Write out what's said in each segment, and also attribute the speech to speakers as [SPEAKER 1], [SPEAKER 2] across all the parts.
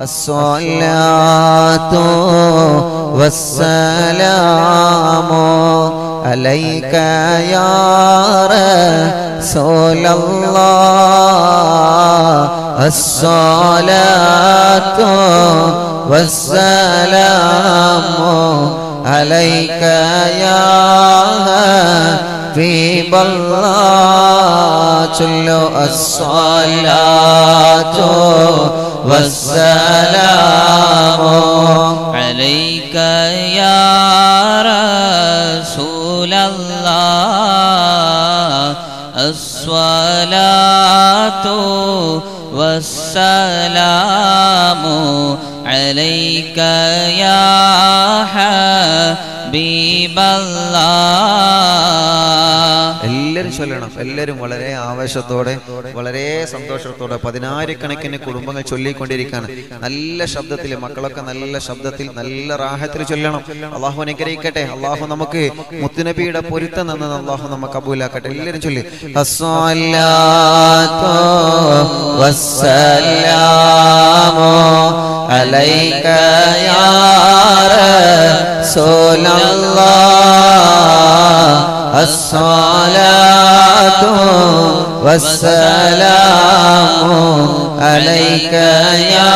[SPEAKER 1] الصلاة والسلام عليك يا رسول الله. الصلاة والسلام عليك يا حبيب الله صلوا الصلاة والسلام
[SPEAKER 2] عليك يا رسول الله. الصلاة والسلام عليك يا حبيب الله.
[SPEAKER 1] എല്ലാവരും ചൊല്ലണം. എല്ലാവരും വളരെ ആവേശത്തോടെ വളരെ സന്തോഷത്തോടെ പതിനായിരക്കണക്കിന് കുടുംബങ്ങൾ ചൊല്ലിക്കൊണ്ടിരിക്കുകയാണ്. നല്ല ശബ്ദത്തിൽ മക്കളൊക്കെ നല്ല ശബ്ദത്തിൽ നല്ല റാഹത്തിൽ ചൊല്ലണം. അള്ളാഹു അനുഗ്രഹിക്കട്ടെ. അള്ളാഹു നമുക്ക് മുത്തുനബിയുടെ പൊരുത്തം നിന്ന് അള്ളാഹു നമുക്ക് അബൂലാക്കട്ടെ എല്ലാവരും ചൊല്ലി. സോലല്ലാ الصلاة والسلام عليك يا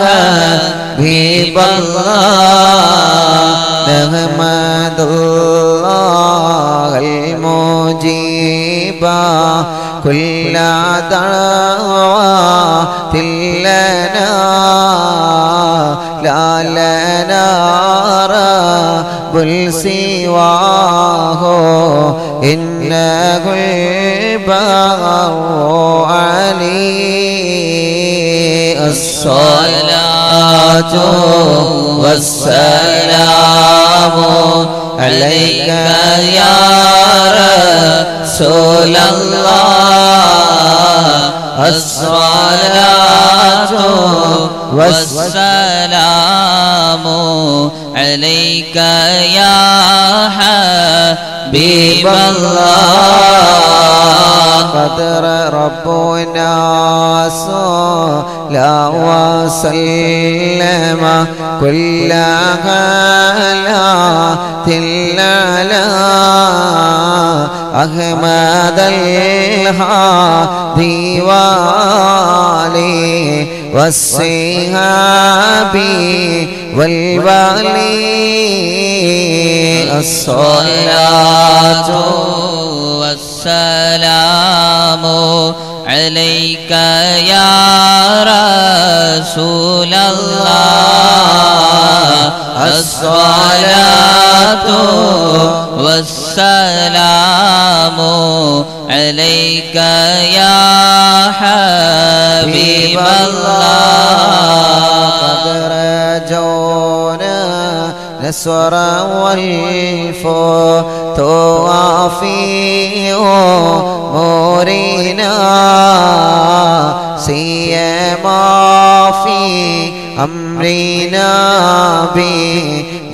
[SPEAKER 1] حبيب الله. نحمد الله المجيب. كل دعوة لنا. لا لنا رب سواه. إنه البر علي الصلاة والسلام عليك يا رسول الله. الصلاة
[SPEAKER 2] والسلام عليك يا حبيب الله.
[SPEAKER 1] قدر ربنا صلى وسلم كل غلات على أحمد الهادي والي والصحاب والوالي الصلاة
[SPEAKER 2] والسلام عليك يا رسول الله. الصلاة والسلام عليك يا حبيب الله
[SPEAKER 1] قد رجونا نصرا والفتوى في أمورنا سيما في अमरीना भी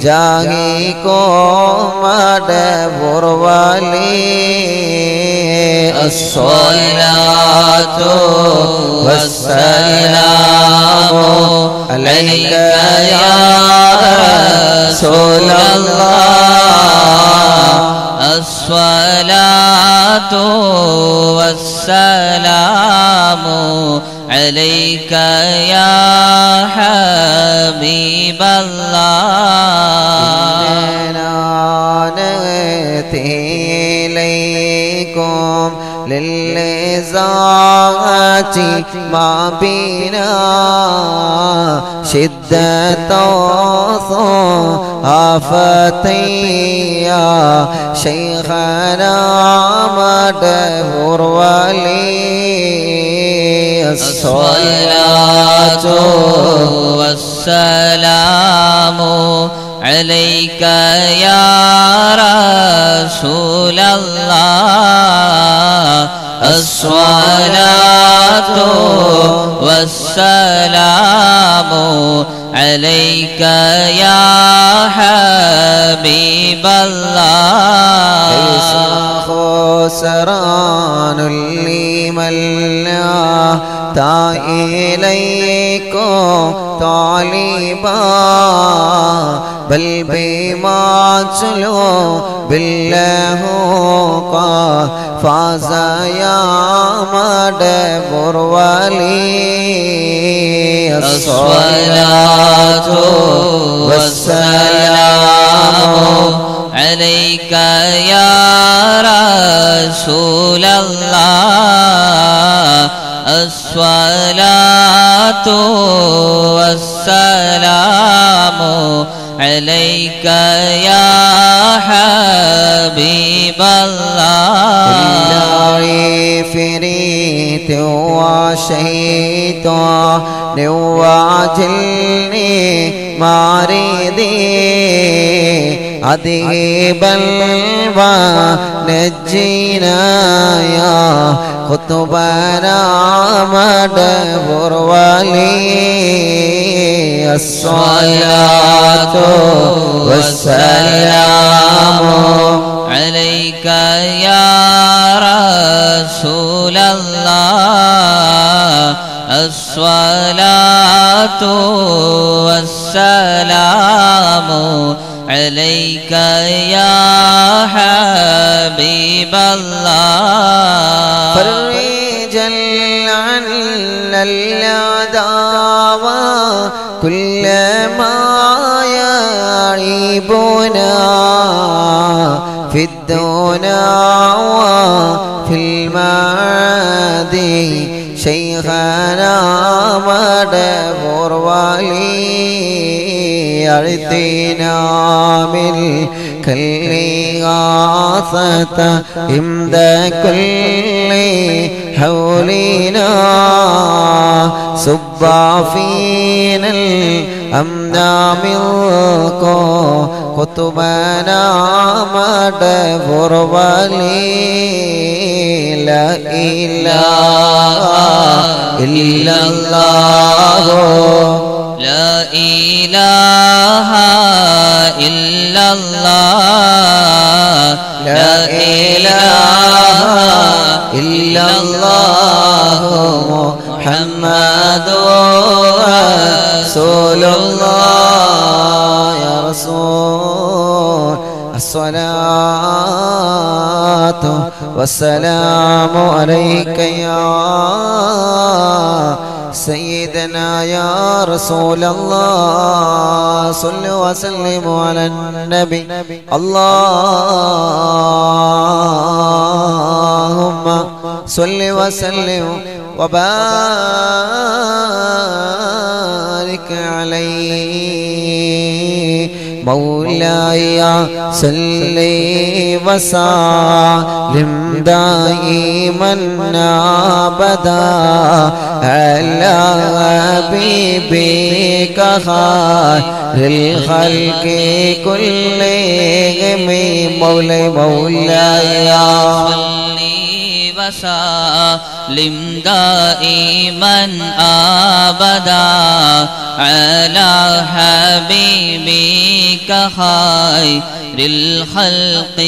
[SPEAKER 1] जागी को
[SPEAKER 2] मद बुरवाली असोला तो वसलामो अलैकया सोलल्लाह असोला तो वसलामो عليك يا حبيب الله.
[SPEAKER 1] ناتي إليكم للإزاعة ما بنا شدة آفتي يا شيخنا مدبر ولي
[SPEAKER 2] الصلاة والسلام عليك يا رسول الله. الصلاة والسلام عليك يا حبيب الله.
[SPEAKER 1] خسران لمن لا إليكم طالبا بل بما تلو بالله قد فاز يا مدبر ولي
[SPEAKER 2] الصلاة والسلام عليك يا رسول الله. الصلاة والسلام عليك يا حبيب الله.
[SPEAKER 1] فريت وشيطان وعجلني مريضي أذهبا ونجينا يا خطبنا مدبر ولي الصلاة والسلام
[SPEAKER 2] عليك يا رسول الله. الصلاة والسلام عليك يا حبيب الله.
[SPEAKER 1] فرج عنا العداوى كل ما يعيبنا في الدنيا وفي المعادي. شيخنا مدبر ولي أعطينا من كل غاثة عند كل حولنا صب فينا الأمن منكم കുത്തുമനാമട പുറവലി ഇല്ലല്ലാഹോ ഇലാഹ ഇല്ലല്ലാഹ ഇലാഹ ഇല്ലല്ലാഹു
[SPEAKER 2] മുഹമ്മദു റസൂലുള്ളാഹ് إلا الله
[SPEAKER 1] لا إله إلا الله محمد رسول الله يا رسول الصلاة والسلام عليك يا سيدنا يا رسول الله. صل وسلم على النبي. اللهم صل وسلم وبارك عليه. مولایا صلی وسلم دائما نابدا اللہ بی کا خار الخلق کل میں مولا
[SPEAKER 2] مولایا صلی وسلم دائما أبدا على حبيبك خير الخلق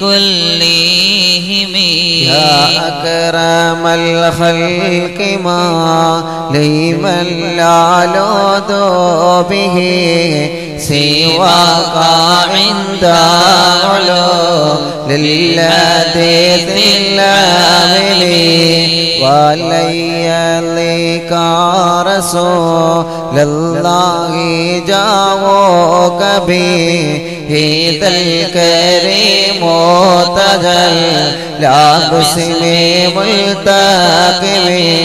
[SPEAKER 2] كلهم.
[SPEAKER 1] يا أكرم الخلق ما لمن لا به سواك عند علو للذي العامل ولي لك رسول الله جاوك به. فیدل کرے موتجل لاکس میں ملتاق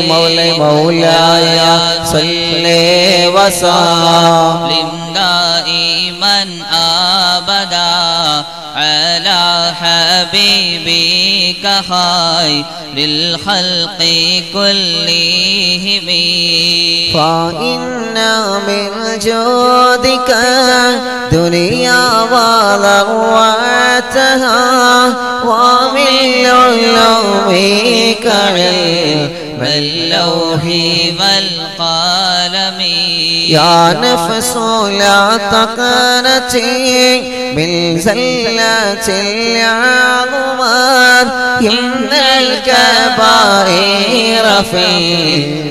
[SPEAKER 1] مول مولایا صلی وسلم
[SPEAKER 2] دائیمن آبدا. على حبيبك خير الخلق كلهم.
[SPEAKER 1] فإن من جودك دنيا وضرواتها ومن علومك
[SPEAKER 2] واللوح والقلم.
[SPEAKER 1] يا نفس لا تقنتي من زلة العظمات إن الكبائر في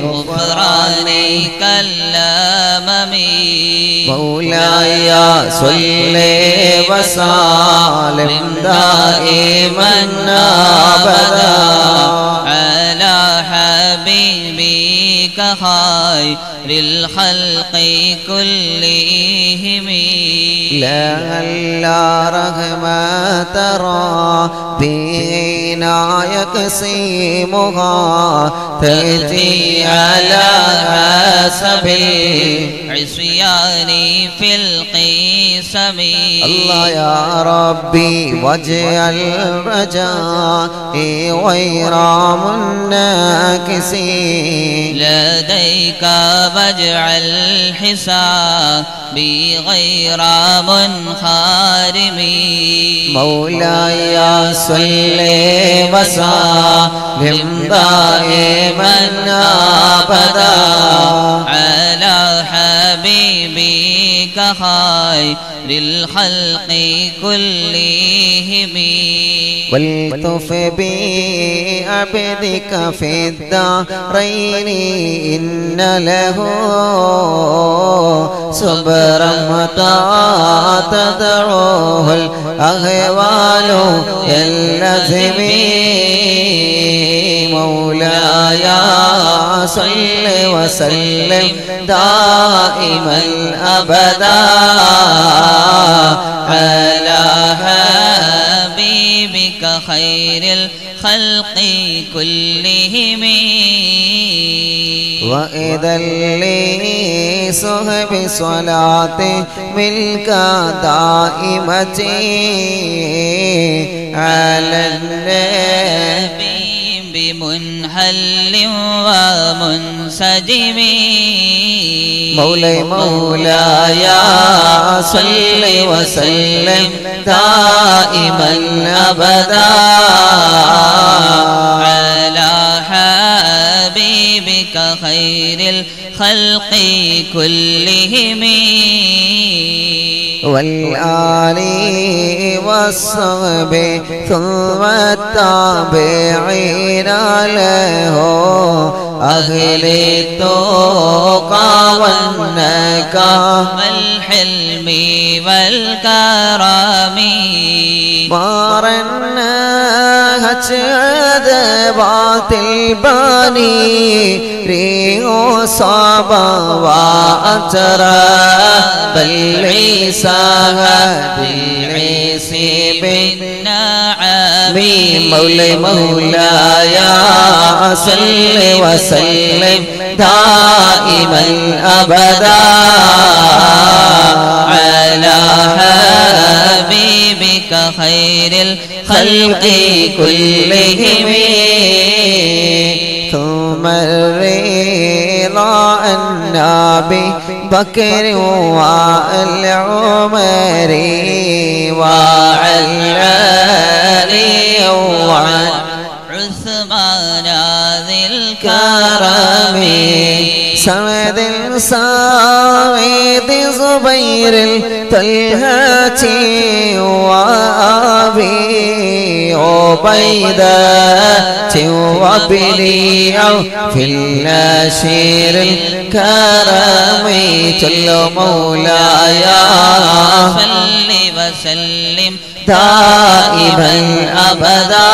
[SPEAKER 2] غفرانك اللامم
[SPEAKER 1] مولاي صل وسلم دائما أبدا.
[SPEAKER 2] على حبيبك خير للخلق كلهم.
[SPEAKER 1] لا الله ترى. به بينا يقسمها تأتي على حسب
[SPEAKER 2] عصياني في القسم.
[SPEAKER 1] الله يا ربي واجعل رجائي غير مناكسين.
[SPEAKER 2] لديك واجعل حسابي غير منخارم
[SPEAKER 1] مولاي صل وسلم. دائما ابدا
[SPEAKER 2] على حبيبك خير الخلق كلهم.
[SPEAKER 1] والتف بعبدك في الدارين إن له صبرا متى تدعوه الأهوال يلزمي مولاي صل وسلم دائما أبدا
[SPEAKER 2] على حبيبك خير الخلق كلهم.
[SPEAKER 1] وإذا لي صحب صلاة ملك دائمة على النبي
[SPEAKER 2] بمنهل ومنسجم.
[SPEAKER 1] مولاي مولاي صل وسلم دائما أبدا.
[SPEAKER 2] على حبيبك خير الخلق كلهم.
[SPEAKER 1] والآل والصحب ثم التابعين له. أغلي التقى والنكا
[SPEAKER 2] والحلم والكرم
[SPEAKER 1] مارنا هجد باطل باني ريو صابا وأترى بالعيسى بالعيسى بالنبي
[SPEAKER 2] بالنعم
[SPEAKER 1] مولاي مولاي صل وسلم دائما أبدا
[SPEAKER 2] على حبيبك خير الخلق كلهم.
[SPEAKER 1] ثم الرضا النبي بكر والعمر وعن
[SPEAKER 2] عثمان ذي
[SPEAKER 1] الكرم. سعد سعيد زبير الطلحة وأبي عبيدة وبلي في النشير الكرم. كل مولاي
[SPEAKER 2] صل وسلم
[SPEAKER 1] دائما أبدا.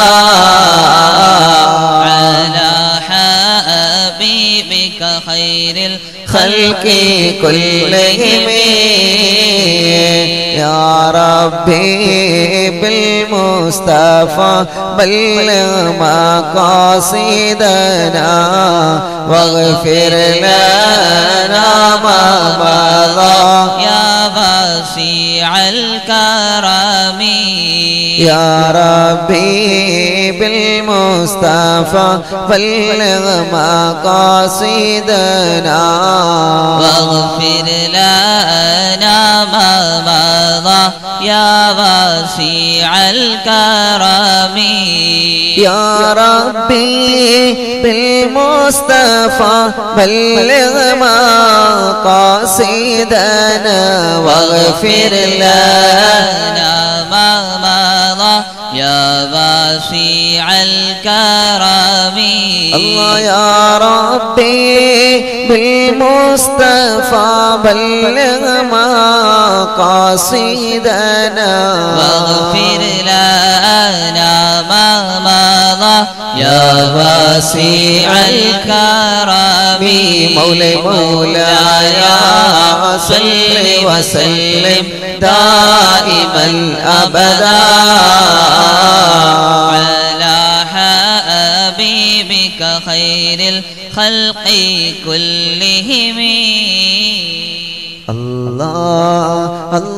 [SPEAKER 2] على حبيبك خير
[SPEAKER 1] خلق كلهم. يا ربي بالمصطفى بلغ مقاصدنا واغفر لنا ما مضى.
[SPEAKER 2] يا واسع الكرم.
[SPEAKER 1] يا ربي بالمصطفى بلغ مقاصدنا.
[SPEAKER 2] واغفر لنا ما مضى يا واسع الكرم.
[SPEAKER 1] يا ربي بالمصطفى بلغ مقاصدنا. واغفر لنا
[SPEAKER 2] لنا ما مضى يا واسع الكرم.
[SPEAKER 1] الله يا ربي بالمصطفى بلغ مقاصدنا.
[SPEAKER 2] واغفر لنا ما مضى يا واسع الكرم
[SPEAKER 1] مولاي مولاي صل وسلم دائما أبدا.
[SPEAKER 2] على حبيبك خير الخلق كلهم.
[SPEAKER 1] الله الله.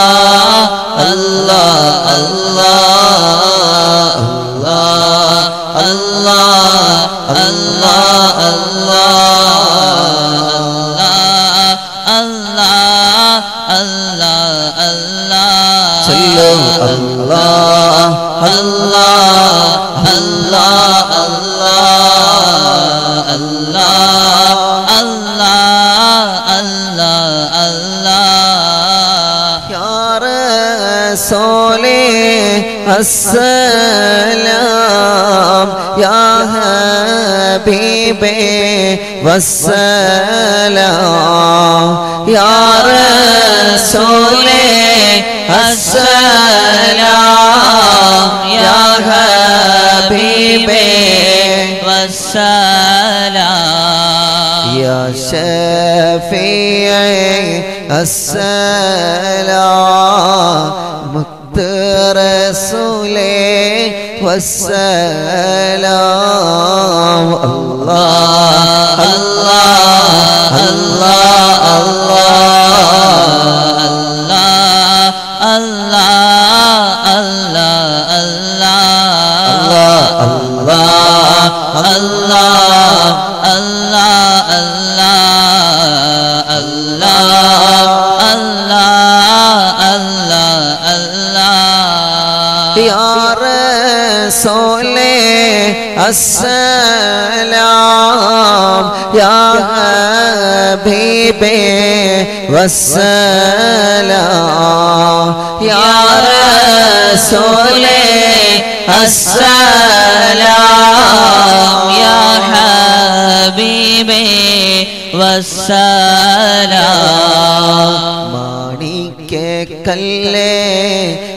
[SPEAKER 1] اللہ اللہ اللہ اللہ اللہ اللہ. یار سولے السلام، یا حبیب وسلام یا رسول السلام، یا حبیب حبيبي
[SPEAKER 2] والسلام.
[SPEAKER 1] يا شفيعي السلام. رسولي والسلام. الله الله الله الله. السلام یا حبیب والسلام یا رسول السلام
[SPEAKER 2] یا حبیب والسلام
[SPEAKER 1] مانی کے کلے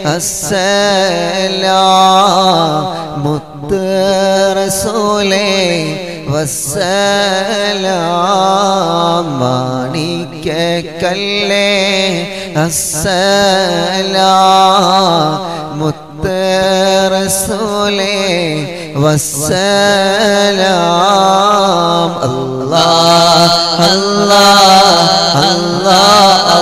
[SPEAKER 1] السلام മുത്ത് റസൂലേ വസ്സലാം മാണിക്ക കല്ലേ അസ്സലാം മുത്ത് റസൂലേ വസ്സലാം അല്ലാഹ് അല്ലാഹ് അല്ലാഹ്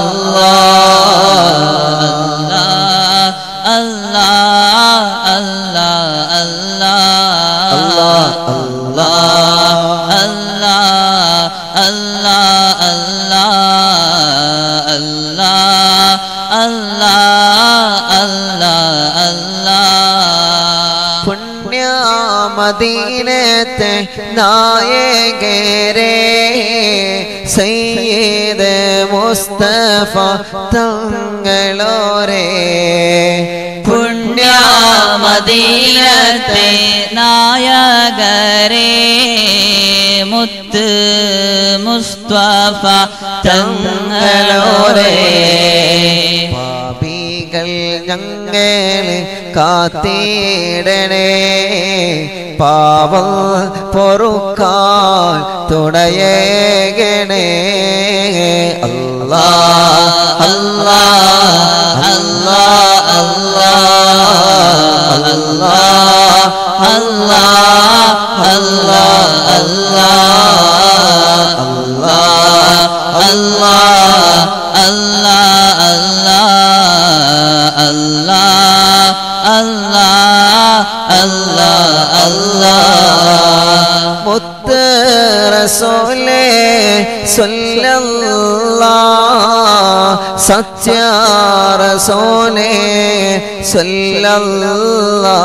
[SPEAKER 1] പുണ്യമദീനത്തെ നായകരെ സയ്യിദ് മുസ്തഫ തങ്ങളോരെ
[SPEAKER 2] പുണ്യമദീനത്തെ നായകരെ മുത്ത് മുസ്തഫ തങ്ങളോരെ
[SPEAKER 1] നിങ്ങൾ ഞങ്ങളെ കാത്തിടണേ പാവം പൊറുക്കാൻ തുടയണേ അല്ലാ അല്ലാ അല്ലാ അല്ലാ അല്ലാ അല്ലാ അല്ലാ അല്ലാ അല്ലാ അല്ലാ
[SPEAKER 2] അല്ലാ আল্লাহ আল্লাহ আল্লাহ আল্লাহ মুত রসোলে സല്ലല്ലാഹ് സത്യ
[SPEAKER 1] റസൂലേ സല്ലല്ലാഹ്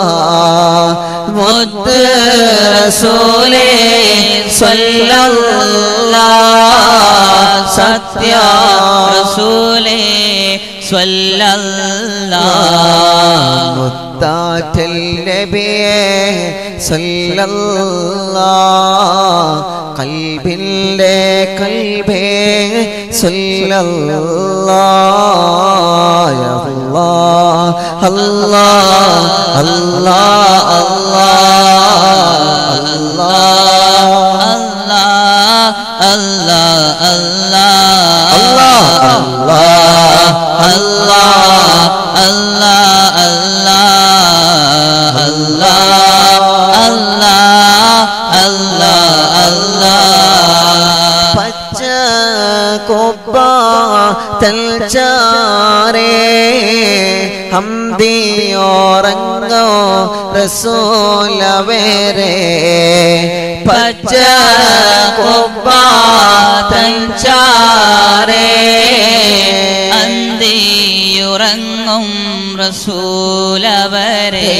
[SPEAKER 1] مت رسول
[SPEAKER 2] صلی اللہ ستیہ رسول صلی اللہ
[SPEAKER 1] താറ്റൽ നബിയെ സല്ലല്ലാ കൽബിന്റെ കൽബേ സല്ലല്ലാ
[SPEAKER 2] അല്ലാ അല്ലാ അല്ലാ Allah Allah Allah Allah
[SPEAKER 1] Allah തൻ ചാരേ ഹംദിയോറങ്ങോ റസൂല വേറെ
[SPEAKER 2] പച്ച കൊബ്ബ തൻ ചാരേ അന്തിയുറങ്ങും റസൂല വരെ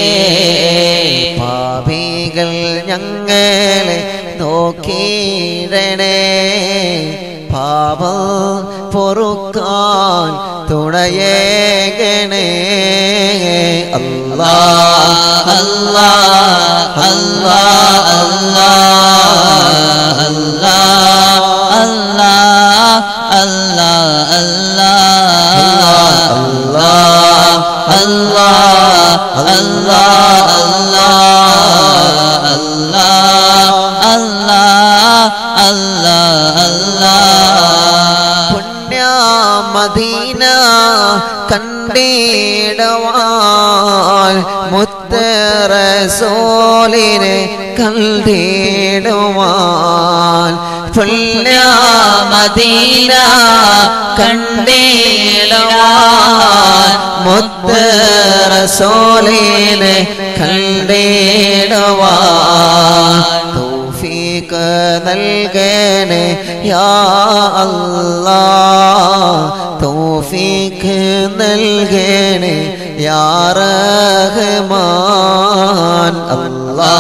[SPEAKER 1] പാപികൾ ഞങ്ങളെ നോക്കിയിടണേ. പാപം പൊറുക്കാൻ തുണയേകണേ അല്ലാ
[SPEAKER 2] അല്ലാ അല്ലാ അല്ലാ അല്ലാ അല്ലാ അല്ലാ അല്ലാ അല്ലാ അല്ലാ അല്ലാ
[SPEAKER 1] മദീന കണ്ടിടവാൻ മുത്തറസോലിനെ കണ്ടേടുവാൻ പുണ്യ
[SPEAKER 2] മദീന കണ്ടേടവാൻ
[SPEAKER 1] മുത്തറസോലിനെ കണ്ടിടുവാൻ നൽകണേ യാ അല്ലാ തൗഫീഖ് നൽകണേ യാ റഹ്മാൻ അല്ലാ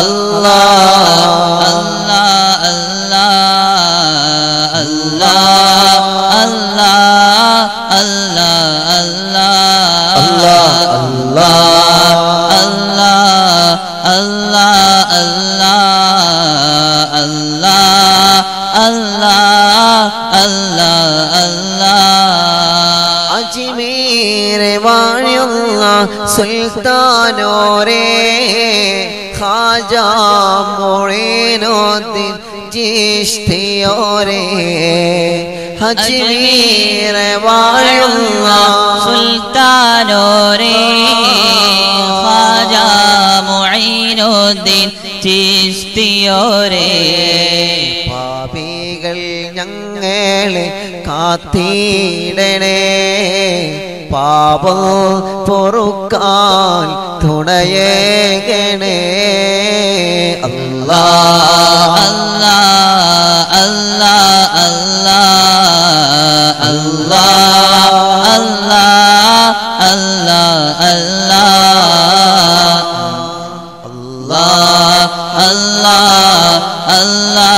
[SPEAKER 1] അല്ലാ
[SPEAKER 2] അല്ലാ അല്ലാ അല്ലാ അല്ലാ അല്ലാ
[SPEAKER 1] സുൽത്താനോരേ ഖാജ മൊഴീനോദ്ദീൻ ജിഷ്തിയോരേ അജ്മീരെ വാഴുന്ന
[SPEAKER 2] സുൽത്താനോരേ ഖാജ മുഈനുദ്ദീൻ ചിസ്തിയോരേ
[SPEAKER 1] പാപികൾ ഞങ്ങളെ കാത്തിടണേ. பாவம்
[SPEAKER 2] பொறுக்கான் துணையேகனே அல்லா அல்லா அல்லா அல்லா அல்லா
[SPEAKER 1] அல்லா
[SPEAKER 2] அல்லா அல்லா அல்லா அல்லா அல்லா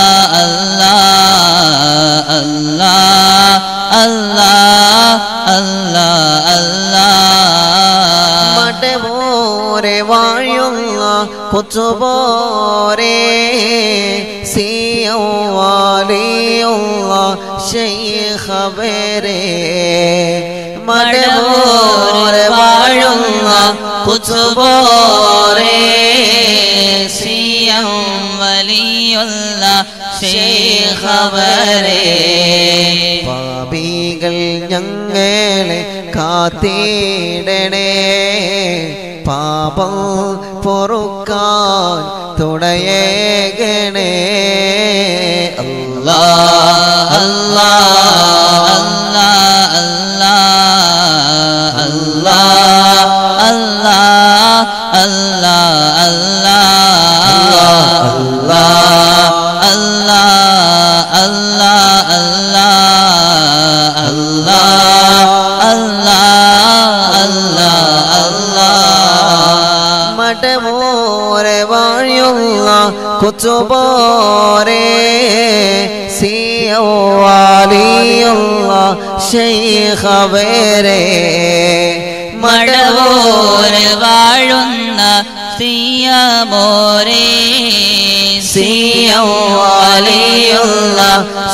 [SPEAKER 2] പുച്ചുപോ ഖബരെ
[SPEAKER 1] മടമോർ വാഴുന്ന
[SPEAKER 2] കുസുബോറെ സിയം വലിയുള്ള ഷേഖബരെ
[SPEAKER 1] പാപികൾ ഞങ്ങളെ കാത്തിടണേ. പാപം പൊറുക്കാൻ തുണയേകണേ അല്ലാ
[SPEAKER 2] അല്ലാ അല്ലാ. പാട്ടെ
[SPEAKER 1] മോരെ വാഴിയുള്ള കുത്തുപോരെ സിയോവാലിയുള്ള ശൈഹവേരെ
[SPEAKER 2] മടവോരെ വാഴുന്ന സിയമോരെ സിയോവാലിയുള്ള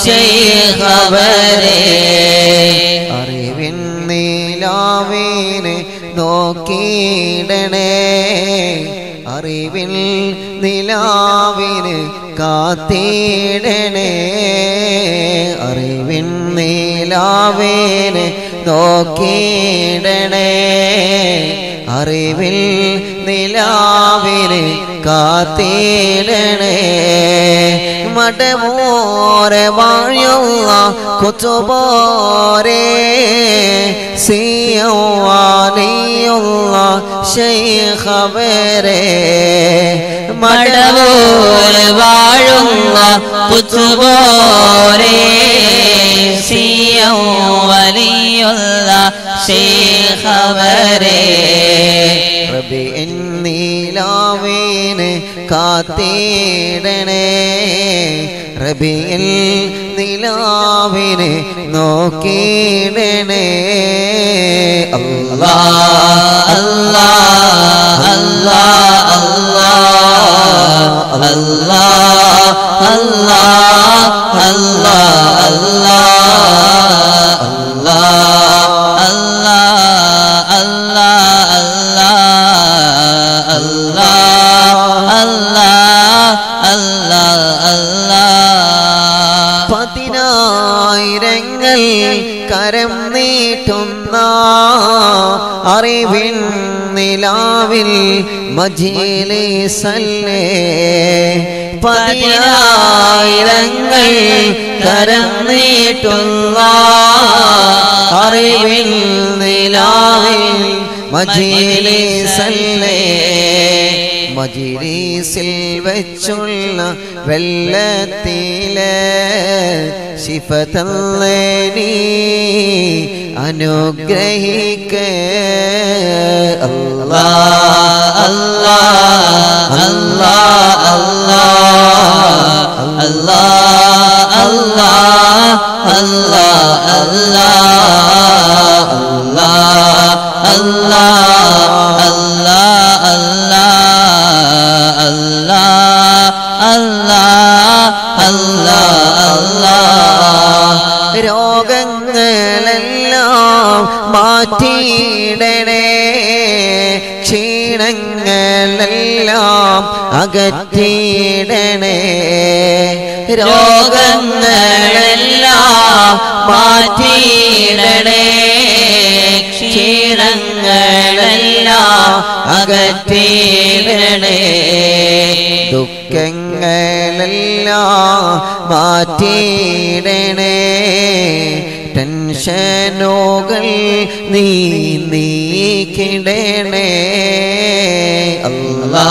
[SPEAKER 2] ശൈഹവരെ
[SPEAKER 1] അറിവിൻ നീലാവീനെ നോക്കിയിടണേ. അറിവിൽ നിലാവിന് കാത്തിടണേ. അറിവിൻ നിലാവിന് നോക്കിയിടണേ. അറിവിൽ നിലാവിന് കാത്തിരണേ മടമോരെ വാഴുള്ള കുത്തുപോരെ സിയോവാനിയുള്ള ശൈഖവരെ.
[SPEAKER 2] മടമോരെ കൊച്ചുപോരെ കുത്തുപോരെ സിയോവലിയുള്ള ശൈഖവരെ.
[SPEAKER 1] റബി എന്നീലാവേന് കാത്തിടണേ. റബിയിൽ നിലാവിന് നോക്കിയിടണേ അല്ലാ
[SPEAKER 2] അല്ലാ അല്ലാ അല്ലാ അല്ലാ അല്ലാ അല്ലാ അല്ലാ.
[SPEAKER 1] കരം നീട്ടുന്ന? അറിവിൻ നിലാവിൽ മജീലിസല്ലേ പതിനായിരങ്ങൾ കരം നീട്ടുന്ന? അറിവിൻ നിലാവിൽ മജീലിസല്ലേ മജിരീസിൽ വെച്ചുള്ള വെള്ളത്തിലെ ശിഫ നീ അനുഗ്രഹിക്ക Allah,
[SPEAKER 2] അല്ലാ അല്ലാ അല്ലാ അല്ലാ അല്ലാ അല്ലാ അല്ലാ
[SPEAKER 1] മാറ്റിയിടണേ ക്ഷീണങ്ങളെല്ലാം അകറ്റിയിടണേ
[SPEAKER 2] രോഗങ്ങളെല്ലാം മാറ്റിയിടണേ ക്ഷീണങ്ങളെല്ലാം അകറ്റിയിടണേ
[SPEAKER 1] ദുഃഖങ്ങളെല്ലാം മാറ്റിയിടണേ ടെൻഷനുകൾ നീ നീക്കിടണേ. അല്ലാ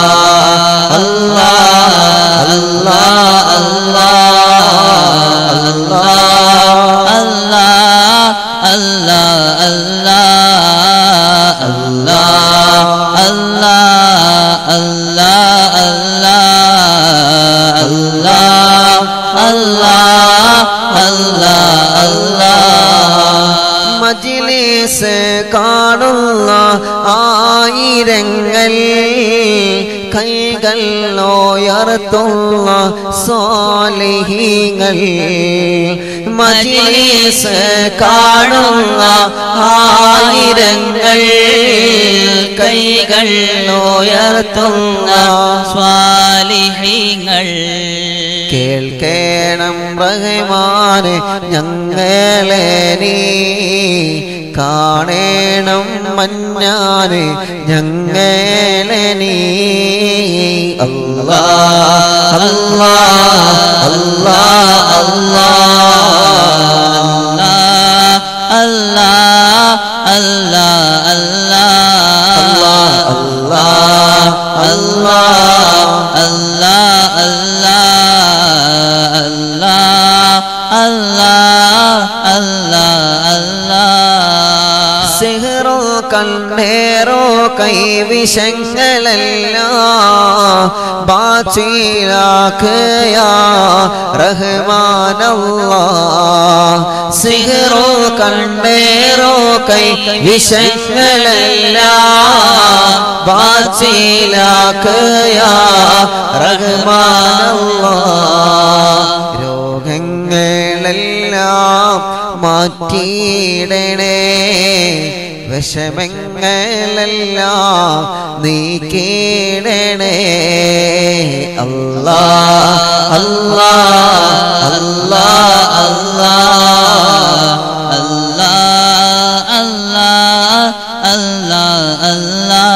[SPEAKER 1] മജിലിസ് കാണുന്ന ആയിരങ്ങൾ കൈകൾ ഉയർത്തുന്ന സ്വാലിഹീങ്ങൾ
[SPEAKER 2] മജിലിസ് കാണുന്ന ആയിരങ്ങൾ കൈകൾ ഉയർത്തുന്ന സ്വാലിഹിങ്ങൾ
[SPEAKER 1] കേൾക്കേണം റഹ്മാന് ഞങ്ങളെ നീ കാണേണം മഞ്ഞാന് ഞങ്ങളെ നീ. അല്ലാ അല്ലാ അല്ലാ അല്ലാ
[SPEAKER 2] അല്ലാ അല്ലാ അല്ലാ അല്ലാ.
[SPEAKER 1] അല്ലാ
[SPEAKER 2] അല്ലാ അല്ലാ അല്ലാ
[SPEAKER 1] കണ്ണേറോ കൈ ബാച്ചിലാക്കയാ റഹ്മാനല്ലാ. സിഹറോ കണ്ണേറോ കൈ വിഷങ്ങളെല്ലാം ബാച്ചിലാക്കയാ റഹ്മാനല്ലാ. രോഗങ്ങളെല്ലാം മാറ്റിയിടണേ. വിഷമങ്ങളെല്ലാം നീ അല്ലാ അല്ലാ അല്ലാ അല്ലാ
[SPEAKER 2] അല്ലാ അല്ലാ അല്ലാ അല്ലാ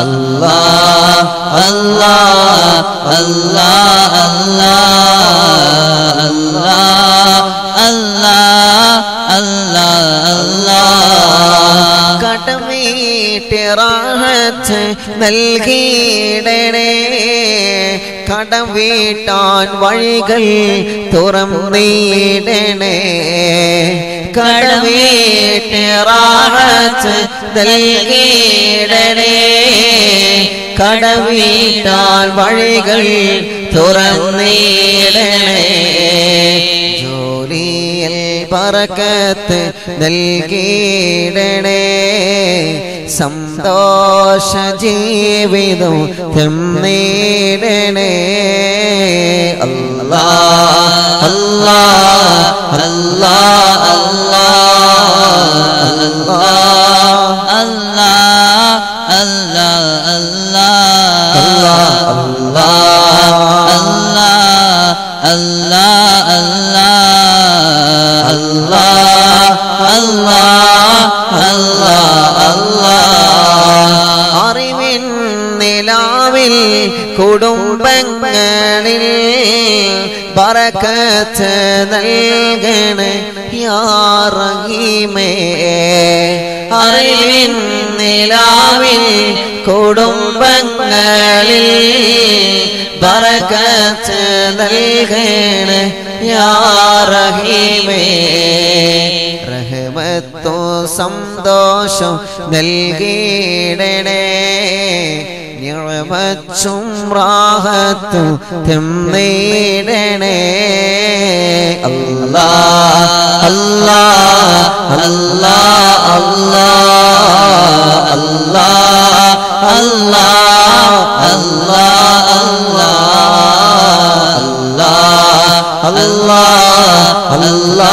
[SPEAKER 1] അല്ലാ
[SPEAKER 2] അല്ലാ അല്ലാ അല്ലാ
[SPEAKER 1] കടമീട്ടിറാഹത്ത് നൽകിയിടണേ. കടം വീട്ടാൻ വഴികൾ തുറന്നീടണേ കടമീട്ടിറാഹത്ത് നൽകിയിടണേ. കടം വീട്ടാൻ വഴികൾ തുറന്നീടണേ ജോലിയിൽ പറക്കത്ത് നൽകിയിടണേ. സന്തോഷ ജീവിതം തെന്നീടണേ അല്ലാ അല്ലാ അല്ലാ അല്ലാ അല്ലാ
[SPEAKER 2] അല്ലാ അല്ലാ അല്ലാ
[SPEAKER 1] അല്ലാ
[SPEAKER 2] അല്ലാ
[SPEAKER 1] നിലാവിൽ കുടുംബങ്ങളിൽ പറക്കത്ത് നൽകണ. യാറീമേ അറിവിൻ നിലാവിൽ കുടുംബങ്ങളിൽ പറക്കത്ത് നൽകണ. റഹ്മത്തോ സന്തോഷം നൽകിയിടണേ നിറമച്ചും റാഹത്തും തെന്നീടണേ അല്ലാ അല്ലാ അല്ലാ അല്ലാ അല്ലാ അല്ലാ അല്ലാ അല്ലാ അല്ലാ അല്ലാ അല്ലാ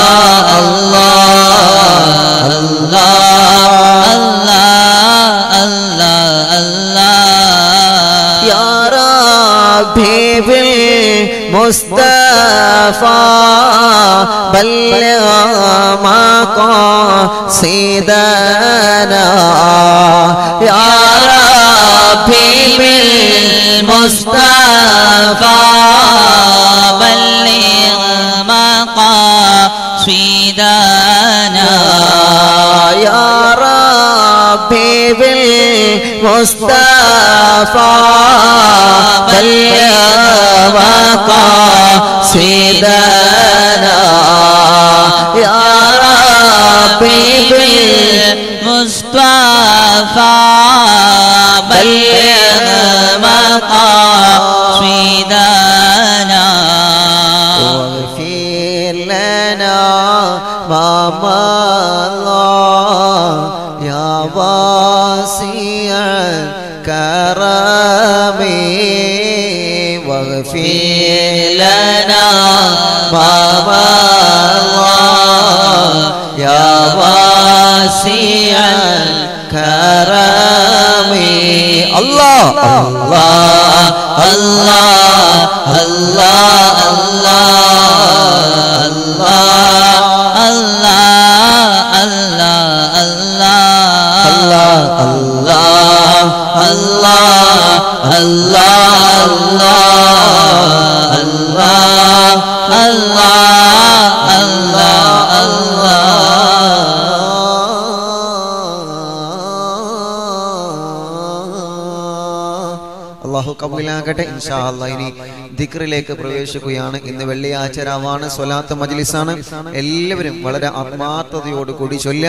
[SPEAKER 1] بھی بالمصطفیٰ بلغ ما کو يا یا ربی
[SPEAKER 2] بلغ ما کو
[SPEAKER 1] يا ربي بالمصطفى المصطفى فليبقى سيدنا. يا ربي
[SPEAKER 2] بالمصطفى فليبقى سيدنا.
[SPEAKER 1] واغفر لنا ما مضى يا بصير واغفر لنا ما مضى يا واسع الكرم الله الله الله الله الله
[SPEAKER 2] الله الله الله
[SPEAKER 1] الله الله الله الله കബൂലാകട്ടെ ഇൻഷാ ഇനി ദിക്റിലേക്ക് പ്രവേശിക്കുകയാണ്. ഇന്ന് വെള്ളിയാഴ്ച രാവാണ് സ്വലാത്ത് മജ്ലിസാണ്. എല്ലാവരും വളരെ ആത്മാർത്ഥതയോട് കൂടി ചൊല്ല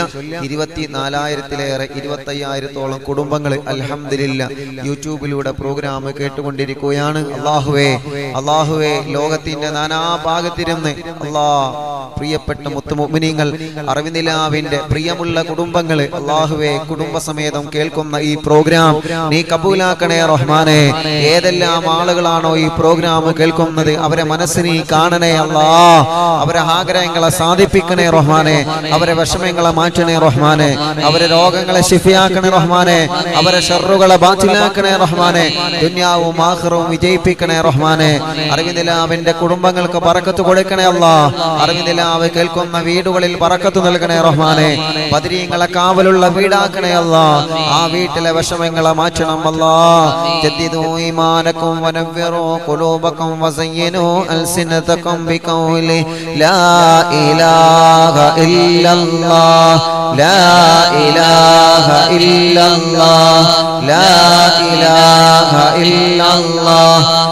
[SPEAKER 1] ഇരുപത്തിനാലായിരത്തിലേറെ ഇരുപത്തി അയ്യായിരത്തോളം കുടുംബങ്ങൾ അലഹമില്ല യൂട്യൂബിലൂടെ പ്രോഗ്രാം കേട്ടുകൊണ്ടിരിക്കുകയാണ്. അള്ളാഹുവേ അള്ളാഹുവേ ലോകത്തിന്റെ നാനാഭാഗത്തിരുന്ന് അള്ളാ പ്രിയപ്പെട്ട മുത്തുമുമിനിങ്ങൾ അറിവിനിലാവിന്റെ പ്രിയമുള്ള കുടുംബങ്ങൾ അള്ളാഹുവെ കുടുംബസമേതം കേൾക്കുന്ന ഈ പ്രോഗ്രാം നീ കബൂലാക്കണേ റഹ്മാനെ. ഏതെല്ലാം ആളുകളാണോ ഈ പ്രോഗ്രാം കേൾക്കുന്നത് അവരെ മനസ്സിനെ കാണണേ അല്ലാ അവരെ ആഗ്രഹങ്ങളെ സാധിപ്പിക്കണേ റഹ്മാനെ. അവരെ വിഷമങ്ങളെ മാറ്റണേ റഹ്മാനെ. അവരെ രോഗങ്ങളെ ശിഫിയാക്കണേ റഹ്മാനെ. അവരെ ഷെറുകളെ ബാച്ചിലാക്കണേ റഹ്മാനെ. ദുന്യാവും ആഹ്റവും വിജയിപ്പിക്കണേ റഹ്മാനെ. അറിവിനിലാവിന്റെ കുടുംബങ്ങൾക്ക് പറക്കത്ത് കൊടുക്കണേ അല്ലാ. അറിവിനിലാവ് കേൾക്കുന്ന വീടുകളിൽ പറക്കത്ത് നൽകണേ റഹ്മാനെ. പതിരീങ്ങളെ കാവലുള്ള വീടാക്കണേ അല്ല. ആ വീട്ടിലെ വിഷമങ്ങളെ മാറ്റണം അല്ലാ. ഈമാനക്കും വനവ്വിറൂ ഖുലൂബക്കും വസയ്യിനൂ അൽസിനതക്കും ബിഖൗലി ലാ ഇലാഹ ഇല്ലല്ലാഹ് ലാ ഇലാഹ ഇല്ലല്ലാഹ് ലാ ഇലാഹ ഇല്ലല്ലാഹ്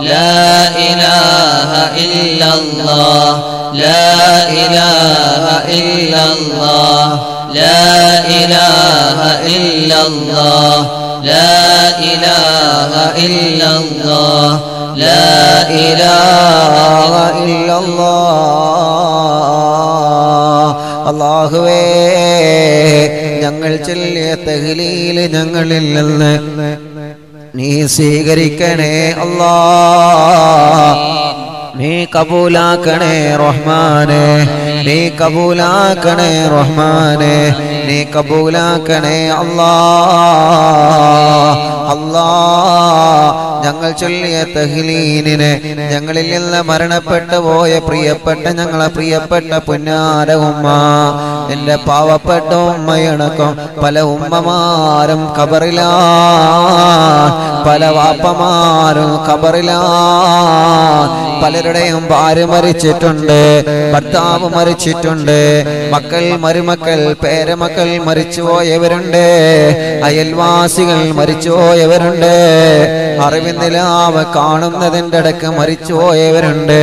[SPEAKER 1] لا إله إلا الله لا إله إلا الله
[SPEAKER 2] لا إله إلا الله لا إله إلا الله لا إله
[SPEAKER 1] إلا الله അള്ളാഹുവേ ഞങ്ങൾ ചെല്ലിയ തെഹ്ലീൽ ഞങ്ങളില്ലെന്ന് നീ സ്വീകരിക്കണേ അല്ലാ നീ കബൂലാക്കണേ റഹ്മാനെ. നീ കബൂലാക്കണേ റഹ്മാനെ. നീ കബൂലാക്കണേ അല്ലാ അല്ലാ ഞങ്ങൾ ചൊല്ലിയ തഹ്ലീനിനെ ഞങ്ങളിൽ നിന്ന് മരണപ്പെട്ടു പോയ പ്രിയപ്പെട്ട ഞങ്ങളെ പ്രിയപ്പെട്ട പുന്നാര ഉമ്മ എന്റെ പാവപ്പെട്ട ഉമ്മയണക്കം പല ഉമ്മമാരും കബറിലാ പല വാപ്പമാരും കബറിലാ പലരുടെയും ഭാര്യ മരിച്ചിട്ടുണ്ട് ഭർത്താവ് മരിച്ചിട്ടുണ്ട് മക്കൾ മരുമക്കൾ പേരമക്കൾ മരിച്ചുപോയവരുണ്ട് അയൽവാസികൾ മരിച്ചുപോയവരുണ്ട് അറിവിന്ദിലാവ് കാണുന്നതിന്റെ ഇടയ്ക്ക് മരിച്ചുപോയവരുണ്ട്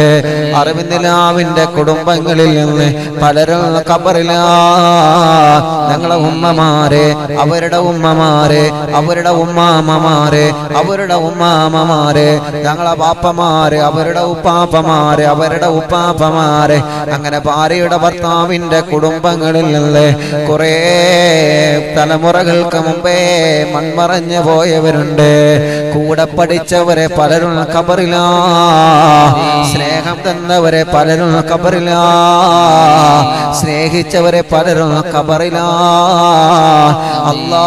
[SPEAKER 1] അറിവിന്ദിലാവിന്റെ കുടുംബങ്ങളിൽ നിന്ന് പലരും കബറില ഞങ്ങളെ ഉമ്മമാരെ അവരുടെ ഉമ്മമാരെ അവരുടെ ഉമ്മാമ്മമാരെ അവരുടെ ഉമ്മാമ്മമാരെ ഞങ്ങളെ പാപ്പമാരെ അവരുടെ ഉപ്പാപ്പമാരെ അവരുടെ ഉപ്പാപ്പമാര്. അങ്ങനെ ഭാര്യയുടെ ഭർത്താവിന്റെ കുടുംബങ്ങളിൽ നിന്ന് കുറേ തലമുറകൾക്ക് മുമ്പേ മൺമറഞ്ഞു പോയവരുണ്ട്. കൂടെ പഠിച്ചവരെ പലരും കബറില്ല സ്നേഹം തന്നവരെ പലരും കബറില്ല സ്നേഹിച്ചവരെ പലരും കബറില്ല അല്ലാ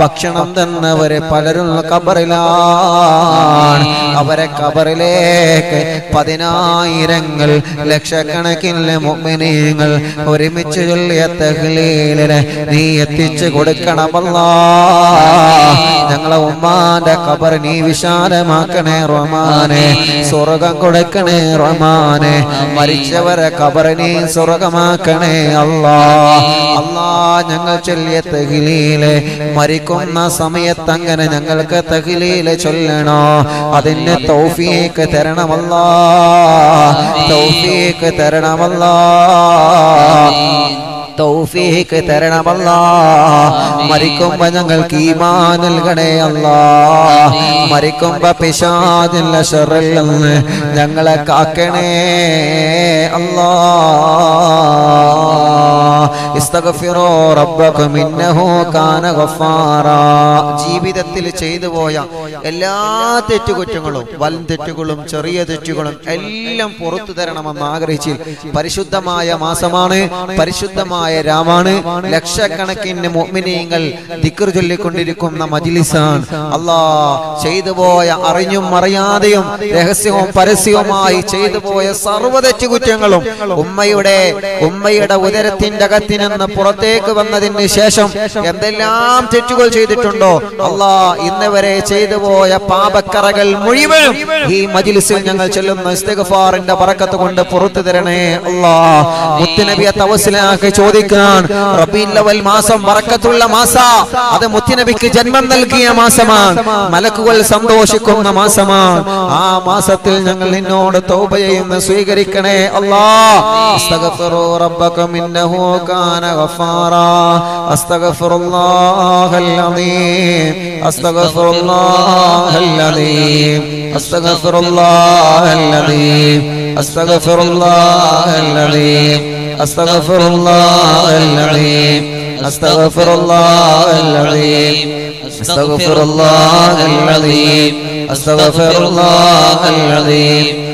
[SPEAKER 1] ഭക്ഷണം തന്നവരെ പലരും കബറിലാണ് അവരെ കബറിലേക്ക് പതിനായിരങ്ങൾ ലക്ഷക്കണക്കിന് മുഅ്മിനീങ്ങൾ ഒരുമിച്ച് നീ എത്തിച്ചു കൊടുക്കണമല്ല. ഞങ്ങളെ ഉമ്മാന്റെ കബർ നീ വിശാലമാക്കണേ റൊമാനെ സ്വർഗം കൊടുക്കണേ റൊമാനെ മരിച്ചവരെ കബർ നീ സ്വർഗമാക്കണേ അല്ലാ അല്ലാ ഞങ്ങൾ ചൊല്ലിയ തഹിലീലെ മരിക്കുന്ന സമയത്ത് അങ്ങനെ ഞങ്ങൾക്ക് തഹിലീലെ ചൊല്ലണോ? അതിന് തൗഫിയേക്ക് തരണമല്ലാ. തൗഫിയേക്ക് തരണമല്ലാ. തൗഫീക്ക് തരണമല്ലാ. മരിക്കുമ്പോ ഞങ്ങൾക്ക് ഈമാൻ നൽകണേ അല്ലാ. മരിക്കുമ്പോ പിശാദില്ല ഷറിൽ നിന്ന് ഞങ്ങളെ കാക്കണേ അല്ലാ. ജീവിതത്തിൽ ചെയ്തു പോയ എല്ലാ തെറ്റുകുറ്റങ്ങളും വൻ തെറ്റുകളും ചെറിയ തെറ്റുകളും എല്ലാം പുറത്തു തരണമെന്ന് ആഗ്രഹിച്ച് പരിശുദ്ധമായ മാസമാണ് പരിശുദ്ധമായ രാമാണ്. ലക്ഷക്കണക്കിന് മുഅ്മിനീങ്ങൾ ദിക്ർ ചൊല്ലിക്കൊണ്ടിരിക്കുന്ന മജ്ലിസാണ്. അല്ലാ ചെയ്തു പോയ അറിഞ്ഞും അറിയാതെയും രഹസ്യവും പരസ്യവുമായി ചെയ്തു പോയ സർവ തെറ്റുകുറ്റങ്ങളും ഉമ്മയുടെ ഉമ്മയുടെ ഉദരത്തിന്റെ അകത്തിൽ നിന്ന് പുറത്തേക്ക് വന്നതിന് ശേഷം എന്തെല്ലാം തെറ്റുകൾ ചെയ്തിട്ടുണ്ടോ? അല്ലാ ഇന്നവരെ ചെയ്തു പോയ പാപക്കറകൾ മുഴുവൻ ഈ മജിലിസിൽ ഞങ്ങൾ ചെല്ലുന്ന. ഇസ്തിഗ്ഫാറിന്റെ ബറക്കത്ത് കൊണ്ട് പുറത്തു തരണേ അല്ലാ മുത്തുനബിയെ തവസിലാക്കി ചോദിക്കാൻ റബീഉൽ അവൽ മാസം ബറക്കത്തുള്ള മാസ. അത് മുത്തുനബിക്ക് ജന്മം നൽകിയ മാസമാണ് മലക്കുകൾ സന്തോഷിക്കുന്ന മാസമാണ് ആ മാസത്തിൽ ഞങ്ങൾ നിന്നോട് തൗബ ചെയ്യുന്ന. സ്വീകരിക്കണേ അല്ലാ അസ്തഗ്ഫിറു റബ്ബക്കും ഇന്നഹു കാന وكان غفارا أستغفر الله العظيم أستغفر الله العظيم أستغفر الله العظيم أستغفر الله العظيم أستغفر الله العظيم أستغفر الله العظيم أستغفر الله العظيم أستغفر الله العظيم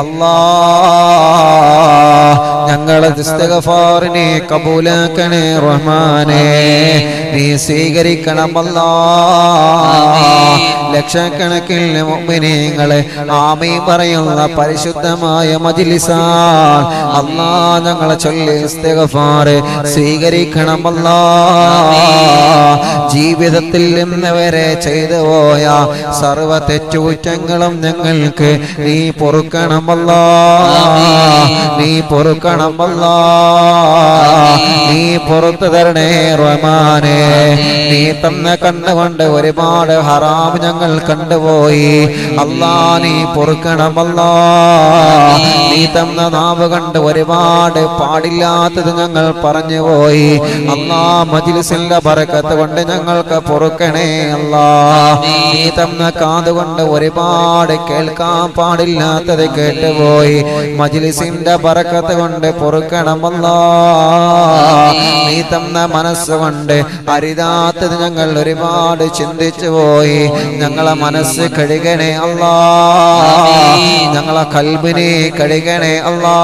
[SPEAKER 1] അല്ലാ ഞങ്ങളെ ഇസ്തിഗ്ഫാറിനെ കബൂലാക്കണേ റഹ്മാനെ. നീ സ്വീകരിക്കണമല്ല. ലക്ഷക്കണക്കിന് മുഅ്മിനീങ്ങളെ ആമീൻ പറയുന്ന പരിശുദ്ധമായ മജിലിസാ. അല്ലാ ഞങ്ങളെ ചൊല്ലി ഇസ്തിഗ്ഫാർ സ്വീകരിക്കണമല്ല. ജീവിതത്തിൽ നിന്ന് വരെ ചെയ്തു പോയ സർവ തെറ്റുകുറ്റങ്ങളും ഞങ്ങൾക്ക് നീ പൊറുക്കണമല്ല. നീ നീ പുറത്തു തരണേ റഹ്മാനെ. നീ തന്ന കണ്ണുകൊണ്ട് ഒരുപാട് ഹറാം ഞങ്ങൾ കണ്ടുപോയി. അല്ലാ നീ പൊറുക്കണമല്ലാ. നീ തന്ന നാവ് കണ്ട് ഒരുപാട് പാടില്ലാത്തത് ഞങ്ങൾ പറഞ്ഞു പോയി. അല്ലാ മജിലിസിന്റെ പറക്കത്ത് കൊണ്ട് ഞങ്ങൾക്ക് പൊറുക്കണേ അല്ലാ. നീ തന്ന കാതുകൊണ്ട് ഒരുപാട് കേൾക്കാൻ പാടില്ലാത്തത് കേട്ടുപോയി. മജിലിസിന്റെ പറക്കത്ത് കൊണ്ട് പൊറുക്കണമല്ലാ. നീ തന്ന മനസ്സുകൊണ്ട് അരുതാത്തത് ഞങ്ങൾ ഒരുപാട് ചിന്തിച്ചു പോയി. ഞങ്ങളെ മനസ്സ് കഴുകണേ അല്ലാ. ഞങ്ങളെ കൽബിനെ കഴുകണേ അല്ലാ.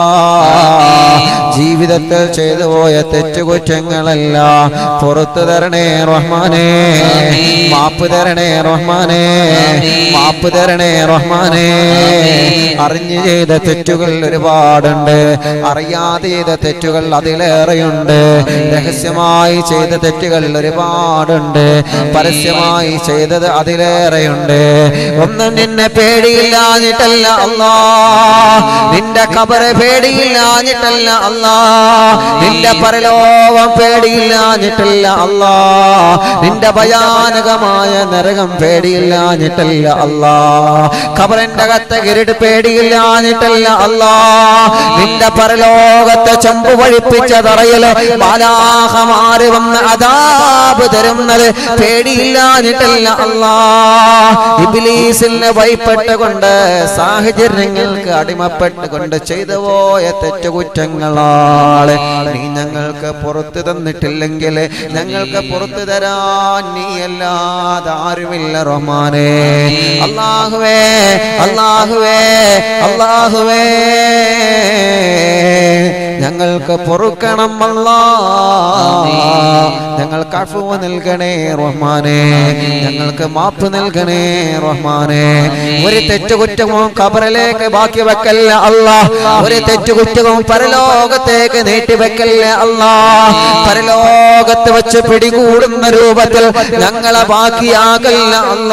[SPEAKER 1] ജീവിതത്തിൽ ചെയ്തു പോയ തെറ്റുകുറ്റങ്ങളെല്ലാം. പുറത്തു തരണേ റഹ്മാനെ. മാപ്പ് തരണേ റഹ്മാനെ. മാപ്പ് തരണേ റഹ്മാനെ. അറിഞ്ഞു ചെയ്ത തെറ്റുകൾ ഒരുപാടുണ്ട്. അറിയാതെ ചെയ്ത തെറ്റുകൾ അതിലേറെയുണ്ട്. രഹസ്യമായി ചെയ്ത തെറ്റുകൾ ഒരുപാടുണ്ട്. പരസ്യമായി ചെയ്തത് അതിലേറെയുണ്ട്. ഒന്നും നിന്നെ പേടിയില്ലാഞ്ഞിട്ടല്ല അല്ലാ. നിന്റെ കബറ് പേടിയില്ലാഞ്ഞിട്ടല്ല അല്ലാ. നിന്റെ പരലോകം പേടിയില്ലാഞ്ഞിട്ടല്ല അല്ലാ. നിന്റെ ഭയാനകമായ നരകം പേടിയില്ലാഞ്ഞിട്ടല്ല അല്ലാ. കബറിന്റെ കത്ത കിരീട് പേടിയില്ലാഞ്ഞിട്ടല്ല അല്ലാ. നിന്റെ പരലോകത്തെ ചമ്പു വഴിപ്പിച്ച തറയിൽ മാലാഹമാര് വന്ന് അതാപ് തരുന്നത് പേടിയില്ലാഞ്ഞിട്ടല്ല അല്ലാ. ഇബിലീസിനെ ഭയപ്പെട്ടുകൊണ്ട് സാഹചര്യങ്ങൾക്ക് അടിമപ്പെട്ടുകൊണ്ട് ചെയ്തു പോയ തെറ്റുകുറ്റങ്ങളാണ്. നീ ഞങ്ങൾക്ക് പുറത്തു തന്നിട്ടില്ലെങ്കിൽ ഞങ്ങൾക്ക് പുറത്തു തരാൻ നീ അല്ലാതെ ആരുമില്ല റഹ്മാനെ. അള്ളാഹുവേ അള്ളാഹുവേ അള്ളാഹുവേ ഞങ്ങൾക്ക് പൊറുക്കണം അല്ലാ ഞങ്ങൾക്ക് അഫുവ് നൽകണേ റഹ്മാനെ. ഞങ്ങൾക്ക് മാപ്പ് നൽകണേ റഹ്മാനെ. ഒരു തെറ്റുകുറ്റവും കബറിലേക്ക് ബാക്കി വെക്കല്ല അല്ല ഒരു തെറ്റുകുറ്റവും പരലോകത്തേക്ക് നീട്ടി വെക്കല്ല അല്ലാ പരലോകത്ത് വെച്ച് പിടികൂടുന്ന രൂപത്തിൽ ഞങ്ങളെ ബാക്കിയാകല്ല അല്ല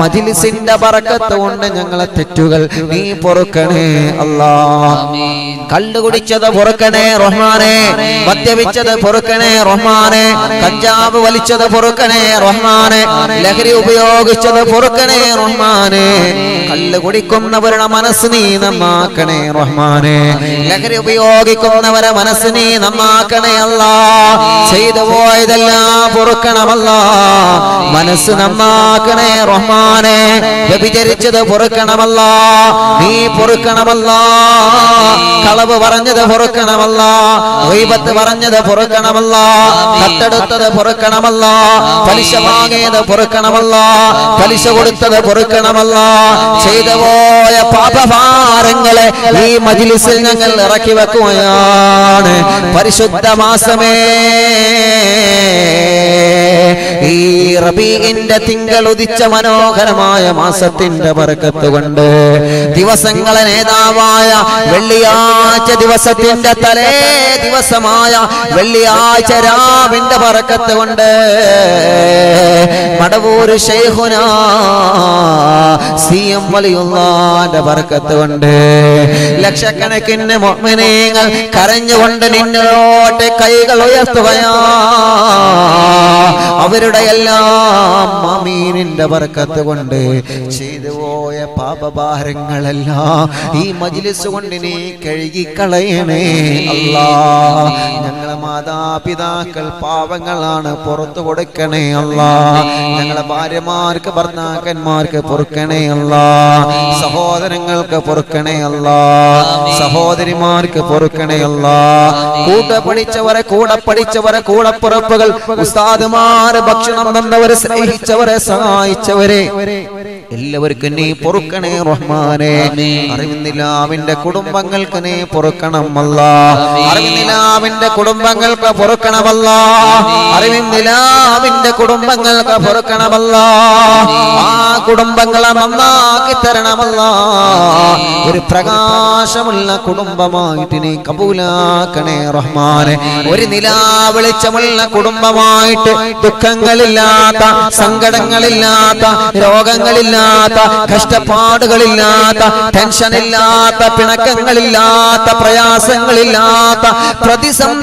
[SPEAKER 1] മജിലിസിന്റെ പറക്കത്ത് കൊണ്ട് ഞങ്ങളെ തെറ്റുകൾ നീ പൊറുക്കണേ അല്ലാ കള്ളു കുടിച്ചത് പൊറുക്കണേ റഹ്മാനെ. മദ്യപിച്ചത് പൊറുക്കണേ റഹ്മാനെ. കഞ്ചാവ് വലിച്ചത് പൊറുക്കണേ റഹ്മാനെ. ലഹരി ഉപയോഗിച്ചത് പൊറുക്കണേ റഹ്മാനെ. കല്ല് കുടിക്കുന്നവരുടെ മനസ്സ് നീ നമ്മാക്കണേ റഹ്മാനെ. ലഹരി ഉപയോഗിക്കുന്നവരെ മനസ്സ് നീ നമ്മാക്കണേ അല്ല. ചെയ്തു പോയതെല്ലാം പൊറുക്കണമല്ല. മനസ്സ് നമ്മാക്കണേ റഹ്മാനെ. വ്യഭിചരിച്ചത് പൊറുക്കണമല്ല. നീ പൊറുക്കണമല്ല. കളവ് പറഞ്ഞത് പൊറുക്കണമല്ല. വൈബത്ത് പറഞ്ഞത് പൊറുക്കണമല്ല. കട്ടെടുത്തത് പൊറുക്കണമല്ല. പലിശ വാങ്ങിയത് പൊറുക്കണമല്ല. പലിശ കൊടുത്തത് പൊറുക്കണമല്ല. ചെയ്തു പോയ പാപഭാരങ്ങളെ ഈ മജിലിസിൽ ഞങ്ങൾ ഇറക്കി വെക്കുകയാണ്. പരിശുദ്ധ മാസമേ. ഈ തിങ്കൾ ഉദിച്ച മനോഹരമായ മാസത്തിന്റെ ബർക്കത്ത് കൊണ്ട് ദിവസങ്ങളെ നേതാവായ വെള്ളിയാഴ്ച ദിവസത്തിന്റെ തലേ ദിവസമായ വെള്ളിയാഴ്ച രാവിന്റെ പറക്കത്ത് കൊണ്ട് മടവൂര് ഷെയ്ഹുന സി എം വലിയുള്ളാന്റെ പറക്കത്ത് കൊണ്ട് ലക്ഷക്കണക്കിന് മുഅ്മിനീങ്ങൾ കരഞ്ഞുകൊണ്ട് നിന്നോട്ട് കൈകൾ ഉയർത്തുകയാ. അവരുടെ എല്ലാം മമീനിന്റെ പറക്കത്ത് കൊണ്ട് ചെയ്തു പോയ പാപഭാരങ്ങളെല്ലാം ഈ മജ്ലിസ് കൊണ്ട് നീ കഴുകിക്കളയണേ. അല്ലാ ഞങ്ങളെ മാതാപിതാക്കൾ പാവങ്ങളാണ് പുറത്തു കൊടുക്കണേ അല്ലാ. ഞങ്ങളെ ഭാര്യമാർക്ക് ഭർത്താക്കന്മാർക്ക് പൊറുക്കണേ അല്ലാ. സഹോദരങ്ങൾക്ക് പൊറുക്കണേ അല്ലാ. സഹോദരിമാർക്ക് പൊറുക്കണേ അല്ലാ. കൂടെ പഠിച്ചവരെ കൂടെ പഠിച്ചവരെ കൂടെ പുറപ്പുകൾ. ഉസ്താദുമാര് ഭക്ഷണം തന്നവരെ സ്നേഹിച്ചവരെ സഹായിച്ചവരെ. എല്ലാവർക്കും നീ പൊറുക്കണേ റഹ്മാനെ. അറിവിന്ദിലാവിന്റെ കുടുംബങ്ങൾക്ക് നീ പൊറുക്കണം അല്ല അറിവിന്ദിലാവിന്റെ കുടുംബങ്ങൾക്ക് പൊറുക്കണമല്ല. അറിവിന്ദിലാവിന്റെ കുടുംബങ്ങൾക്ക് പൊറുക്കണമല്ല. ആ കുടുംബങ്ങളെ നന്നാക്കി തരണമല്ല. ഒരു പ്രകാശമുള്ള കുടുംബമായിട്ട് നീ കബൂലാക്കണേ റഹ്മാനെ. ഒരു നിലാ വെളിച്ചമുള്ള കുടുംബമായിട്ട് ദുഃഖങ്ങളില്ലാത്ത സങ്കടങ്ങളില്ലാത്ത രോഗങ്ങളില്ലാത്ത ഇല്ലാത്ത കഷ്ടപ്പാടുകളില്ലാത്ത ടെൻഷനില്ലാത്ത പിണക്കങ്ങളില്ലാത്ത പ്രയാസങ്ങളില്ലാത്ത പ്രതിസന്ധികളില്ലാത്ത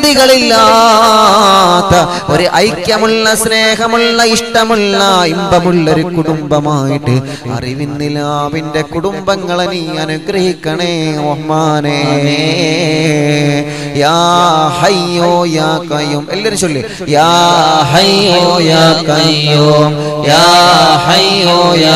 [SPEAKER 1] ഒരു ഐക്യമുള്ള സ്നേഹമുള്ള ഇഷ്ടമുള്ള ഇമ്പമുള്ള ഒരു കുടുംബമായിട്ട് അറിവിന്നിലാവിന്റെ കുടുംബങ്ങളെ നീ അനുഗ്രഹിക്കണേ ഒമാനേ യാ ഹയ്യോ യാ കയ്യോം എല്ലാരും ചൊല്ലി. യാ ഹയ്യോ യാ കയ്യോം
[SPEAKER 2] യാ ഹയ്യോ യാ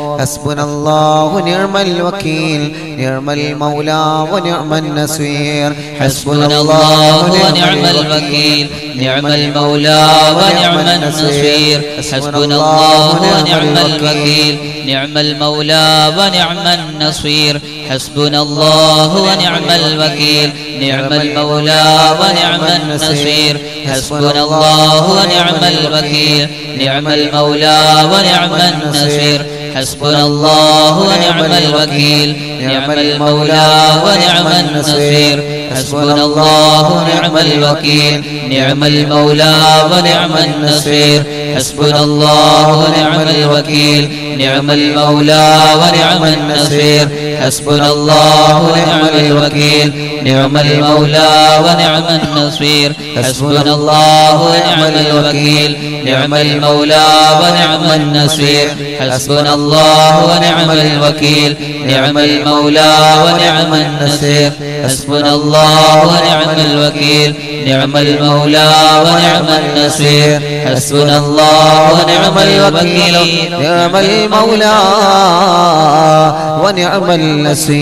[SPEAKER 1] حسبنا الله ونعم الوكيل نعم المولى ونعم النصير.
[SPEAKER 2] حسبنا الله ونعم الوكيل نعم المولى ونعم النصير. حسبنا الله ونعم الوكيل نعم المولى ونعم النصير. حسبنا الله ونعم الوكيل نعم المولى ونعم النصير. حسبنا الله ونعم الوكيل نعم المولى ونعم النصير. حسبنا الله ونعم الوكيل نعم المولى ونعم النصير. حسبنا الله ونعم الوكيل. نعم المولى ونعم النصير. حسبنا الله ونعم الوكيل. نعم المولى ونعم النصير. حسبنا الله ونعم الوكيل. نعم المولى ونعم النصير. حسبنا الله ونعم الوكيل. نعم المولى ونعم النصير. حسبنا الله ونعم الوكيل. نعم المولى ونعم النصير. حسبنا الله ونعم الوكيل نعم المولى ونعم النصير. حسبنا الله ونعم الوكيل
[SPEAKER 1] نعم المولى ونعم النصير.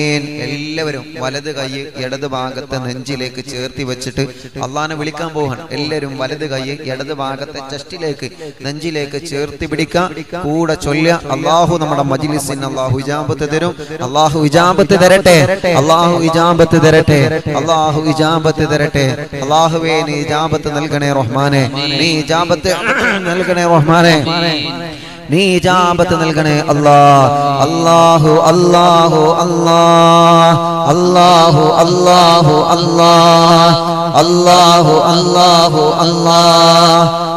[SPEAKER 1] എല്ലാവരും വലത് കൈ ഇടത് ഭാഗത്തെ നെഞ്ചിലേക്ക് ചേർത്തി വെച്ചിട്ട് അള്ളാനെ വിളിക്കാൻ പോകണം എല്ലാവരും വലത് കൈ ഇടത് ഭാഗത്തെ ചെസ്റ്റിലേക്ക് നെഞ്ചിലേക്ക് ചേർത്തി പിടിക്കാം കൂടെ ചൊല്ല അള്ളാഹു നമ്മുടെ മജിലിസിന് അള്ളാഹു ഇജാബത്ത് തരും. അള്ളാഹു ഇജാബത്ത് തരട്ടെ. അള്ളാഹു ഇജാബത്ത് തരട്ടെ. അള്ളാഹു ഇജാബത്ത് തരട്ടെ. അള്ളാഹുവേ നീ ഇജാബത്ത് നൽകണേ റഹ്മാനെ. നീ ഇജാബത്ത് നൽകണേ റഹ്മാനെ. നീ ജാപത്ത് നൽകണേ അല്ലാ. അല്ലാഹു അല്ലാഹു അല്ലാ. അല്ലാഹു അല്ലാഹു അല്ലാ. അല്ലാഹു അല്ലാഹു അല്ലാ.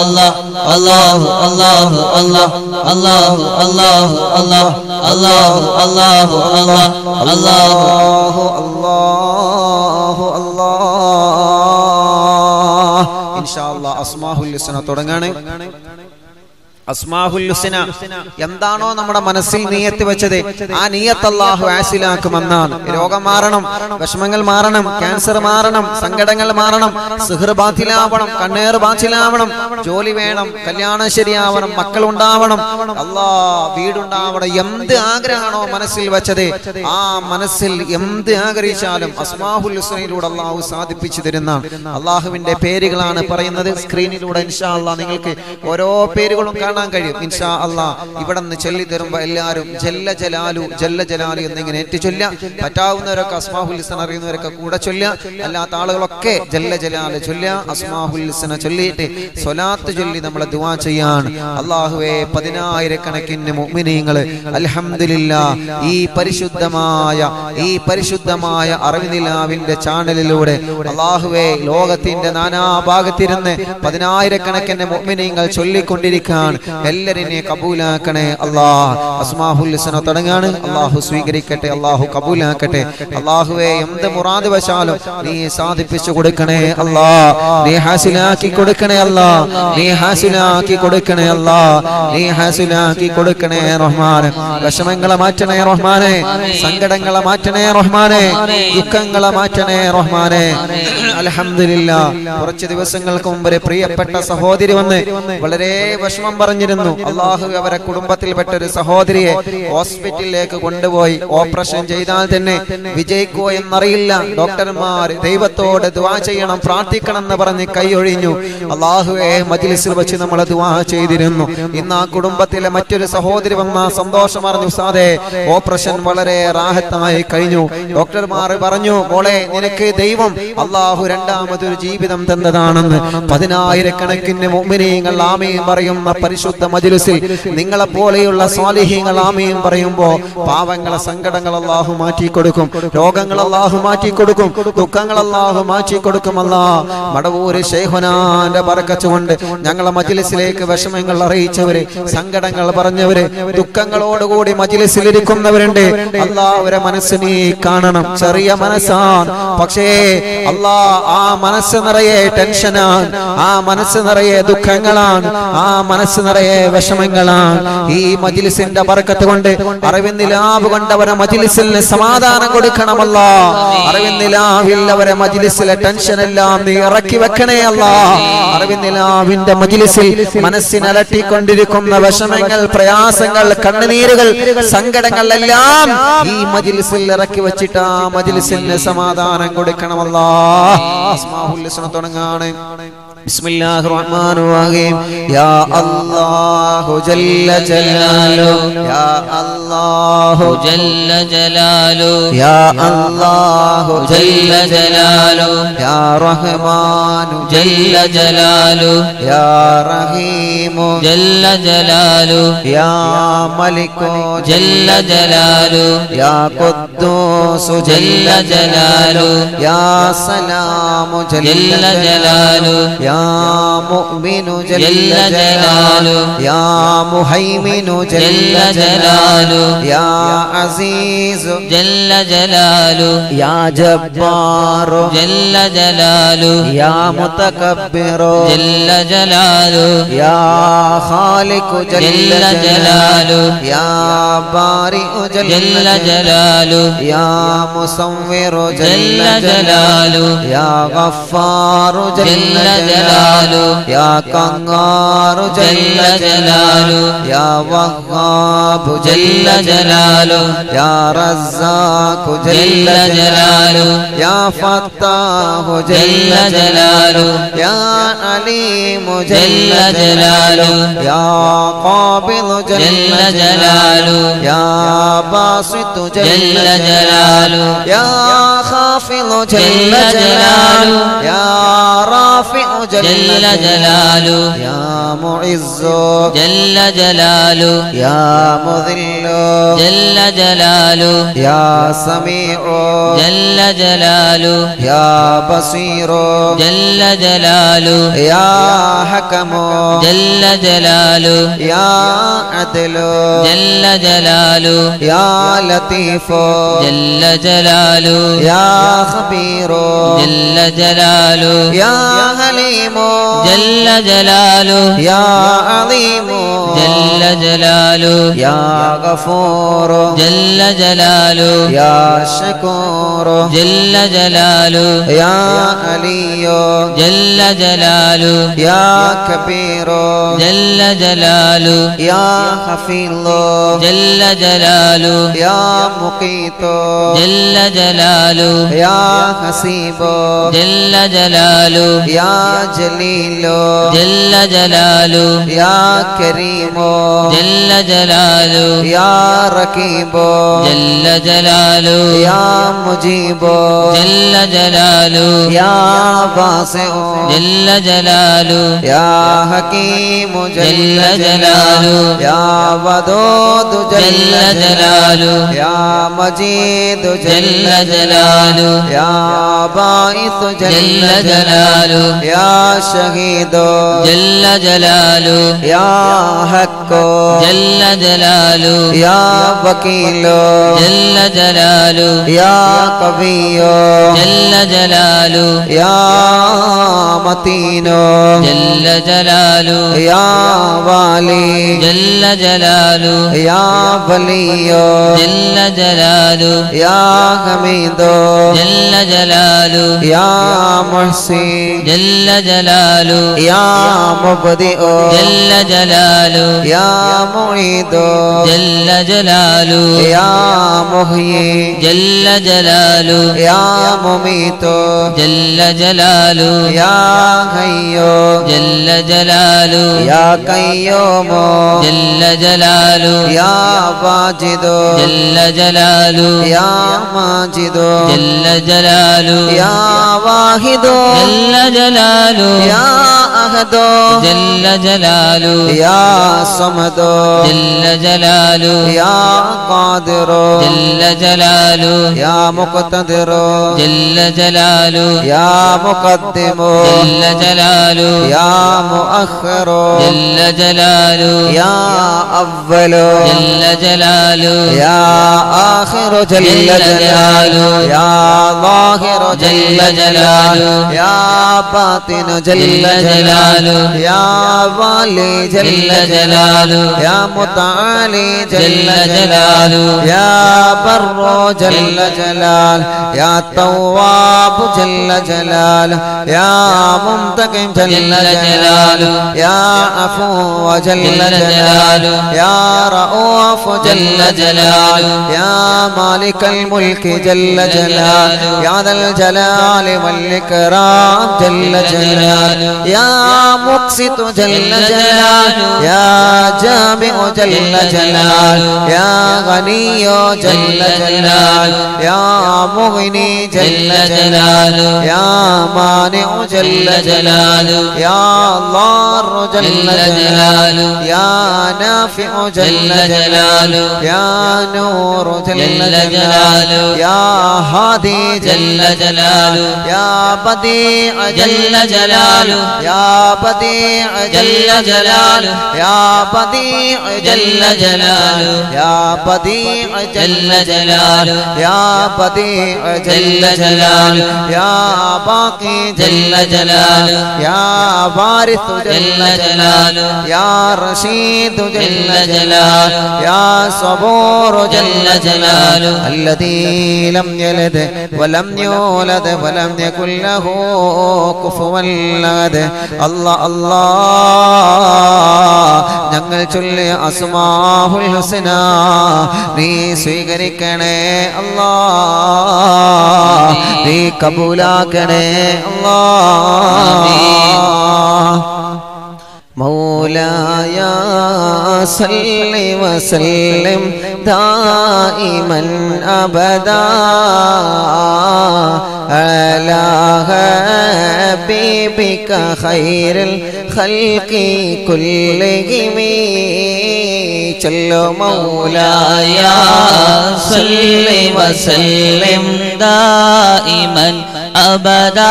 [SPEAKER 1] അല്ലാഹു അല്ലാ അല്ലാഹു അല്ലാഹു അല്ലാ അല്ലാഹു അല്ലാഹു അല്ലാ അല്ലാഹു അല്ലാഹു അല്ലാ അല്ലാഹു അല്ലാഹു അല്ലാഹ് ഇൻഷാ അല്ലാഹ് അസ്മാഹുൽ ഹുസ്ന തുടങ്ങാണ് അസ്മാഹുൽ ഹുസ്ന. എന്താണോ നമ്മുടെ മനസ്സിൽ നീയത്ത് വെച്ചത്? ആ നീയത്ത് അള്ളാഹു ആസിലാക്കുമെന്നാണ്. രോഗം മാറണം വിഷമങ്ങൾ മാറണം ക്യാൻസർ മാറണം സങ്കടങ്ങൾ മാറണം സിഹർ ബാധിലാവണം കണ്ണേർ ബാധിലാവണം ജോലി വേണം കല്യാണം ശരിയാവണം മക്കൾ ഉണ്ടാവണം അല്ലാ വീടുണ്ടാവണം. എന്ത് ആഗ്രഹമാണോ മനസ്സിൽ വെച്ചത്? ആ മനസ്സിൽ എന്ത് ആഗ്രഹിച്ചാലും അസ്മാഹുൽ ഹുസ്നയിലൂടെ അള്ളാഹു സാധിപ്പിച്ചു തരുന്ന അള്ളാഹുവിന്റെ പേരുകളാണ് പറയുന്നത്. സ്ക്രീനിലൂടെ ഇൻഷാ അല്ലാ നിങ്ങൾക്ക് ഓരോ പേരുകളും കാണാൻ കഴിയും. ഇൻഷാ അള്ളാ ഇവിടെ നിന്ന് ചൊല്ലി തരുമ്പോ എല്ലാവരും ജല്ല ജലാലു ജല്ല ജലാലു എന്നിങ്ങനെ ഏറ്റു ചൊല്ല പറ്റാവുന്നവരൊക്കെ അസ്മാഹുലിസൻ അറിയുന്നവരൊക്കെ കൂടെ ചൊല്ല അല്ലാത്ത ആളുകളൊക്കെ ജല്ല ജലാൽ ചൊല്ല അസ്മാഹുലിസനെ ചൊല്ലിയിട്ട് സ്വലാത്ത് ചൊല്ലി നമ്മളെ ദുവാ ചെയ്യാൻ അള്ളാഹുവെ പതിനായിരക്കണക്കിന് മുഅ്മിനീങ്ങൾ അൽഹംദുലില്ല ഈ പരിശുദ്ധമായ ഈ പരിശുദ്ധമായ അറിവിനിലാവിന്റെ ചാനലിലൂടെ അള്ളാഹുവെ ലോകത്തിന്റെ നാനാഭാഗത്തിരുന്ന് പതിനായിരക്കണക്കിന് മുഅ്മിനീങ്ങൾ ചൊല്ലിക്കൊണ്ടിരിക്കാൻ എല്ലാരിനെ കബൂലാക്കണേ. അല്ലാ അസ്മാഹുൽ ഹുസ്ന തുടങ്ങാണ്. അള്ളാഹു സ്വീകരിക്കട്ടെ. അള്ളാഹു കബൂലാക്കട്ടെ. അള്ളാഹുവെ എന്ത് മുറാദ് വശാലും നീ സാധിപ്പിച്ചു കൊടുക്കണേ. അല്ലാ നീ ഹാസിലാക്കി കൊടുക്കണേ. അല്ലാ നീ ഹാസിലാക്കി കൊടുക്കണേ. അല്ലാ നീ ഹാസിലാക്കി കൊടുക്കണേ റഹ്മാനെ. വിഷമങ്ങളെ മാറ്റണേ റഹ്മാനെ. സങ്കടങ്ങളെ മാറ്റണേ റഹ്മാനെ. ദുഃഖങ്ങളെ മാറ്റണേ റഹ്മാനെ. അലഹമില്ല കുറച്ച് ദിവസങ്ങൾക്ക് മുമ്പ് പ്രിയപ്പെട്ട സഹോദരി വന്ന് വളരെ വിഷമം പറഞ്ഞിരുന്നു. അള്ളാഹു അവരെ കുടുംബത്തിൽപ്പെട്ട ഒരു സഹോദരിയെ ഹോസ്പിറ്റലിലേക്ക് കൊണ്ടുപോയി ഓപ്പറേഷൻ ചെയ്താൽ തന്നെ വിജയിക്കോ എന്നറിയില്ല. ഡോക്ടർമാർ ദൈവത്തോട് ദുവാ ചെയ്യണം പ്രാർത്ഥിക്കണം എന്ന് പറഞ്ഞ് കൈയൊഴിഞ്ഞു. അള്ളാഹുവെ മജിലിസിൽ വെച്ച് നമ്മൾ ദുവാ ചെയ്തിരുന്നു. ഇന്ന് ആ കുടുംബത്തിലെ മറ്റൊരു സഹോദരി വന്ന സന്തോഷം അറിഞ്ഞു. സാധേ ഓപ്പറേഷൻ വളരെ റാഹത്തായി കഴിഞ്ഞു. ഡോക്ടർമാർ പറഞ്ഞു മോളെ നിനക്ക് ദൈവം അള്ളാഹു രണ്ടാമതൊരു ജീവിതം തന്നതാണെന്ന് പതിനായിരക്കണക്കിന് മുഅ്മിനീങ്ങൾ ആമയും പറയുന്ന പരിശുദ്ധ മജിലിസിൽ നിങ്ങളെ പോലെയുള്ള സ്വാലിഹ്യങ്ങൾ ആമീൻ പറയുമ്പോ പാവങ്ങളെ സങ്കടങ്ങൾ അള്ളാഹു മാറ്റി കൊടുക്കും രോഗങ്ങൾ അള്ളാഹു മാറ്റി കൊടുക്കും ദുഃഖങ്ങൾ അള്ളാഹു മാറ്റി കൊടുക്കുമല്ല മടവൂര് ശേഖനാന്റെ പറക്കച്ചുകൊണ്ട് ഞങ്ങളെ മജിലിസിലേക്ക് വിഷമങ്ങൾ അറിയിച്ചവര് സങ്കടങ്ങൾ പറഞ്ഞവര് ദുഃഖങ്ങളോടുകൂടി മജ്ലിസിൽ ഇരിക്കുന്നവരുണ്ട് അള്ളാഹുരെ മനസ്സ് കാണണം. ചെറിയ മനസ്സാണ്. പക്ഷേ അല്ലാ ആ മനസ്സ് നിറയെ ടെൻഷനാണ്. ആ മനസ്സ് നിറയെ ദുഃഖങ്ങളാണ്. ആ മനസ്സ് നിറയെ വിഷമങ്ങളാണ് ഈ മജിലിസിന്റെ പറക്കത്ത് കൊണ്ട് അറിവിന്ദിലാവ് കൊണ്ട് അവരെ മജിലിസിന് സമാധാനം കൊടുക്കണമല്ല. അറിവിന്ദിലാവിൽ അവരെ മജിലിസിലെ ടെൻഷൻ എല്ലാം നീ ഇറക്കി വെക്കണേ അല്ല. അറിവിന്ദിലാവിന്റെ മജിലിസിൽ മനസ്സിനലട്ടിക്കൊണ്ടിരിക്കുന്ന വിഷമങ്ങൾ പ്രയാസങ്ങൾ കണ്ണുനീരുകൾ സങ്കടങ്ങൾ എല്ലാം ഈ മജിലിസിൽ ഇറക്കി വെച്ചിട്ട് ആ മജിലിസിന് സമാധാനം കൊടുക്കണമല്ല. തുടങ്ങാണ്. بسم الله الرحمن الرحيم يا الله جل جلاله يا الله
[SPEAKER 2] جل جلاله
[SPEAKER 1] يا الله
[SPEAKER 2] جل جلاله
[SPEAKER 1] يا رحمن
[SPEAKER 2] جل جلاله
[SPEAKER 1] يا رحيم
[SPEAKER 2] جل جلاله
[SPEAKER 1] يا ملك
[SPEAKER 2] جل جلاله
[SPEAKER 1] يا قدوس
[SPEAKER 2] جل جلاله
[SPEAKER 1] يا سلام
[SPEAKER 2] جل جلاله
[SPEAKER 1] يا مؤمن جل,
[SPEAKER 2] جل جلاله
[SPEAKER 1] يا مهيمن جل,
[SPEAKER 2] جل جلاله
[SPEAKER 1] يا عزيز
[SPEAKER 2] جل جلاله.
[SPEAKER 1] يا جبار
[SPEAKER 2] جل جلاله.
[SPEAKER 1] يا متكبر
[SPEAKER 2] جل جلاله.
[SPEAKER 1] يا خالق جل,
[SPEAKER 2] جل جلاله
[SPEAKER 1] يا بارئ جل,
[SPEAKER 2] جل جلاله.
[SPEAKER 1] يا مصور جل,
[SPEAKER 2] جل جلاله.
[SPEAKER 1] يا غفار جل,
[SPEAKER 2] جل جلاله
[SPEAKER 1] يا قهار
[SPEAKER 2] جل جلاله
[SPEAKER 1] يا وهاب
[SPEAKER 2] جل جلاله
[SPEAKER 1] يا رزاق
[SPEAKER 2] جل جلاله
[SPEAKER 1] يا فتاح
[SPEAKER 2] جل جلاله
[SPEAKER 1] يا عليم
[SPEAKER 2] جل جلاله
[SPEAKER 1] يا قابض
[SPEAKER 2] جل جلاله
[SPEAKER 1] يا باسط
[SPEAKER 2] جل جلاله
[SPEAKER 1] يا خافض
[SPEAKER 2] جل جلاله
[SPEAKER 1] يا رافع جل,
[SPEAKER 2] جل جلاله.
[SPEAKER 1] يا معز.
[SPEAKER 2] جل جلاله.
[SPEAKER 1] يا مذل.
[SPEAKER 2] جل جلاله.
[SPEAKER 1] يا سميع.
[SPEAKER 2] جل جلاله.
[SPEAKER 1] يا بصير.
[SPEAKER 2] جل جلاله.
[SPEAKER 1] يا حكم.
[SPEAKER 2] جل جلاله.
[SPEAKER 1] يا عدل.
[SPEAKER 2] جل جلاله.
[SPEAKER 1] يا لطيف.
[SPEAKER 2] جل جلاله.
[SPEAKER 1] يا خبير.
[SPEAKER 2] جل جلاله.
[SPEAKER 1] يا حليم
[SPEAKER 2] جل جلاله.
[SPEAKER 1] يا عظيم
[SPEAKER 2] جل جلاله.
[SPEAKER 1] يا غفور.
[SPEAKER 2] جل جلاله.
[SPEAKER 1] يا شكور.
[SPEAKER 2] جل جلاله.
[SPEAKER 1] يا علي.
[SPEAKER 2] جل جلاله.
[SPEAKER 1] يا كبير.
[SPEAKER 2] جل جلاله.
[SPEAKER 1] يا حفيظ.
[SPEAKER 2] جل جلاله.
[SPEAKER 1] يا مقيت.
[SPEAKER 2] جل جلاله.
[SPEAKER 1] يا حسيب.
[SPEAKER 2] جل جلاله.
[SPEAKER 1] يا جلیلو
[SPEAKER 2] جل جلالو
[SPEAKER 1] یا کریمو
[SPEAKER 2] جل جلالو
[SPEAKER 1] یا رقیبو
[SPEAKER 2] جل جلالو
[SPEAKER 1] یا مجیبو
[SPEAKER 2] جل جلالو
[SPEAKER 1] یا واسعو
[SPEAKER 2] جل جلالو
[SPEAKER 1] یا حکیم جل
[SPEAKER 2] جلالو
[SPEAKER 1] یا ودود جل
[SPEAKER 2] جلالو
[SPEAKER 1] یا مجید جل
[SPEAKER 2] جلالو
[SPEAKER 1] یا باعث جل
[SPEAKER 2] جلالو
[SPEAKER 1] یا शहीदो
[SPEAKER 2] जल्ल जलालु
[SPEAKER 1] या हक्को
[SPEAKER 2] जल्ल जलालु
[SPEAKER 1] या वकीलो
[SPEAKER 2] जल्ल जलालु
[SPEAKER 1] या कवियो
[SPEAKER 2] जल्ल जलालु
[SPEAKER 1] या मतीनो
[SPEAKER 2] जल्ल जलालु
[SPEAKER 1] या वाली
[SPEAKER 2] जल्ल जलालु
[SPEAKER 1] या वलियो
[SPEAKER 2] जल्ल जलालु
[SPEAKER 1] या हमीदो
[SPEAKER 2] जल्ल जलालु
[SPEAKER 1] या मुहसी
[SPEAKER 2] जल्ल جلاله
[SPEAKER 1] يا مبدئ
[SPEAKER 2] جل جلاله
[SPEAKER 1] يا معيد
[SPEAKER 2] جل جلاله
[SPEAKER 1] يا محيي
[SPEAKER 2] جل جلاله
[SPEAKER 1] يا مميت
[SPEAKER 2] جل جلاله
[SPEAKER 1] يا حي
[SPEAKER 2] جل جلاله
[SPEAKER 1] يا قيوم
[SPEAKER 2] جل جلاله
[SPEAKER 1] يا واجد
[SPEAKER 2] جل جلاله
[SPEAKER 1] يا ماجد
[SPEAKER 2] جل جلاله
[SPEAKER 1] يا واحد
[SPEAKER 2] جل جلاله قالوا
[SPEAKER 1] يا أحد
[SPEAKER 2] جل جلاله
[SPEAKER 1] يا صمد
[SPEAKER 2] جل جلاله
[SPEAKER 1] يا قادر
[SPEAKER 2] جل جلاله
[SPEAKER 1] يا مقتدر
[SPEAKER 2] جل جلاله
[SPEAKER 1] يا مقدم
[SPEAKER 2] جل جلاله
[SPEAKER 1] يا مؤخر
[SPEAKER 2] جل جلاله
[SPEAKER 1] يا أول
[SPEAKER 2] جل جلاله
[SPEAKER 1] يا آخر جل
[SPEAKER 2] جل
[SPEAKER 1] جلاله. يا ظاهر جل
[SPEAKER 2] جل
[SPEAKER 1] جلاله. يا باطن جل
[SPEAKER 2] جل
[SPEAKER 1] جلاله
[SPEAKER 2] جلاله.
[SPEAKER 1] يا والي جل
[SPEAKER 2] جل
[SPEAKER 1] جلاله. يا متعالي جل
[SPEAKER 2] جل
[SPEAKER 1] جلاله. يا بر جل
[SPEAKER 2] جل
[SPEAKER 1] جلاله يا تواب جل جلاله يا منتقم جل
[SPEAKER 2] جل
[SPEAKER 1] جلاله. يا عفو جل
[SPEAKER 2] جل
[SPEAKER 1] جلاله. يا رؤوف جل
[SPEAKER 2] جل
[SPEAKER 1] جلاله. يا مالك الملك جل
[SPEAKER 2] جل
[SPEAKER 1] جلاله. يا ذا الجلال والإكرام جل
[SPEAKER 2] جل
[SPEAKER 1] جلاله
[SPEAKER 2] جلاله.
[SPEAKER 1] يا مقسط جل
[SPEAKER 2] جلال
[SPEAKER 1] يا جامع جل
[SPEAKER 2] جلال
[SPEAKER 1] يا غني جل
[SPEAKER 2] جلال
[SPEAKER 1] يا مغني جل
[SPEAKER 2] جلال
[SPEAKER 1] يا مانع جل
[SPEAKER 2] جلال
[SPEAKER 1] يا ضار جل
[SPEAKER 2] جلال
[SPEAKER 1] يا نافع جل
[SPEAKER 2] جلال
[SPEAKER 1] يا نور جل
[SPEAKER 2] جلال
[SPEAKER 1] يا هادي جل
[SPEAKER 2] جلال
[SPEAKER 1] يا بديع
[SPEAKER 2] جل جلال
[SPEAKER 1] يا یا بدیع
[SPEAKER 2] جل جلال،
[SPEAKER 1] یا بدیع
[SPEAKER 2] جل جلال،
[SPEAKER 1] یا بدیع
[SPEAKER 2] جل جلال،
[SPEAKER 1] یا بدیع
[SPEAKER 2] جل جلال،
[SPEAKER 1] یا باقی
[SPEAKER 2] جل جلال،
[SPEAKER 1] یا وارث جل
[SPEAKER 2] جلال،
[SPEAKER 1] یا رشید جل
[SPEAKER 2] جلال،
[SPEAKER 1] یا صبور جل
[SPEAKER 2] جلال.
[SPEAKER 1] الذي لم يلد ولم يولد ولم يكن له كفوا لد അല്ലാ അല്ലാ. ഞങ്ങൾ ചൊല്ലിയ അസുമാഹുൽ ഹസന നീ സ്വീകരിക്കണേ അല്ലാ. നീ കബൂലാക്കണേ അല്ലാ. مولاي صل وسلم دائما أبدا على حبيبك خير الخلق كلهم. چلو مولاي
[SPEAKER 2] صل وسلم دائما أبدا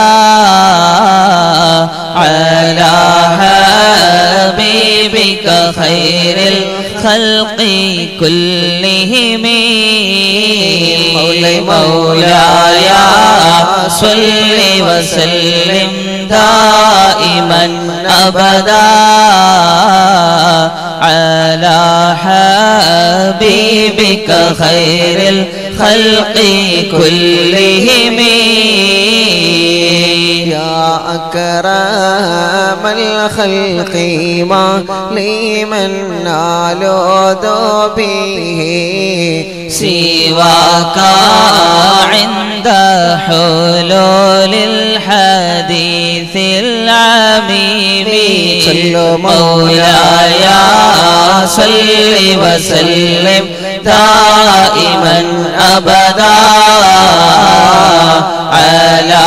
[SPEAKER 2] على حبيبك خير الخلق كلهم.
[SPEAKER 1] مولاي
[SPEAKER 2] مولاي. صل وسلم دائما أبدا. على حبيبك خير الخلق كلهم.
[SPEAKER 1] يا أكرم الخلق ما لمن نالوذ به
[SPEAKER 2] سواك عند حلول الحديث العميم. مولاي صل وسلم دائما أبدا. على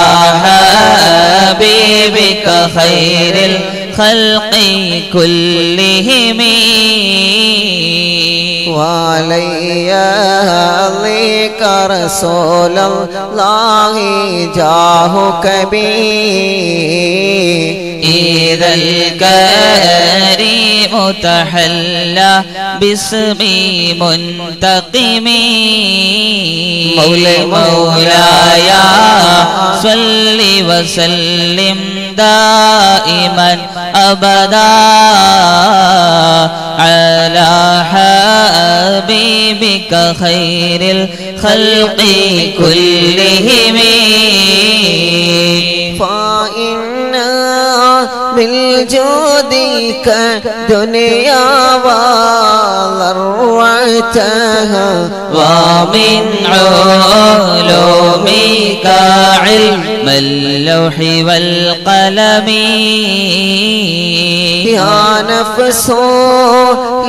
[SPEAKER 2] حبيبك خير الخلق كلهم.
[SPEAKER 1] وعلي ذيك رسول الله جاهك بي
[SPEAKER 2] إذا الكريم تحلى باسم منتقم
[SPEAKER 1] مولاي
[SPEAKER 2] مولاي صل وسلم دائما أبدا على حبيبك خير الخلق كلهم.
[SPEAKER 1] فإن بالجود كدنيا وضروعتها
[SPEAKER 2] ومن علومك علم اللوح والقلم.
[SPEAKER 1] يا نفس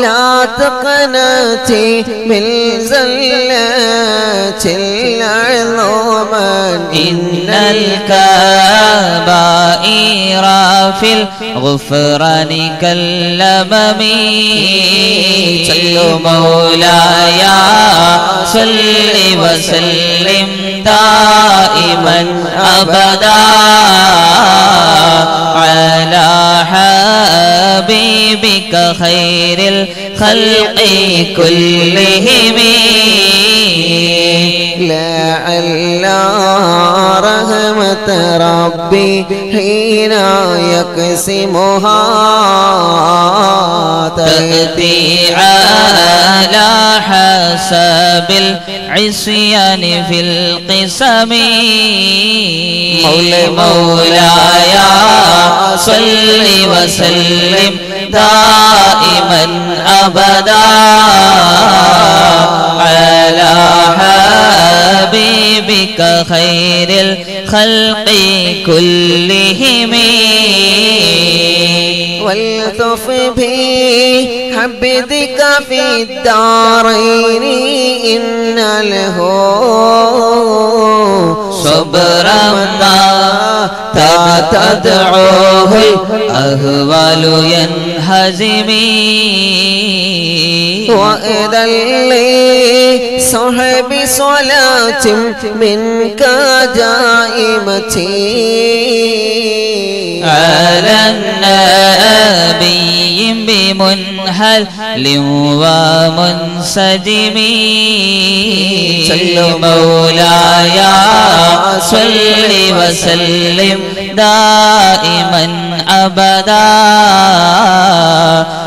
[SPEAKER 1] لا تقنتي من زلة العظام.
[SPEAKER 2] إن الكبائر في الغفران كاللمم. صلوا مولاي صل وسلم دائما أبدا على حبيبك خير الخلق كلهم.
[SPEAKER 1] لعل رحمة ربي حين يقسمها
[SPEAKER 2] تأتي على حسب العصيان في القسم.
[SPEAKER 1] مولاي
[SPEAKER 2] مولاي صل وسلم دائما أبدا على حبيبك خير الخلق كلهم.
[SPEAKER 1] والتف بحبذك في الدارين إن له
[SPEAKER 2] صبرا ما تدعوه الأهوال ينهزمي
[SPEAKER 1] وإذا لي صحب صلاة منك دائمتي
[SPEAKER 2] على النبي بمنهل ومنسجم
[SPEAKER 1] صلوا
[SPEAKER 2] مولاي صل وسلم دائما أبدا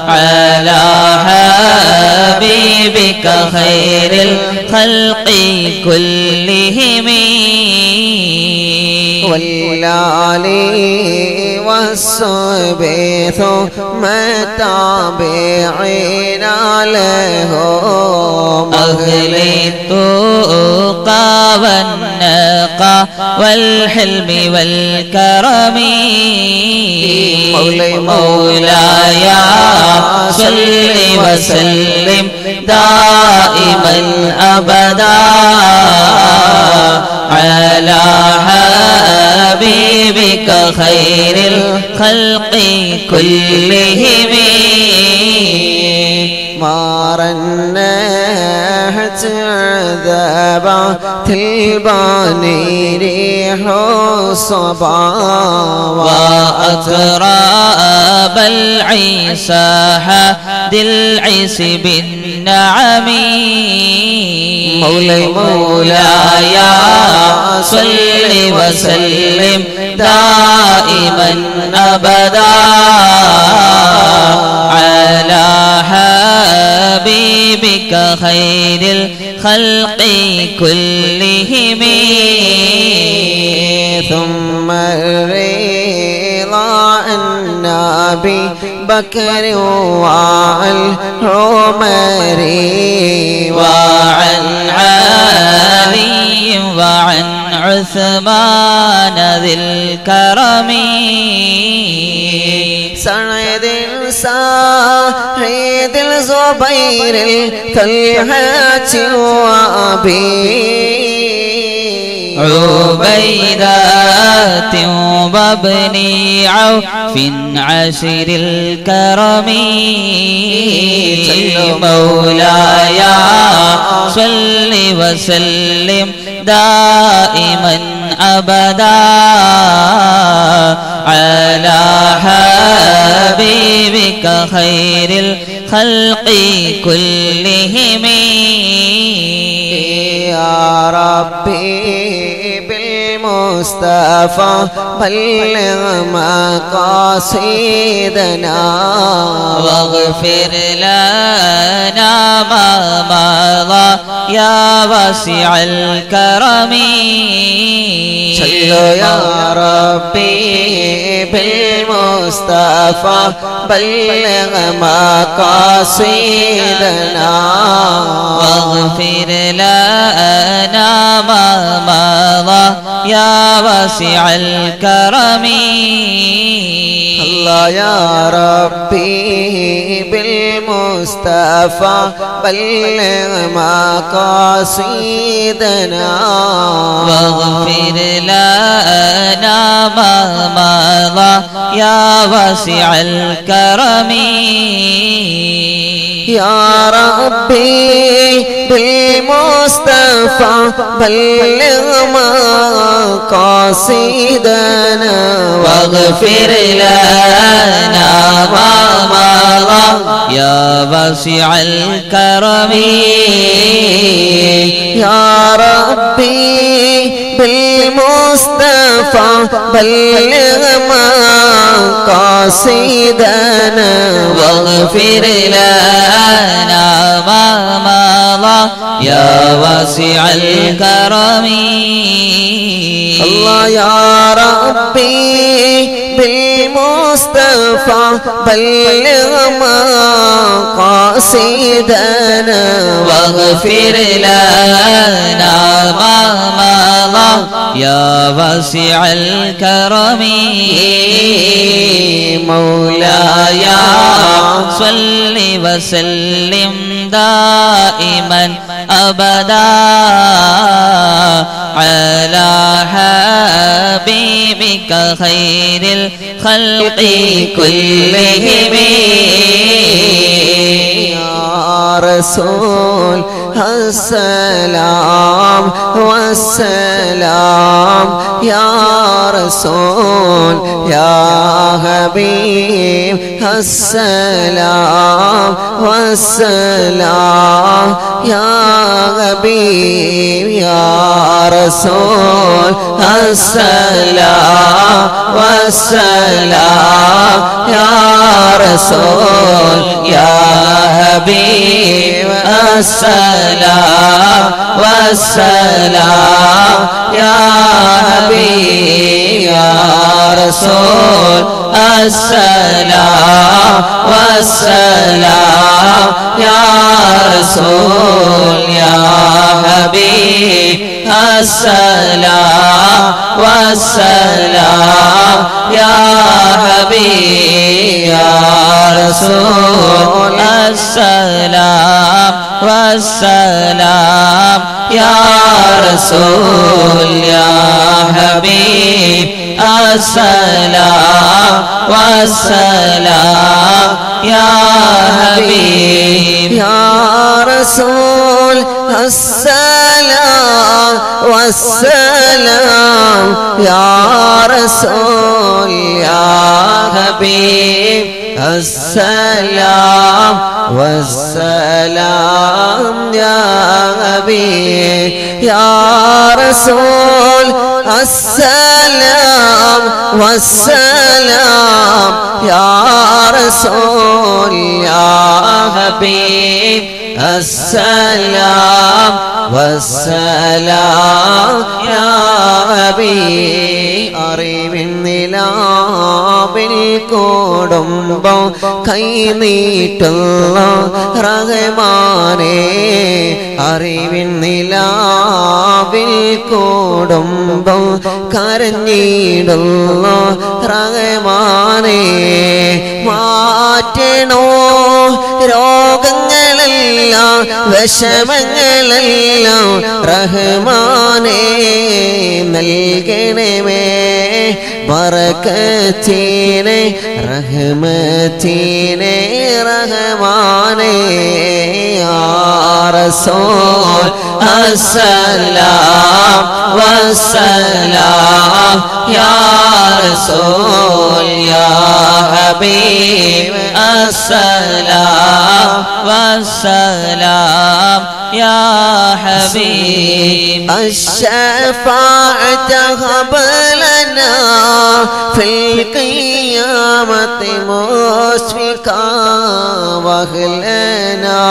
[SPEAKER 2] على حبيبك خير الخلق كلهم.
[SPEAKER 1] واللالي والصحب ثم التابعين لهم.
[SPEAKER 2] أهل التقى والنقى والحلم والكرم.
[SPEAKER 1] مولاي
[SPEAKER 2] مولاي صل وسلم دائما أبدا. على حبيبك خير الخلق كلهم.
[SPEAKER 1] ما رنحت عذابات الباني ريح الصبا
[SPEAKER 2] وأتراب العيسى حد العيس بالنعم.
[SPEAKER 1] مولاي
[SPEAKER 2] مولاي صل وسلم. دائما أبدا على حبيبك خير الخلق كلهم.
[SPEAKER 1] ثم الرضا أبي بكر وعمر
[SPEAKER 2] وعن علي وعن عثمان ذي الكرم.
[SPEAKER 1] سعد سعيد الزبير الطلحة وأبي.
[SPEAKER 2] عبيدات وابن عوف عشر الكرم. مولاي صل وسلم دائما أبدا على حبيبك خير الخلق كلهم.
[SPEAKER 1] يا ربي بالمصطفى بلغ مقاصدنا
[SPEAKER 2] واغفر لنا ما مضى يا واسع الكرم
[SPEAKER 1] صلوا يا ربي بالمصطفى بلغ مقاصدنا
[SPEAKER 2] واغفر لنا ما مضى يا واسع الكرم.
[SPEAKER 1] الله يا ربي بالمصطفى بلغ مقاصدنا.
[SPEAKER 2] واغفر لنا ما مضى يا واسع الكرم.
[SPEAKER 1] يا ربي بالمصطفى بلغ مقاصدنا
[SPEAKER 2] واغفر لنا ما مضى يا واسع الكرم.
[SPEAKER 1] يا ربي بالمصطفى بلغ مقاصدنا
[SPEAKER 2] واغفر لنا ما مضى يا واسع الكرم.
[SPEAKER 1] الله يا ربي بالمصطفى بلغ مقاصدنا.
[SPEAKER 2] واغفر لنا ما مضى. يا واسع الكرم مولاي صل وسلم دائما أبدا. على حبيبك خير الخلق كلهم.
[SPEAKER 1] يا رسول السلام والسلام يا رسول يا حبيب السلام والسلام يا حبيب يا رسول السلام والسلام يا رسول يا حبيب السلام والسلام. يا حبيب يا رسول السلام والسلام. يا رسول يا حبيب السلام والسلام. يا حبيب يا رسول السلام. والسلام. يا رسول يا حبيب. السلام والسلام. يا حبيب. يا رسول السلام والسلام. يا رسول يا حبيب. السلام والسلام يا أبي يا رسول السلام والسلام يا رسول يا حبيب السلام والسلام يا أبي قريب النلام നിലാവിൽ കൂടുമ്പോ കൈനീട്ടുള്ള റഹമാനെ അറിവിൻ നിലാവിൽ കൂടുമ്പോ കരഞ്ഞിടുള്ള റഹമാനെ മാറ്റണോ? രോഗങ്ങളെല്ലാം വിഷമങ്ങളെല്ലാം റഹമാനെ നൽകണമേ. ബറക്കത്തീനെ റഹ്മത്തീനെ റഹ്മാനേ യാ رسول السلام والسلام. يا رسول يا حبيب
[SPEAKER 2] السلام والسلام. يا حبيب
[SPEAKER 1] الشفاعة قبلنا في القيامة مشفقا واخلنا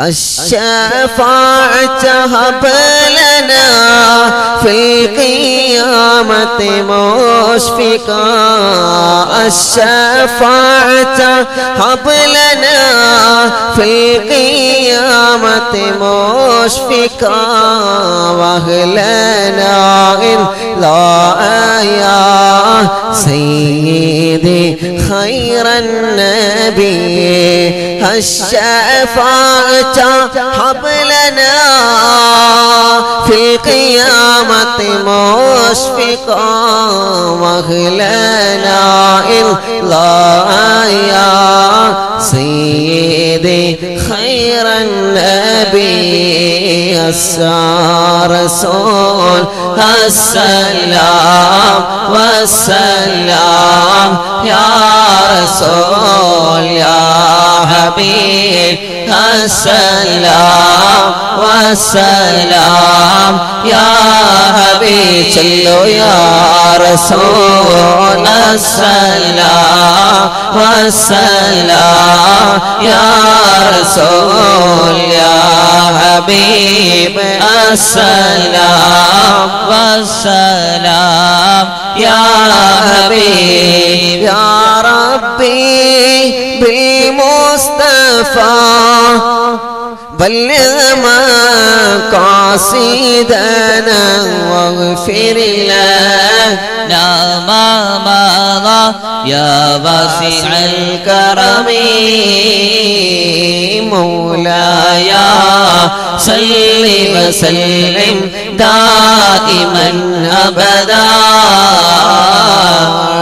[SPEAKER 1] الشفاعة هب لنا في القيامة مشفقا الشفاعة هب لنا في القيامة مشفقا وأهلنا إلا يا سيدي خير النبي. الشفاعة هب لنا في القيامة مشفقا وأهلنا إلا يا سيدي خير النبي الرسول السلام والسلام. يا رسول يا حبيب السلام والسلام. يا حبيب صلوا يا رسول السلام والسلام. يا رسول يا حبيب السلام
[SPEAKER 2] والسلام.
[SPEAKER 1] يا حبيب يا ربي بالمصطفى بلغ مقاصدنا واغفر لنا
[SPEAKER 2] ما مضى يا واسع الكرم
[SPEAKER 1] مولاي. صل وسلم دائما أبدا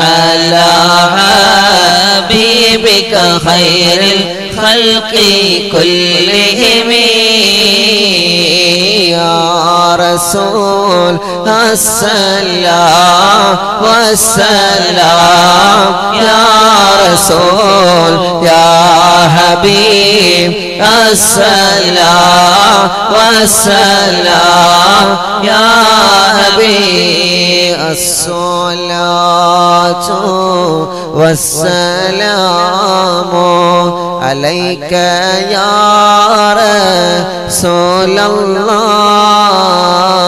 [SPEAKER 2] على حبيبك خير الخلق كلهم.
[SPEAKER 1] يا رسول السلام والسلام. يا رسول يا حبيب السلام والسلام. يا حبيب الصلاة والسلام عليك يا رسول الله.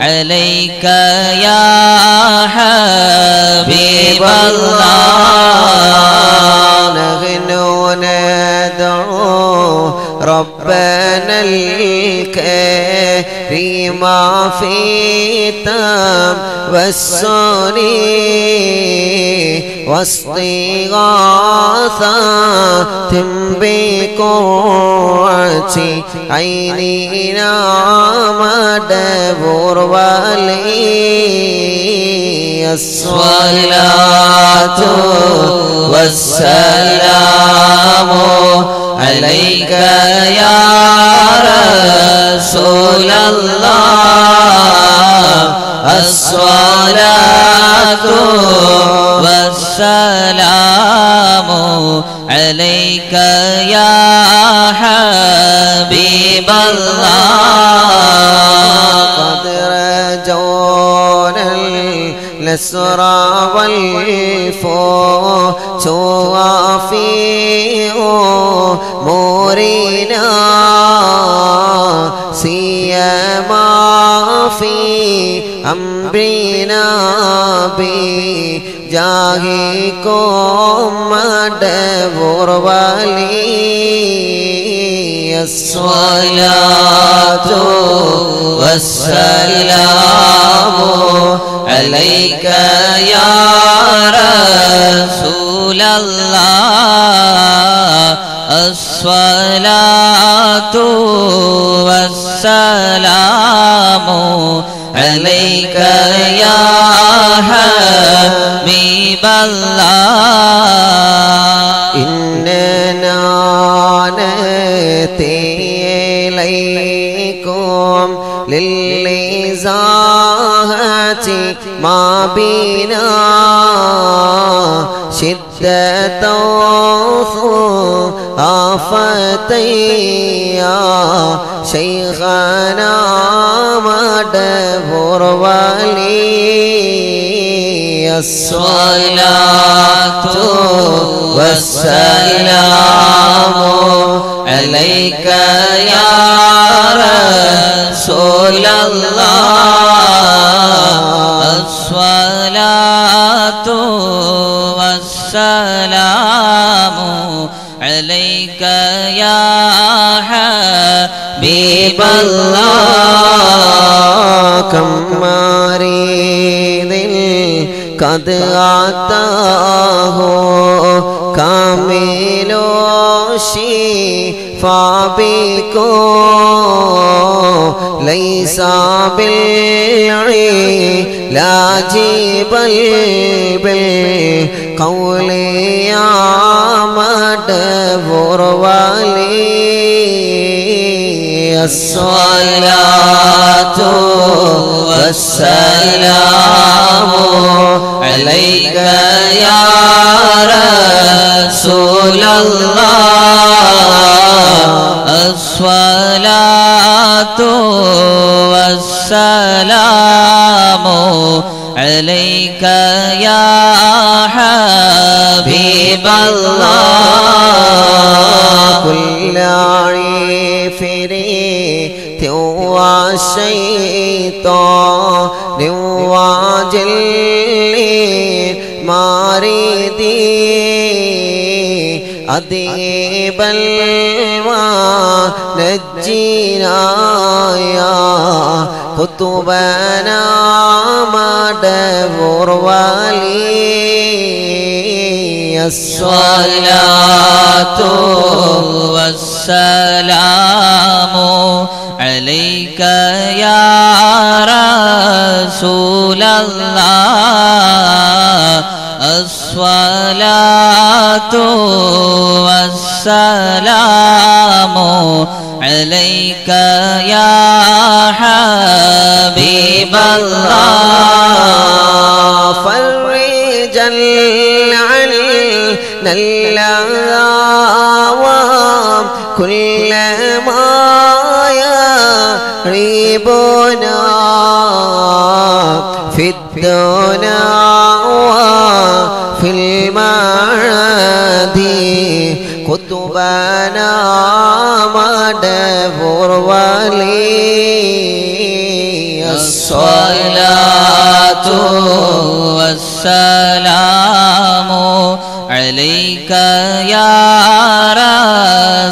[SPEAKER 2] عليك يا حبيب الله.
[SPEAKER 1] نحن ندعو ربنا الكريم. فيما في توسلي واستغاثة بقرة عيننا مدبر ولي الصلاة والسلام عليك يا رسول الله
[SPEAKER 2] الصلاة والسلام عليك يا حبيب الله.
[SPEAKER 1] قد رجونا النصر والفوز وفي أمورنا. فی امبینا بی جاہی کو مڈ والی الصلاة والسلام علیک یا
[SPEAKER 2] رسول اللہ تو والسلام عليك يا حبيب الله.
[SPEAKER 1] إننا نأتي إليكم للإزاحة ما بنا. شدة ولي الصلاة والسلام عليك يا رسول الله
[SPEAKER 2] الصلاة والسلام عليك يا حبيب
[SPEAKER 1] الله. كم مريض قد أتاه كامل الشفاء بكم ليس بالعلاج بل بالقول يا الصلاة والسلام عليك يا رسول الله
[SPEAKER 2] الصلاة والسلام عليك يا حبيب الله.
[SPEAKER 1] كل عفريت وشيطان وجل ماردي أذيب الما نجينا يا قطبنا. الصلاة
[SPEAKER 2] والسلام عليك يا رسول الله. الصلاة والسلام السلام عليك يا حبيب الله.
[SPEAKER 1] فرج عن النلا وكل خطبانا ماد بوروالي
[SPEAKER 2] الصلاة والسلام عليك يا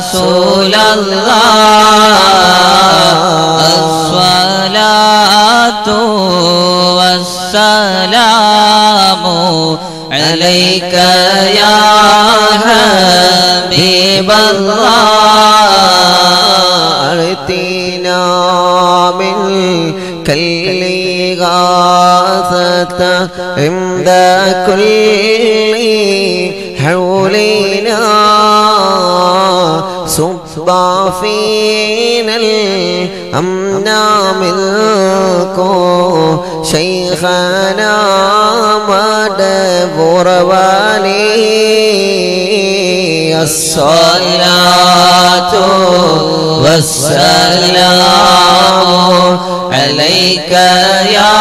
[SPEAKER 2] رسول الله الصلاة والسلام عليك يا رسول الله حبيب الله
[SPEAKER 1] أرتنا من كل غاثة عند كل حولي. فينا الأمنا منكم. شيخنا مدبر والي
[SPEAKER 2] الصلاة والسلام عليك يا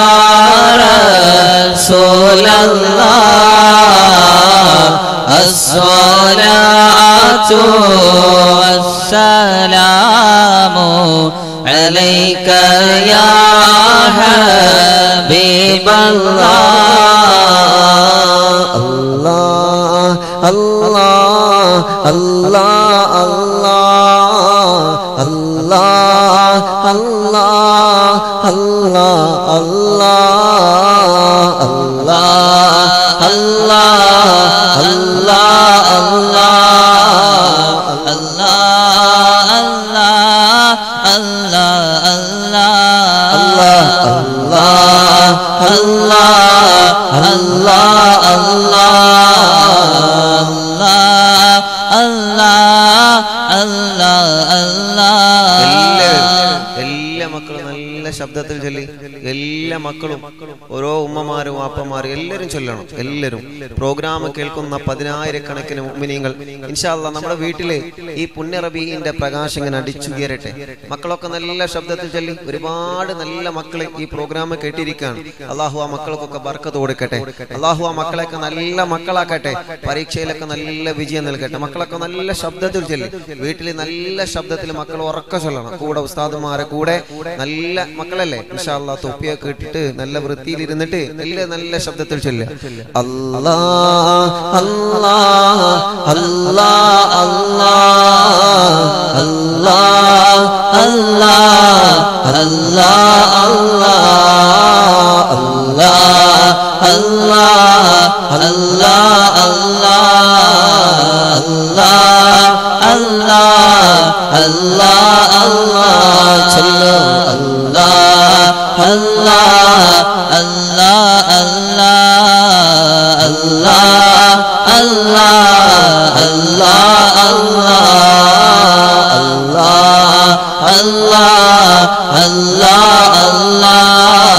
[SPEAKER 2] رسول الله. الصلاة والسلام عليك يا حبيب الله.
[SPEAKER 1] الله. الله. الله. الله. الله. Allah Allah Allah Allah Allah
[SPEAKER 3] Allah എല്ലാ മക്കളും നല്ല ശബ്ദത്തിൽ ചൊല്ലി എല്ലാ മക്കളും ഓരോ ഉമ്മമാരും വാപ്പമാരും എല്ലാവരും ചൊല്ലണം എല്ലാവരും. പ്രോഗ്രാം കേൾക്കുന്ന പതിനായിരക്കണക്കിന് മുഅ്മിനീങ്ങൾ ഇൻഷാല്ല നമ്മുടെ വീട്ടിൽ ഈ പുണ്യറബീന്റെ പ്രകാശം ഇങ്ങനെ അടിച്ചു കയറട്ടെ മക്കളൊക്കെ നല്ല ശബ്ദത്തിൽ ചൊല്ലി ഒരുപാട് നല്ല മക്കൾ ഈ പ്രോഗ്രാം കേട്ടിരിക്കുകയാണ്. അള്ളാഹു ആ മക്കൾക്കൊക്കെ ബർക്കത്ത് കൊടുക്കട്ടെ. അള്ളാഹു ആ മക്കളെയൊക്കെ നല്ല മക്കളാക്കട്ടെ. പരീക്ഷയിലൊക്കെ നല്ല വിജയം നൽകട്ടെ. മക്കളൊക്കെ നല്ല ശബ്ദത്തിൽ ചൊല്ലി. വീട്ടിൽ നല്ല ശബ്ദത്തിൽ മക്കൾ ഉറക്ക ചൊല്ലണം. കൂടെ ഉസ്താദുമാരെ കൂടെ നല്ല മക്കളല്ലേ? ഇൻഷാല്ലാ തൊപ്പിയൊക്കെ ഇട്ടിട്ട് നല്ല വൃത്തിയിൽ ഇരുന്നിട്ട് നല്ല നല്ല ശബ്ദത്തിൽ ചൊല്ലുക
[SPEAKER 1] അല്ലാ اللہ اللہ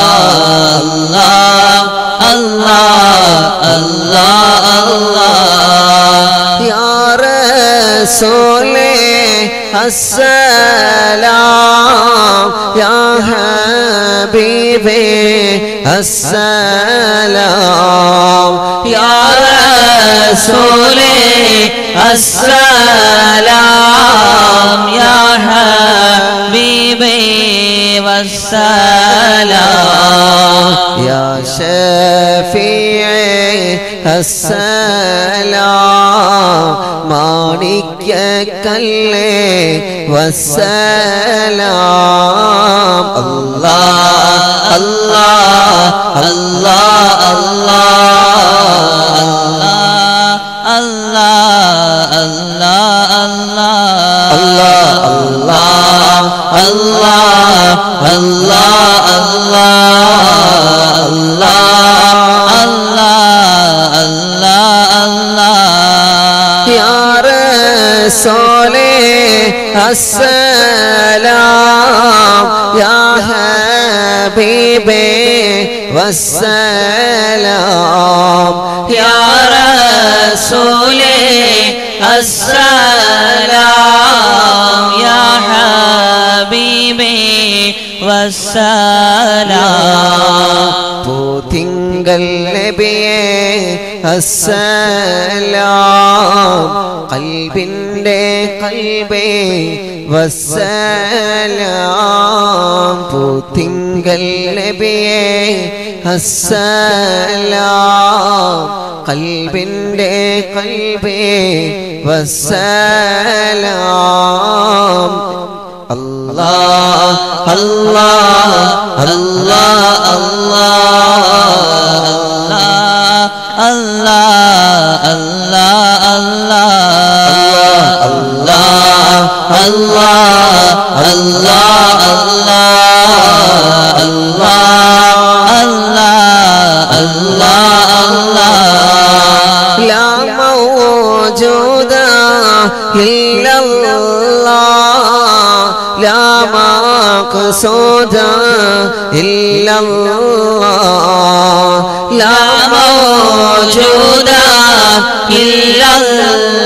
[SPEAKER 1] اللہ اللہ اللہ اللہ یار سولے السلام یا حبیبی السلام رسول
[SPEAKER 2] السلام يا حبيبي والسلام
[SPEAKER 1] يا شفيعي السلام مانك كل والسلام. الله الله الله الله.
[SPEAKER 2] اللہ
[SPEAKER 1] اللہ اللہ اللہ اللہ اللہ
[SPEAKER 2] اللہ اللہ
[SPEAKER 1] اللہ سولے السلام یا حبیب والسلام
[SPEAKER 2] یا رسول السلام يا حبيبي والسلام
[SPEAKER 1] പൂത്തിങ്കൽ നബിയെ അസ്സലാം കൽബിന്റെ കൽബേ വസ്സലാം. പൂത്തിങ്കൽ നബിയേ അസ്സലാം കൽബിന്റെ കൽബേ വസ്സലാം. അല്ലാ അല്ലാ അല്ലാ അല്ലാഹ്.
[SPEAKER 2] الله الله الله الله الله الله
[SPEAKER 1] لا موجود إلا الله لا مقصود إلا الله لا
[SPEAKER 2] موجود إلا الله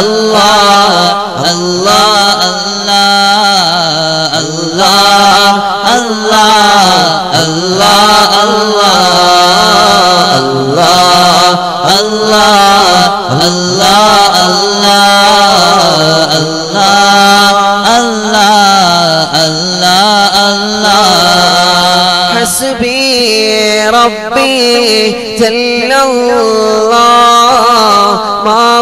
[SPEAKER 1] الله الله
[SPEAKER 2] الله الله الله الله الله الله الله
[SPEAKER 1] حسبي ربي جل الله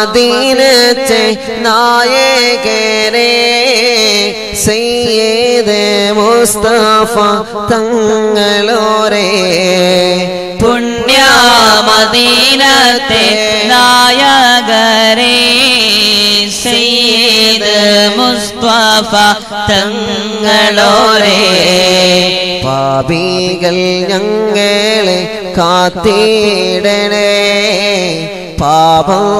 [SPEAKER 1] മദീനത്തെ നായകരെ സയ്യേദ് മുസ്തഫ തങ്ങളോരെ.
[SPEAKER 2] പുണ്യ മദീനത്തെ നായകരെ സയ്യിദ് മുസ്തഫ തങ്ങളോരെ.
[SPEAKER 1] പാപികൾ ഞങ്ങളെ കാത്തിടണേ. பாவம்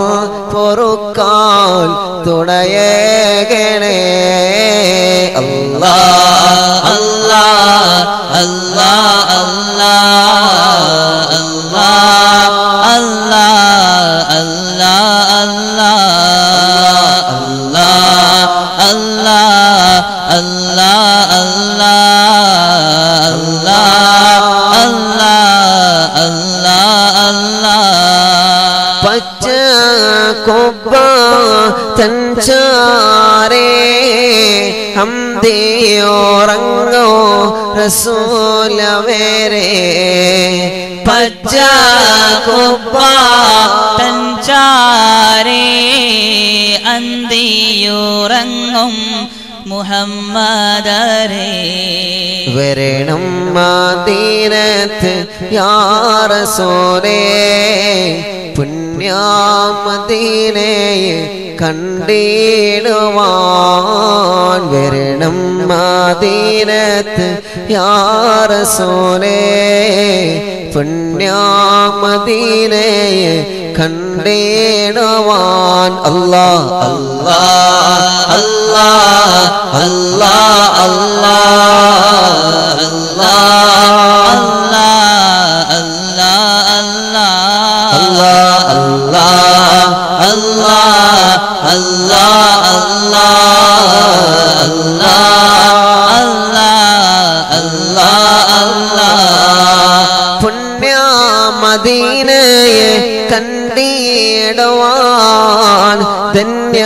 [SPEAKER 1] பொறுக்கால் துணையேகனே அல்லா
[SPEAKER 2] அல்லா அல்லா அல்லா அல்லா அல்லா அல்லா அல்லா அல்லா அல்லா அல்லா அல்லா அல்லா அல்லா அல்லா
[SPEAKER 1] കുബ സഞ്ചാരേ ഹം ദിയോറങ്ങോ റസൂല വേറെ
[SPEAKER 2] പച്ച കുബ സഞ്ചാരേ അന്തിയോറങ്ങും മുഹമ്മദരേ.
[SPEAKER 1] വരണം മദീനത്ത് യാറസോരേ പുണ്യാമദീനയെ കണ്ടിടുവാൻ വരണം മദീനത്ത് യാറസോരേ പുണ്യാമദീനയെ കണ്ടിടുവാൻ അല്ലാ അല്ലാ അല്ലാ അല്ലാ അല്ലാ അല്ലാ
[SPEAKER 2] അല്ലാ അല്ലാ Allah.
[SPEAKER 1] Allah Allah Allah Allah Allah Allah
[SPEAKER 2] പുണ്യ മദീനയെ കണ്ടിടുവാൻ ധന്യ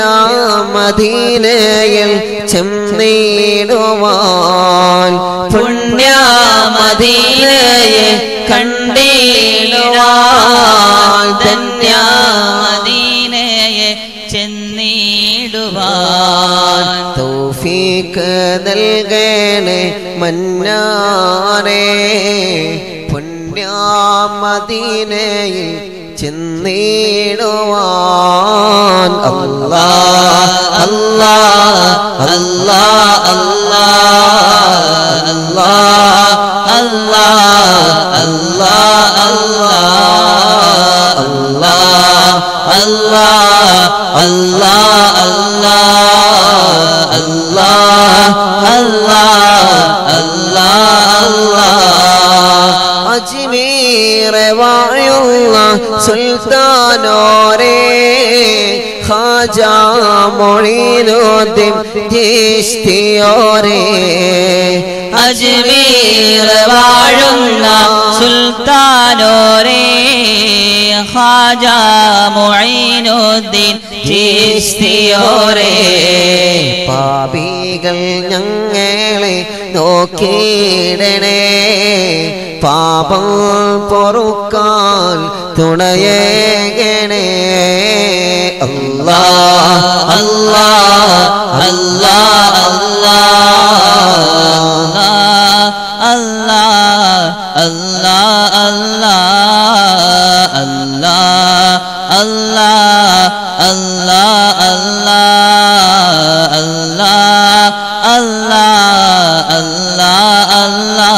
[SPEAKER 2] മദീനയിൽ ചെന്നിടുവാൻ.
[SPEAKER 1] പുണ്യ മദീനയെ കണ്ടിടുവാൻ ധന്യ തൗഫീക്ക് നൽകണേ മന്നാനേ പുണ്യാമദീനയിൽ ചെന്നിടുവാൻ അല്ലാ അല്ലാ അല്ലാ അല്ലാ അല്ലാ അല്ലാ അല്ലാ അല്ലാ അല്ലാ അല്ലാ അല്ലാ അല്ലാ اللہ اللہ اللہ اللہ. اجمیر واعی اللہ سلطان اورے
[SPEAKER 2] خواجہ معین الدین چشتی اورے اجمیر واڑنا سلطان اورے خواجہ معین الدین ചിസ്തിയോരേ
[SPEAKER 1] പാപികൾ ഞങ്ങളെ നോക്കിയിടണേ പാപം പൊറുക്കാൻ തുണയേകണേ അല്ലാ അല്ലാ അല്ലാ അല്ലാ
[SPEAKER 2] അല്ലാ അല്ലാ അല്ലാ അല്ലാ അല്ലാ അല്ലാ അല്ലാ അല്ലാ അല്ലാ അല്ലാ അല്ലാ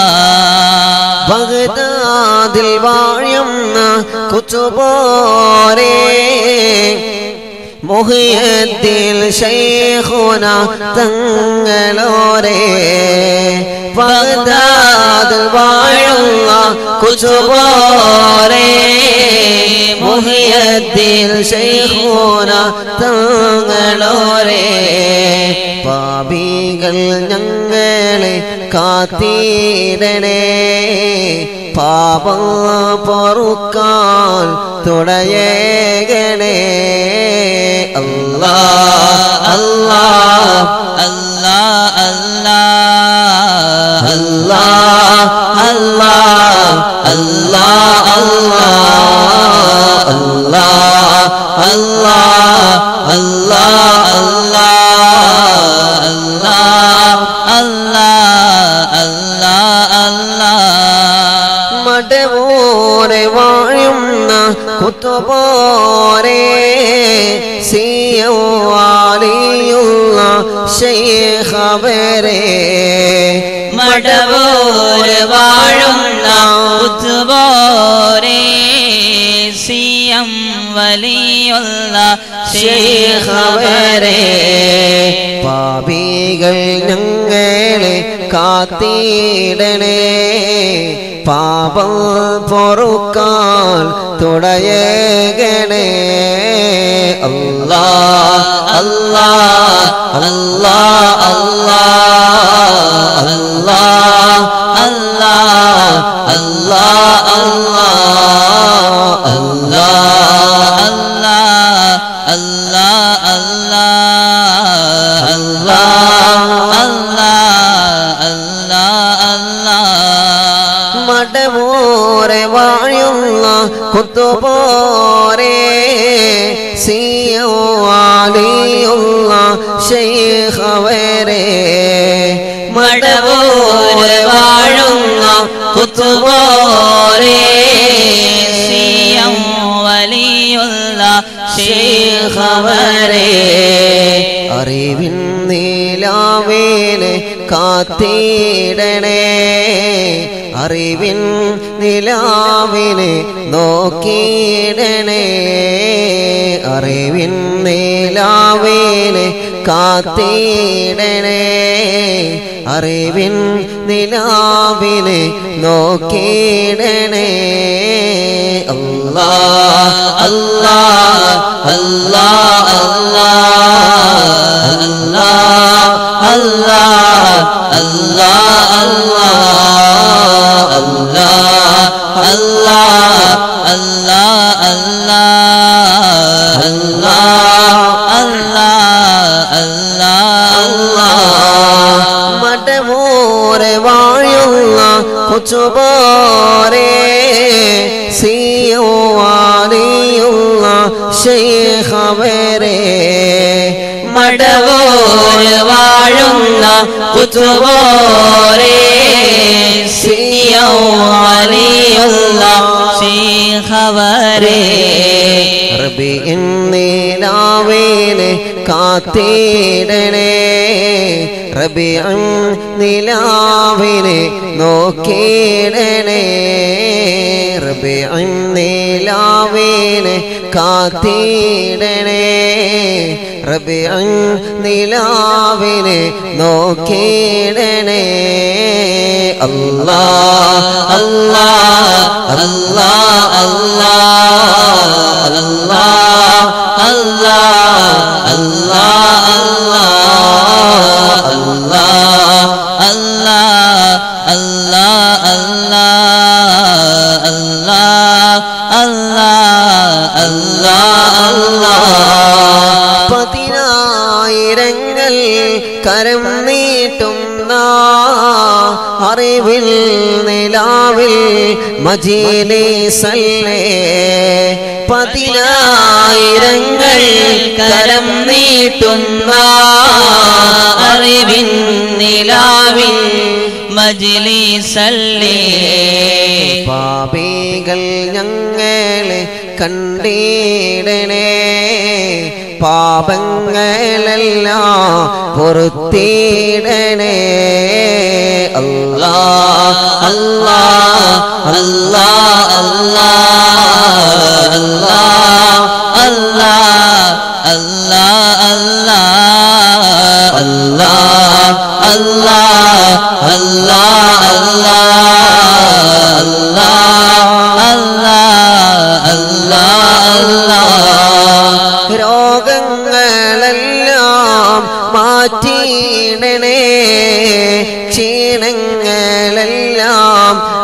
[SPEAKER 1] ബഗ്ദാദിൽ വാഴുന്ന കുച്ചുപോരേ മുഹിയത്തിൽ ശൈഖുന തങ്ങളോരേ ബഗ്ദാദിൽ വാഴുന്ന കുസുപോരെ മുഹിയത്തിൽ ശൈഖുന തങ്ങളോരേ പാപികൾ ഞങ്ങളെ കാത്തിടണേ பாவம்
[SPEAKER 2] பொறுக்கால் துடையேகனே
[SPEAKER 1] அல்லா அல்லா அல்லா அல்லா அல்லா அல்லா அல்லா அல்லா
[SPEAKER 2] அல்லா அல்லா அல்லா அல்லா
[SPEAKER 1] മടവോരെ വാഴുന്ന കുത്തുപോരെ സിയവാലിയുള്ള ശേഖവരെ.
[SPEAKER 2] മടവോര് വാഴുന്ന കുത്തുപോരെ സിയം വലിയുള്ള
[SPEAKER 1] ശേഖവരെ. പാപികൾ ഞങ്ങളെ കാത്തിടണേ. പാപം പൊറുക്കാൻ തുടയേകണേ അല്ലാ അല്ലാ അല്ലാ അല്ലാ അല്ലാ അല്ലാ അല്ലാ അല്ലാ അല്ലാ
[SPEAKER 2] അല്ലാ അല്ലാ അല്ലാ അല്ലാ
[SPEAKER 1] മടവോരെ വാഴുന്ന കുത്തുപോരെ സിയവാലിയുള്ള ശൈഖവരെ.
[SPEAKER 2] മടവോര് വാഴുന്ന കുത്തുപോരെ സിയം വലിയുള്ള ശേഖവരെ.
[SPEAKER 1] അറിവിൻ നീലാവേനെ കാത്തിടണേ. അറിവിൻ നിലാവിനെ നോക്കിയിടണേ. അറിവിൻ നിലാവിനെ കാത്തിടണേ. അറിവിൻ നിലാവിനെ നോക്കിയിടണേ. അല്ലാ അല്ലാ അല്ലാ അല്ലാ അല്ലാ അല്ലാ അല്ലാ അല്ലാ കൊച്ചുപോരെ സിയോവാറിയുള്ള ശൈഖവരെ
[SPEAKER 2] മടവോൽ വാഴുന്ന കൊച്ചുപോരെ സിയോലിയുള്ള ശീഖവരെ
[SPEAKER 1] റബി നിലാവേനെ കാത്തിടണേ. റബി നിലാവിനെ നോക്കിയിടണേ. റബി നിലാവിനെ കാത്തിടണേ. റബി നിലാവിനെ നോക്കിയിടണേ അല്ലാ
[SPEAKER 2] അല്ലാ അല്ലാ അല്ലാ അല്ലാ അല്ലാ അല്ലാ അല്ലാ അല്ലാ അല്ലാ അല്ലാ അല്ലാ അല്ലാ അല്ലാ അല്ലാ
[SPEAKER 1] പതിനായിരങ്ങൾ കരം നീട്ടുന്ന അറിവിൽ നിലാവിൽ മജീലീസല്ലേ പതിനായിരങ്ങൾ
[SPEAKER 2] കരം നീട്ടുന്ന അറിവിൻ മജീലി സല്ലേ.
[SPEAKER 1] പാപികൾ ഞങ്ങളെ കണ്ടിടണേ. പാപങ്ങളെല്ലാം പൊറുത്തിടണേ അല്ലാ
[SPEAKER 2] അല്ലാ അല്ലാ അല്ലാ അല്ലാ അല്ലാ അല്ലാ അല്ലാ അല്ലാ അല്ലാ അല്ലാ അല്ലാ അല്ലാ അല്ലാ അല്ലാ അല്ലാ
[SPEAKER 1] മാറ്റിയിടണേ ക്ഷീണങ്ങളെല്ലാം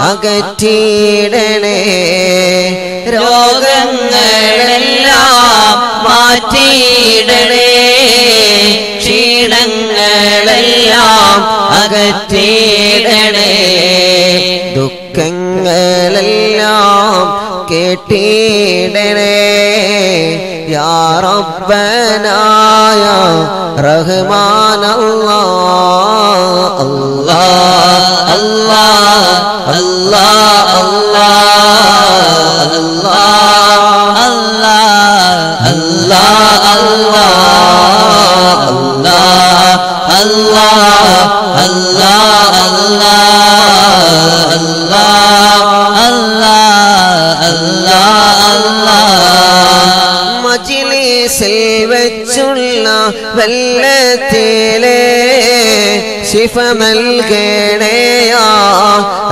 [SPEAKER 1] അകറ്റിയിടണേ
[SPEAKER 2] രോഗങ്ങളെല്ലാം മാറ്റിയിടണേ ക്ഷീണങ്ങളെല്ലാം അകറ്റിയിടണേ
[SPEAKER 1] ദുഃഖങ്ങളെല്ലാം കേട്ടിടണേ یا ربنا یا رحمان
[SPEAKER 2] اللہ اللہ اللہ اللہ اللہ اللہ اللہ اللہ اللہ اللہ اللہ اللہ اللہ اللہ اللہ اللہ
[SPEAKER 1] മജിലിസിൽ വെച്ചുള്ള വെള്ളത്തിലെ ശിഫ നൽകണേയാ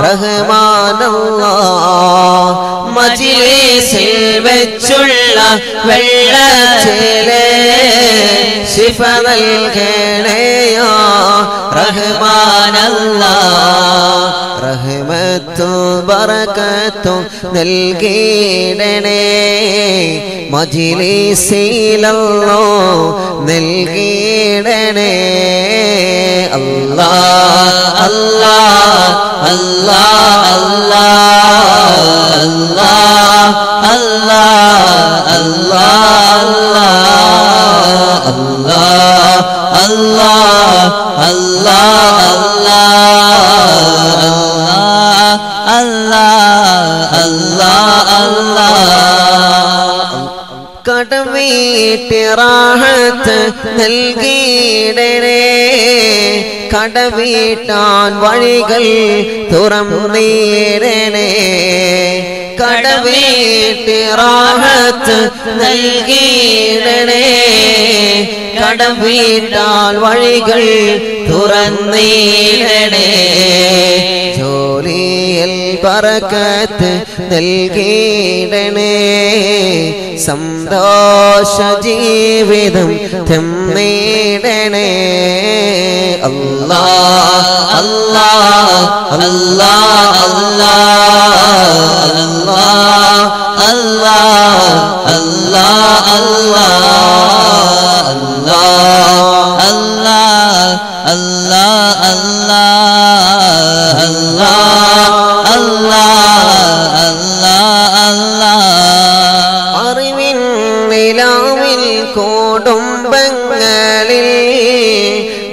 [SPEAKER 1] റഹ്മാനല്ലാ.
[SPEAKER 2] മജിലിസിൽ വെച്ചുള്ള വെള്ളത്തിലെ
[SPEAKER 1] ശിഫ നൽകണേയാ റഹ്മാനല്ലാ. റഹ്മത്തു ബറകത്തു നൽകിയിടണേ മജിലിസിലല്ലോ നൽകിയിടണേ അല്ലാ
[SPEAKER 2] അല്ലാ അല്ലാ അല്ലാ അല്ലാ അല്ലാ അല്ലാ അല്ലാ അല്ലാ അല്ലാ അല്ലാ അല്ലാ അല്ലാ അല്ലാ
[SPEAKER 1] കടവീട്ടിറാഹത്ത് നൽകിയിടണേ. കടവീട്ടാൻ വഴികൾ തുറന്നീടണേ കടവീട്ടിറാഹത്ത് നൽകിയിടണേ. കടവീട്ടാൻ വഴികൾ തുറന്നീടണേ ജോലിയിൽ പറക്കത്ത് നൽകിയിടണേ സന്തോഷ ജീവിതം തെന്നീടണേ അല്ലാ
[SPEAKER 2] അല്ലാ അല്ലാ അല്ലാ അല്ലാ അല്ലാ അല്ലാ അല്ലാ അല്ലാ അല്ലാ അല്ലാ അല്ലാ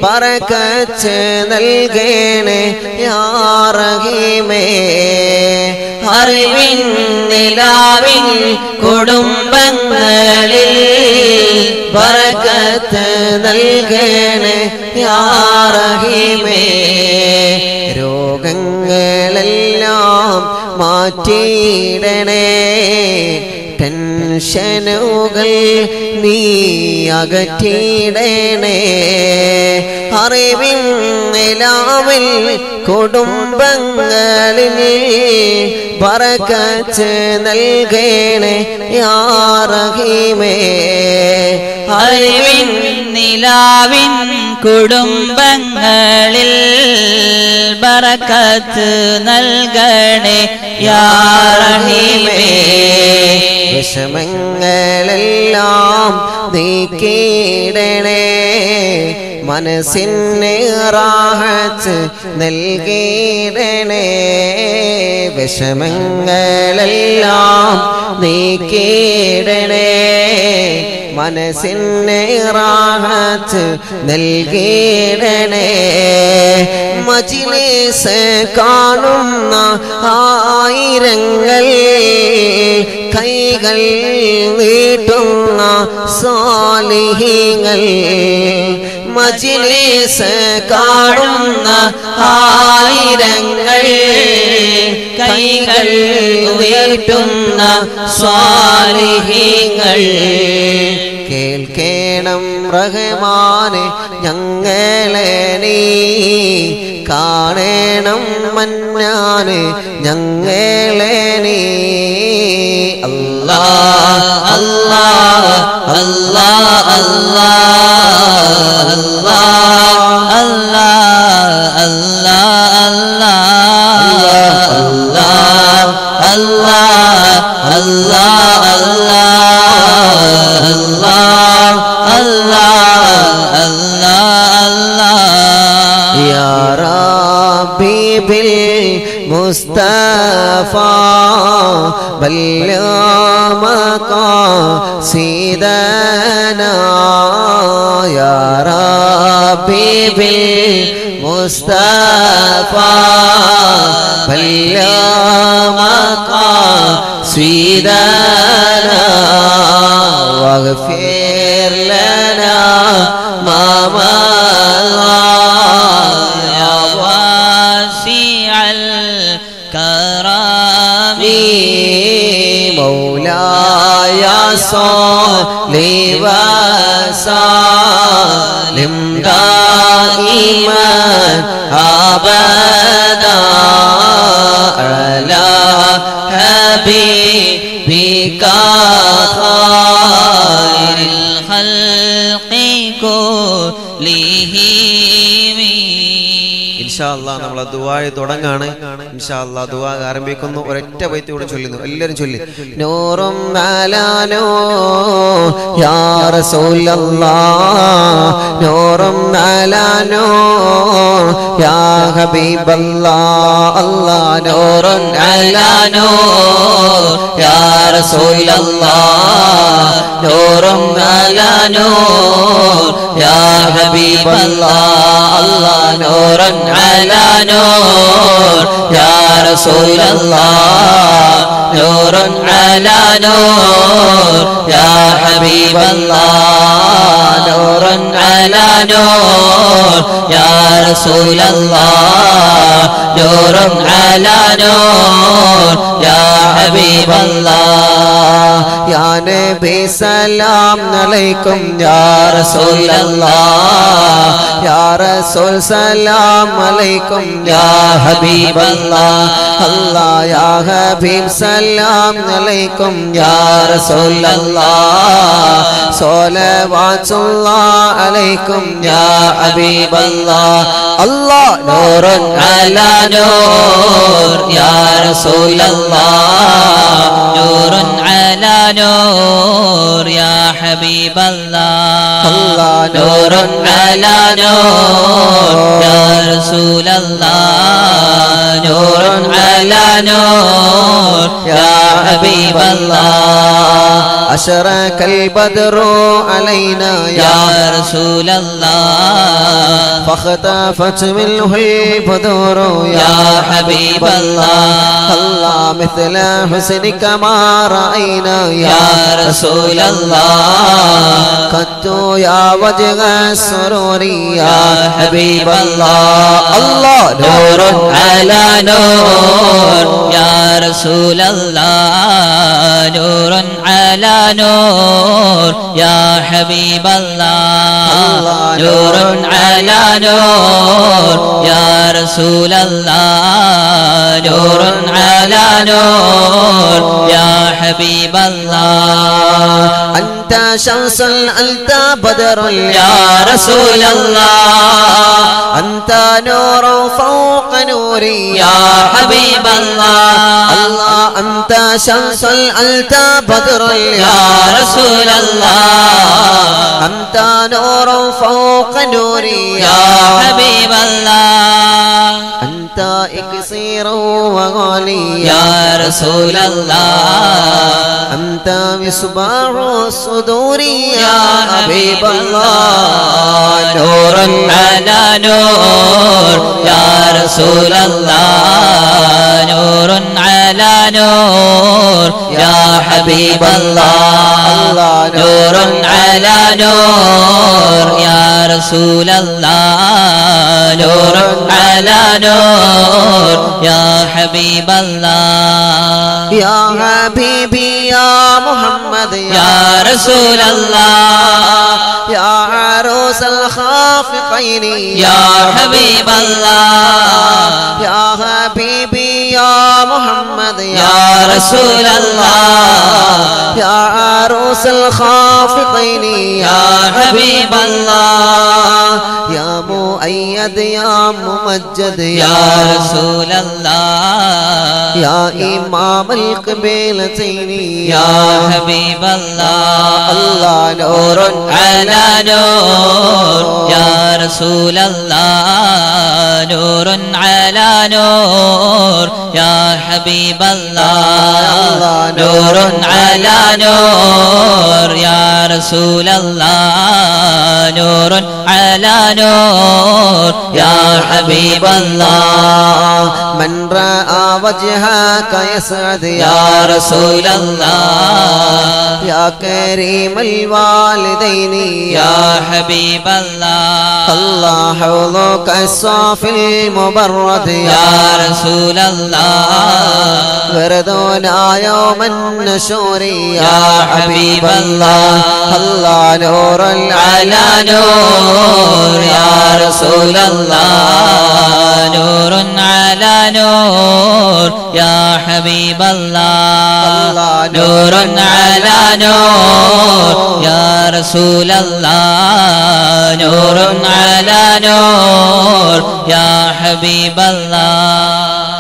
[SPEAKER 1] പറക്കച്ച് നൽകേണേ യാറഹിമേ
[SPEAKER 2] അറിവിൻ നിലാവിൻ കുടുംബങ്ങളിൽ
[SPEAKER 1] പറക്കത്ത് നൽകേണേ യാറഹിമേ രോഗങ്ങളെല്ലാം മാറ്റിയിടണേ ടെൻഷനുകൾ നീ അകറ്റിയിടേണേ അറിവിൻ നിലാവിൽ കുടുംബങ്ങളിൽ പറക്കച്ച് നൽകേണേ യാറഹിമേ.
[SPEAKER 2] അറിവിൻ നിലാവിൻ കുടുംബങ്ങളിൽ ബറക്കത്ത് നൽകണേ യാറഹിമേ.
[SPEAKER 1] വിഷമങ്ങളെല്ലാം നീ കേടണേ. മനസ്സിന് റാഹത്ത് നൽകിയിടണേ വിഷമങ്ങളെല്ലാം നീക്കിയിടണേ. മനസ്സിന് റാഹത്ത് നൽകിയിടണേ മജിലിസ് കാണുന്ന ആയിരങ്ങൾ കൈകൾ നീട്ടുന്ന സാലിഹിങ്ങൾ മജിലിസ് കാണുന്ന ആയിരങ്ങൾ
[SPEAKER 2] കൈകൾ ഉയർത്തുന്ന സ്വാലിഹീങ്ങൾ.
[SPEAKER 1] കേൾക്കേണം റഹ്മാനെ ഞങ്ങളെ നീ കാണേണം മന്നാന് ഞങ്ങളെ നീ. അല്ലാ
[SPEAKER 2] അല്ലാ اللہ اللہ اللہ اللہ اللہ اللہ
[SPEAKER 1] اللہ اللہ مصطفى. بلغ مقاصدنا يا ربي بالمصطفى. بلغ مقاصدنا واغفر لنا ما مضى. سو لیواسا لمدا ایمان آبدا علا حبیبی
[SPEAKER 2] کا الخلق کو
[SPEAKER 3] لیہی ഇൻഷാല്ല നമ്മൾ ദുവായി തുടങ്ങാണ്. ഇൻഷാല്ല ദുവാ ആരംഭിക്കുന്നു. ഒരൊറ്റ പൈത്തി കൂടെ ചൊല്ലുന്നു. എല്ലാവരും ചൊല്ലി.
[SPEAKER 1] നൂറും നാലാനോ നൂറും നാലാനോ യാ ഹബീബല്ലാ. അല്ലാ നൂറും നാലാനോ യാ റസൂലല്ലാ. നൂറും നാലാനോ യാ ഹബീബല്ലാ. അല്ലാ على نور يا حبيب الله الله نور على نور يا رسول الله نور على نور يا حبيب الله نور على نور يا رسول الله نور على نور يا حبيب الله يا نبي سلام عليكم يا رسول الله یا رسول سلام علیکم یا حبیب اللہ اللہ یا حبیب سلام علیکم یا رسول اللہ، صلوات اللہ علیکم یا حبیب اللہ اللہ نور علی نور، یا رسول اللہ،
[SPEAKER 2] نور علی نور، یا حبیب اللہ۔
[SPEAKER 1] الله
[SPEAKER 2] نور على نور يا رسول الله نور على نور يا حبيب الله
[SPEAKER 1] أشرك البدر علينا يا
[SPEAKER 2] رسول الله
[SPEAKER 1] واختفت منه البذور
[SPEAKER 2] يا حبيب الله
[SPEAKER 1] الله مثل حسنك ما رأينا
[SPEAKER 2] يا رسول الله
[SPEAKER 1] قد يا وجه السرور يا
[SPEAKER 2] حبيب الله.
[SPEAKER 1] الله
[SPEAKER 2] نور على نور. يا رسول الله. نور على نور. يا حبيب الله. نور على نور. يا رسول الله. نور حبيب الله.
[SPEAKER 1] أنت شمس أنت بدر
[SPEAKER 2] يا رسول الله.
[SPEAKER 1] أنت نور فوق نوري
[SPEAKER 2] يا حبيب الله.
[SPEAKER 1] الله أنت شمس أنت بدر
[SPEAKER 2] يا رسول الله.
[SPEAKER 1] أنت نور فوق نوري
[SPEAKER 2] يا حبيب الله.
[SPEAKER 1] أنت إكسير وغالي
[SPEAKER 2] يا رسول الله.
[SPEAKER 1] أنت مصباح الصدور يا حبيب الله.
[SPEAKER 2] نور على نور. يا رسول الله. نور على نور. يا حبيب الله. نور على نور. يا رسول الله. نور على نور. یا حبیب اللہ۔
[SPEAKER 1] یا حبیبی یا محمد
[SPEAKER 2] یا رسول اللہ۔
[SPEAKER 1] یا عروس الخافقین۔
[SPEAKER 2] یا حبیب اللہ۔
[SPEAKER 1] یا حبیبی يا محمد
[SPEAKER 2] يا رسول الله
[SPEAKER 1] يا عروس الخافقين
[SPEAKER 2] يا حبيب الله
[SPEAKER 1] يا مؤيد يا ممجد
[SPEAKER 2] يا رسول الله
[SPEAKER 1] يا إمام القبيلتين
[SPEAKER 2] يا حبيب الله
[SPEAKER 1] الله نور
[SPEAKER 2] على نور يا رسول الله نور على نور يا حبيب الله نور على نور يا رسول الله نور على نور يا حبيب الله.
[SPEAKER 1] من رأى وجهك يسعد
[SPEAKER 2] يا رسول الله.
[SPEAKER 1] يا كريم الوالدين.
[SPEAKER 2] يا حبيب الله.
[SPEAKER 1] الله حوضك الصافي المبرد.
[SPEAKER 2] يا رسول الله.
[SPEAKER 1] وردنا يوم النشور
[SPEAKER 2] يا حبيب الله
[SPEAKER 1] الله نور
[SPEAKER 2] على نور يا رسول الله نور على نور يا حبيب الله نور على نور يا رسول الله نور على نور يا حبيب الله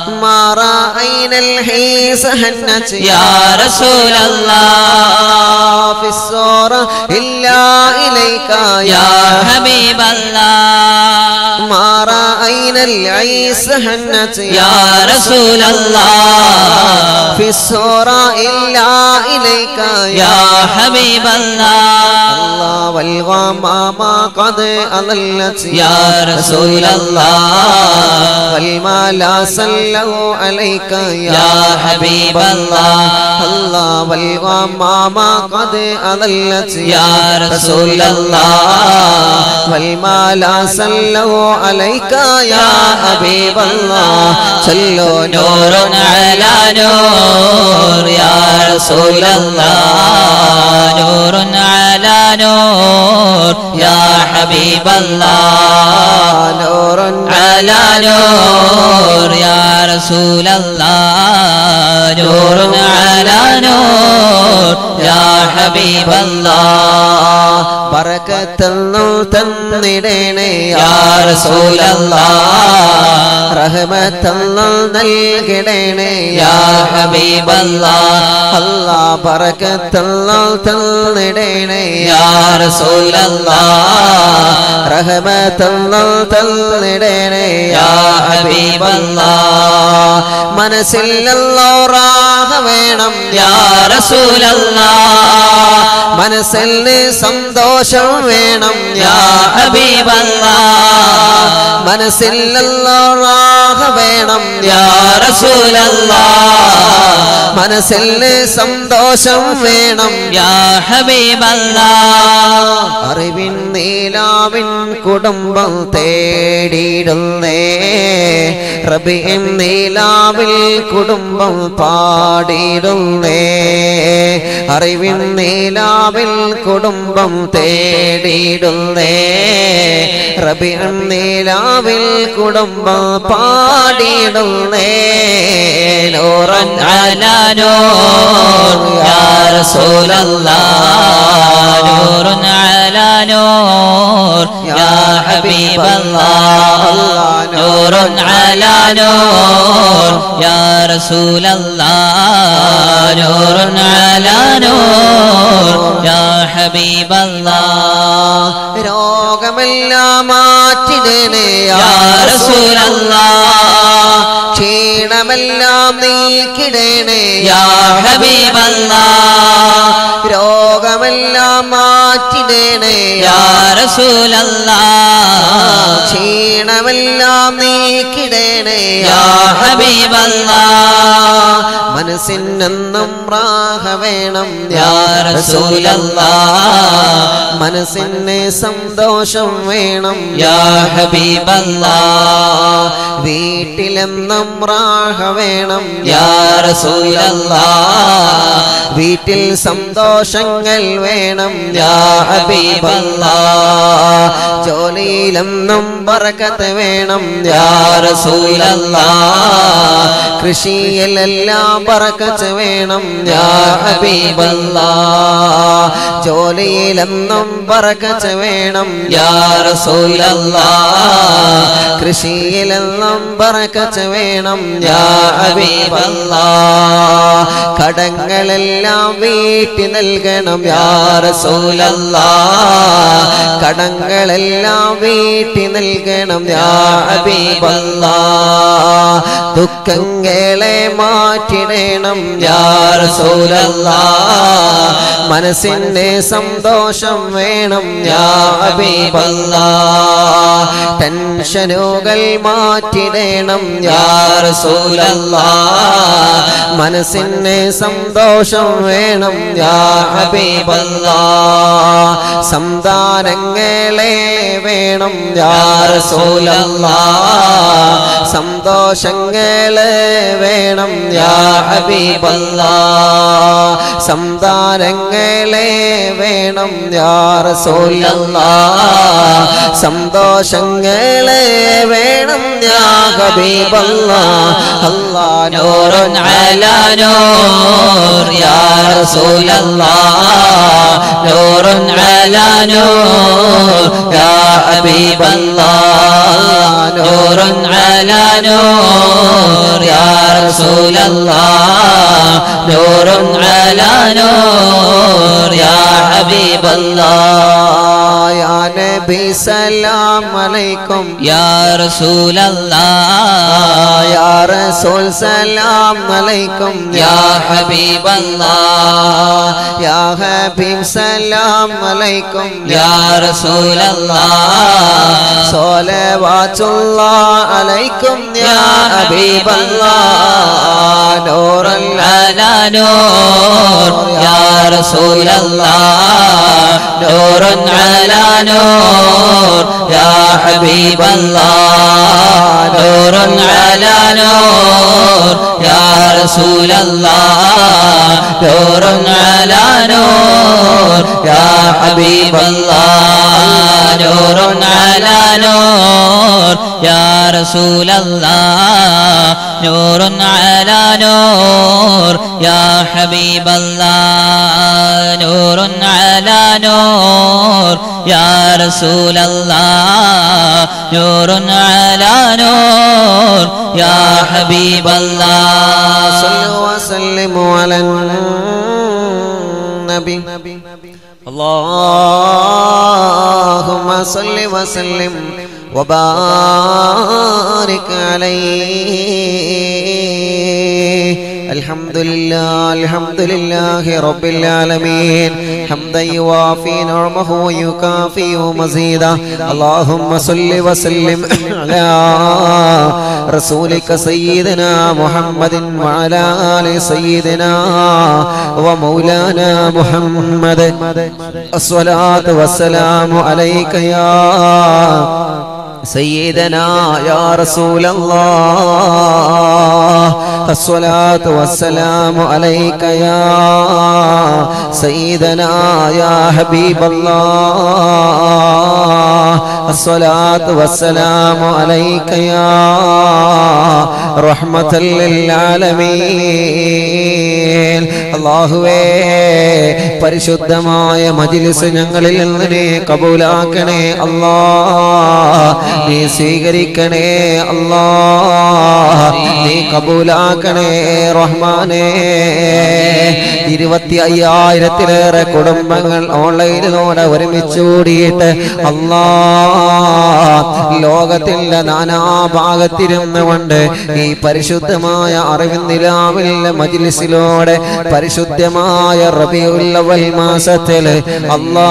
[SPEAKER 1] ما رأينا الحيس هنت
[SPEAKER 2] يا رسول الله.
[SPEAKER 1] في الصورة إلا إليك
[SPEAKER 2] يا حبيب الله.
[SPEAKER 1] ما رأينا العيس هنت
[SPEAKER 2] يا رسول الله
[SPEAKER 1] في الصورة إلا إليك
[SPEAKER 2] يا حبيب الله
[SPEAKER 1] الله والغمام قد أضلت
[SPEAKER 2] يا رسول الله
[SPEAKER 1] والمال صلوا عليك
[SPEAKER 2] يا حبيب الله
[SPEAKER 1] الله والغمام قد أضلت
[SPEAKER 2] يا رسول الله
[SPEAKER 1] والمال صلوا عليك يا حبيب الله. صلوا
[SPEAKER 2] نور على نور يا رسول الله. نور على نور يا حبيب الله.
[SPEAKER 1] نور
[SPEAKER 2] على نور يا رسول الله. نور على نور يا حبيب الله.
[SPEAKER 1] بركة
[SPEAKER 2] الله تنيرني
[SPEAKER 1] يا നൽകിടണേ
[SPEAKER 2] യാ ഹബീബല്ലാ.
[SPEAKER 1] അല്ലാ ബറക്കത്തൊന്നും തന്നിടണേ
[SPEAKER 2] യാ റസൂലല്ലാ.
[SPEAKER 1] റഹ്മത്തൊന്നും തന്നിടണേ
[SPEAKER 2] യാ ഹബീബല്ലാ.
[SPEAKER 1] മനസ്സില്ലല്ലോ റാഹ വേണം.
[SPEAKER 2] യാ റസൂലല്ലാ.
[SPEAKER 1] മനസ്സിന് സന്തോഷം വേണം.
[SPEAKER 2] യാ ഹബീബല്ലാ.
[SPEAKER 1] മനസ്സില്ലാഹ വേണം. യാ റസൂലല്ലാ. മനസ്സിൽ സന്തോഷം വേണം.
[SPEAKER 2] യാ ഹബീബല്ലാ.
[SPEAKER 1] അറിവിൻ നീലാവിൻ കുടുംബം തേടിയിടുന്നേ. റബിൻ നീലാവിൽ കുടുംബം പാടിയിടുന്നേ. അറിവിൻ നീലാവിൽ കുടുംബം തേടിയിടുന്നേ. റബിൻ നീലാവിൽ കുടുംബം പാടിയിടുന്നേ നൂറൻ
[SPEAKER 2] على نور يا رسول الله نور على نور يا حبيب الله نور على نور يا رسول الله نور على نور يا حبيب الله
[SPEAKER 1] രോഗമെല്ലാം മാറ്റിടണേ ക്ഷീണമെല്ലാം നീക്കിടണേ രോഗമെല്ലാം
[SPEAKER 2] മാ
[SPEAKER 1] ക്ഷീണമെല്ലാം നീക്കിടേണേ.
[SPEAKER 2] യാ ഹബീബല്ലാ.
[SPEAKER 1] മനസ്സിനെന്നും പ്രാഹ വേണം.
[SPEAKER 2] യാറസൂലല്ലാ
[SPEAKER 1] മനസ്സിനെ സന്തോഷം വേണം.
[SPEAKER 2] യാ ഹബീബല്ലാ.
[SPEAKER 1] വീട്ടിലെന്നും പ്രാഹ വേണം.
[SPEAKER 2] യാറസൂലല്ലാ
[SPEAKER 1] വീട്ടിൽ സന്തോഷങ്ങൾ വേണം.
[SPEAKER 2] യാ
[SPEAKER 1] ജോലിയിലെന്നും ബർക്കത്ത് വേണം
[SPEAKER 2] യാ
[SPEAKER 1] കൃഷിയിലെല്ലാം ബർക്കത്ത് വേണം
[SPEAKER 2] യാ
[SPEAKER 1] ജോലിയിലെന്നും ബർക്കത്ത് വേണം
[SPEAKER 2] യാ
[SPEAKER 1] കൃഷിയിലെന്നും ബർക്കത്ത് വേണം
[SPEAKER 2] യാ
[SPEAKER 1] കടങ്ങളെല്ലാം വീട്ടി നൽകണം യാ കടങ്ങളെല്ലാം വീട്ടി നൽകണം
[SPEAKER 2] യാബീബല്ലാ
[SPEAKER 1] ദുഃഖങ്ങളെ മാറ്റിടണം യാ
[SPEAKER 2] സൂരല്ല
[SPEAKER 1] മനസ്സിന്റെ സന്തോഷം വേണം
[SPEAKER 2] ഞാബീബല്ല
[SPEAKER 1] ടെൻഷനുകൾ മാറ്റിടേണം
[SPEAKER 2] യാറസൂലല്ല
[SPEAKER 1] മനസ്സിന്റെ സന്തോഷം വേണം
[SPEAKER 2] യാബീബല്ല
[SPEAKER 1] സന്താനങ്ങളെ വേണം
[SPEAKER 2] യാറസൂലല്ലാ
[SPEAKER 1] സന്തോഷങ്ങളെ വേണം യാ
[SPEAKER 2] ഹബീബല്ല.
[SPEAKER 1] സന്താനങ്ങളെ വേണം യാ റസൂലല്ല. സന്തോഷങ്ങളെ വേണം യാ ഹബീബല്ല.
[SPEAKER 2] അല്ലാഹ് നൂറുൻ അലാ നൂർ യാ റസൂലല്ല. നൂറുൻ അലാ നൂർ യാ ഹബീബല്ല. نور على نور يا رسول الله نور على نور يا حبيب الله.
[SPEAKER 1] يا نبي سلام عليكم
[SPEAKER 2] يا رسول الله
[SPEAKER 1] يا رسول سلام عليكم
[SPEAKER 2] يا حبيب الله
[SPEAKER 1] يا حبيب سلام عليكم
[SPEAKER 2] يا رسول الله
[SPEAKER 1] صلوات الله عليكم يا حبيب الله نورا
[SPEAKER 2] على نور يا رسول الله نور على نور يا حبيب الله نور على نور يا رسول الله نور على نور يا حبيب الله نور على نور يا رسول الله نور على نور يا حبيب الله. نور على نور يا رسول الله نور على نور يا حبيب الله
[SPEAKER 1] صلوا وسلموا على النبي اللهم صل وسلم وبارك عليه الحمد لله الحمد لله رب العالمين حمدا يوافي نعمه ويكافئ مزيدا اللهم صل وسلم على رسولك سيدنا محمد وعلى آل سيدنا ومولانا محمد الصلاة والسلام عليك يا سيدنا يا رسول الله الصلاة والسلام عليك يا سيدنا يا حبيب الله الصلاة والسلام عليك يا അള്ളാഹുവേ പരിശുദ്ധമായ മജിലിസ് ഞങ്ങളിൽ നിന്നെ കബൂലാക്കണേ അല്ലാ. നീ സ്വീകരിക്കണേ അല്ലാ. നീ കബൂലാക്കണേ റഹ്മാനേ. ഇരുപത്തി അയ്യായിരത്തിലേറെ കുടുംബങ്ങൾ ഓൺലൈനിലൂടെ ഒരുമിച്ച് കൂടിയിട്ട് അല്ലാ. ലോകത്തിന്റെ നാനാഭാഗത്തിരുന്നു കൊണ്ട് ഈ പരിശുദ്ധമായ അറിവിന്ദിലാവിലെ മജിലിസിലൂടെ പരിശുദ്ധമായ റബിയുള്ളവൽ മാസത്തിൽ അള്ളാ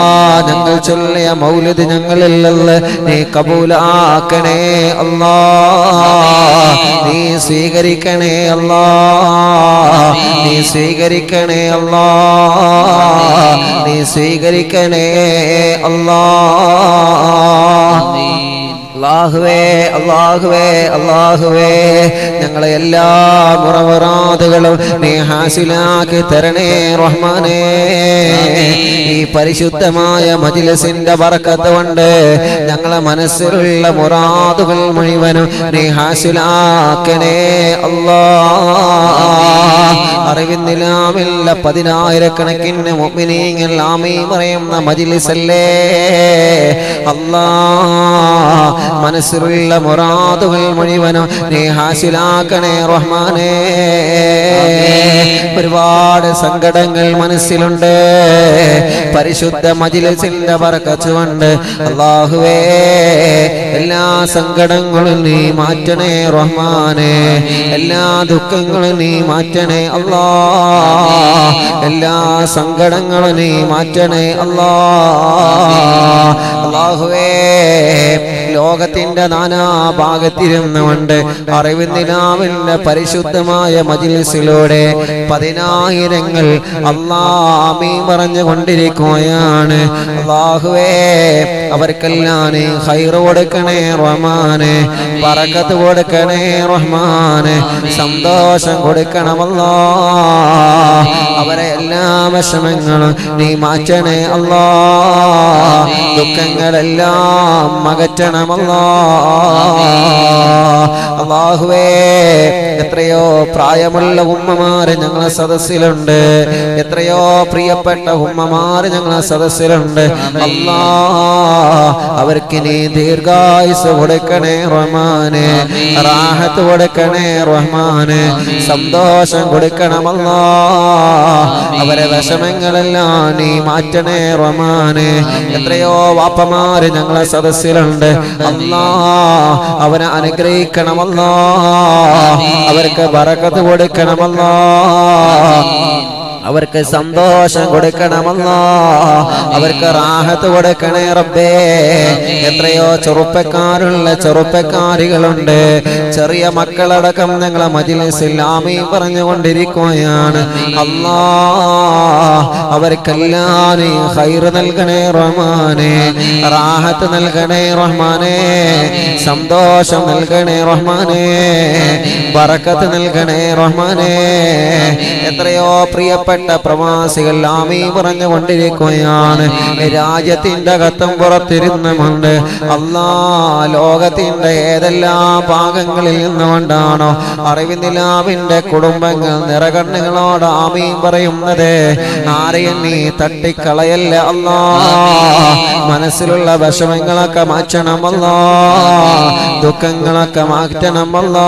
[SPEAKER 1] ഞങ്ങൾ ചൊല്ലിയ മൗലിദ് ഞങ്ങളിലുള്ള നീ കബൂലാക്കണേ അള്ളാ നീ സ്വീകരിക്കണേ അള്ളാ നീ സ്വീകരിക്കണേ അള്ളാ നീ സ്വീകരിക്കണേ അല്ലാ അള്ളാഹുവേ അള്ളാഹുവേ അള്ളാഹുവേ. ഞങ്ങളെ എല്ലാ മുറവറാതുകളും നീ ഹാസിലാക്കി തരണേ റഹ്മാനേ. ഈ പരിശുദ്ധമായ മജിലസിന്റെ വറക്കത്ത് കൊണ്ട് ഞങ്ങളെ മനസ്സിലുള്ള മുറാദുകൾ മുഴുവനും നീ ഹാസിലാക്കണേ അള്ളാ. അറിവിന്നിലാമില്ല പതിനായിരക്കണക്കിന് മുഅ്മിനീങ്ങൾ ആമീ പറയുന്ന മജിലിസല്ലേ? അല്ലാ മനസ്സിലുള്ള മുറാദുകൾ മുഴുവനും നീ ഹാസിലാക്കണേ റഹ്മാനേ. ഒരുപാട് സങ്കടങ്ങൾ മനസ്സിലുണ്ട്. പരിശുദ്ധ മജിലിസിന്റെ പറക്കച്ചുകൊണ്ട് അള്ളാഹുവേ എല്ലാ സങ്കടങ്ങളും നീ മാറ്റണേ റഹ്മാനെ. എല്ലാ ദുഃഖങ്ങളും നീ മാറ്റണേ അള്ളാ. എല്ലാ സങ്കടങ്ങളും നീ മാറ്റണേ അള്ളാ. അള്ളാഹുവേ ലോകത്തിന്റെ നാനാഭാഗത്തിരുന്നുകൊണ്ട് അറിവിന്ദിനാവിന്റെ പരിശുദ്ധമായ മജിലിസിലൂടെ പതിനായിരങ്ങൾ അള്ളാമീ പറഞ്ഞുകൊണ്ടിരിക്കുകയാണ്. അള്ളാഹുവേ അവർക്കെല്ലാം ഹൈറ് കൊടുക്കണേ റഹ്മാനെ പറക്കത്ത് കൊടുക്കണേ റഹ്മാനെ സന്തോഷം കൊടുക്കണമല്ലോ. അവരെ എല്ലാ വിഷമങ്ങളും നീ മാറ്റണേ അല്ലോ. ദുഃഖങ്ങളെല്ലാം അകറ്റണമല്ലോ. അള്ളാഹുവേ എത്രയോ പ്രായമുള്ള ഉമ്മമാര് ഞങ്ങളെ സദസ്സിലുണ്ട്. എത്രയോ പ്രിയപ്പെട്ട ഉമ്മമാര് ഞങ്ങളെ സദസ്സിലുണ്ട്. അല്ലാ അവർക്ക് നീ ദീർഘായുസ് കൊടുക്കണേ റഹ്മാനെ. റാഹത്ത് കൊടുക്കണേ റഹ്മാനെ. സന്തോഷം കൊടുക്കണമല്ലാ. അവരെ വിഷമങ്ങളെല്ലാം നീ മാറ്റണേ റഹ്മാനെ. എത്രയോ വാപ്പമാര് ഞങ്ങളെ സദസ്സിലുണ്ട്. അല്ലാ അവനെ അനുഗ്രഹിക്കണമല്ലോ അവർക്ക് ബറക്കത്ത് കൊടുക്കണമല്ലോ. അവർക്ക് സന്തോഷം കൊടുക്കണമല്ലോ അവർക്ക് റാഹത്ത് കൊടുക്കണേ റബ്ബേ. എത്രയോ ചെറുപ്പക്കാരുള്ള ചെറുപ്പക്കാരികളുണ്ട്. ചെറിയ മക്കളടക്കം ഞങ്ങളെ മജിലിസിൽ ആമീ പറഞ്ഞുകൊണ്ടിരിക്കുകയാണ്. അല്ലാ അവർക്കെല്ലാം ഹൈർ നൽകണേ റഹ്മാനെ. റാഹത്ത് നൽകണേ റഹ്മാനെ. സന്തോഷം നൽകണേ റഹ്മാനെ. ബറക്കത്ത് നൽകണേ റഹ്മാനെ. എത്രയോ പ്രിയപ്പെട്ട പ്രവാസികൾ ആമീ പറഞ്ഞു കൊണ്ടിരിക്കുകയാണ് രാജ്യത്തിന്റെ അകത്തും പുറത്തിരുന്നുമുണ്ട്. അല്ലാ ലോകത്തിന്റെ ഏതെല്ലാം ഭാഗങ്ങളിൽ നിന്നുകൊണ്ടാണോ അറിവിനിലാവിന്റെ കുടുംബങ്ങൾ നിറകണ്ണുകളോട് ആമീ പറയുന്നത്? ആരെയും നീ തട്ടിക്കളയല്ല അല്ലാ? മനസ്സിലുള്ള വിഷമങ്ങളൊക്കെ മാറ്റണമല്ലോ ദുഃഖങ്ങളൊക്കെ മാറ്റണമല്ലോ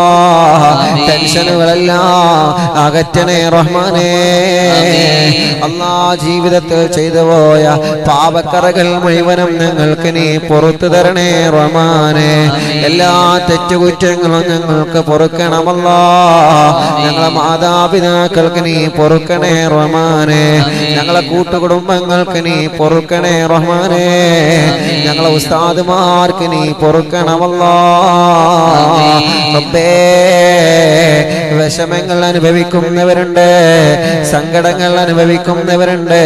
[SPEAKER 1] ടെൻഷനുകളെല്ലാം അകറ്റണേ റഹ്മാനേ. അല്ലാ ജീവിതത്തിൽ ചെയ്തു പോയ പാപക്കറകൾ മുഴുവനും ഞങ്ങൾക്ക് നീ പുറത്തു തരണേ റമാനെ എല്ലാ തെറ്റുകുറ്റങ്ങളും ഞങ്ങൾക്ക് പൊറുക്കണമല്ല. ഞങ്ങളെ മാതാപിതാക്കൾക്ക് നീ പൊറുക്കണേ റഹ്മാനെ. ഞങ്ങളെ കൂട്ടുകുടുംബങ്ങൾക്ക് നീ പൊറുക്കണേ റഹ്മാനെ. ഞങ്ങളെ ഉസ്താദുമാർക്ക് നീ പൊറുക്കണമല്ല. വിഷമങ്ങൾ അനുഭവിക്കുന്നവരുണ്ട്. സങ്കടങ്ങൾ അനുഭവിക്കുന്നവരുണ്ട്.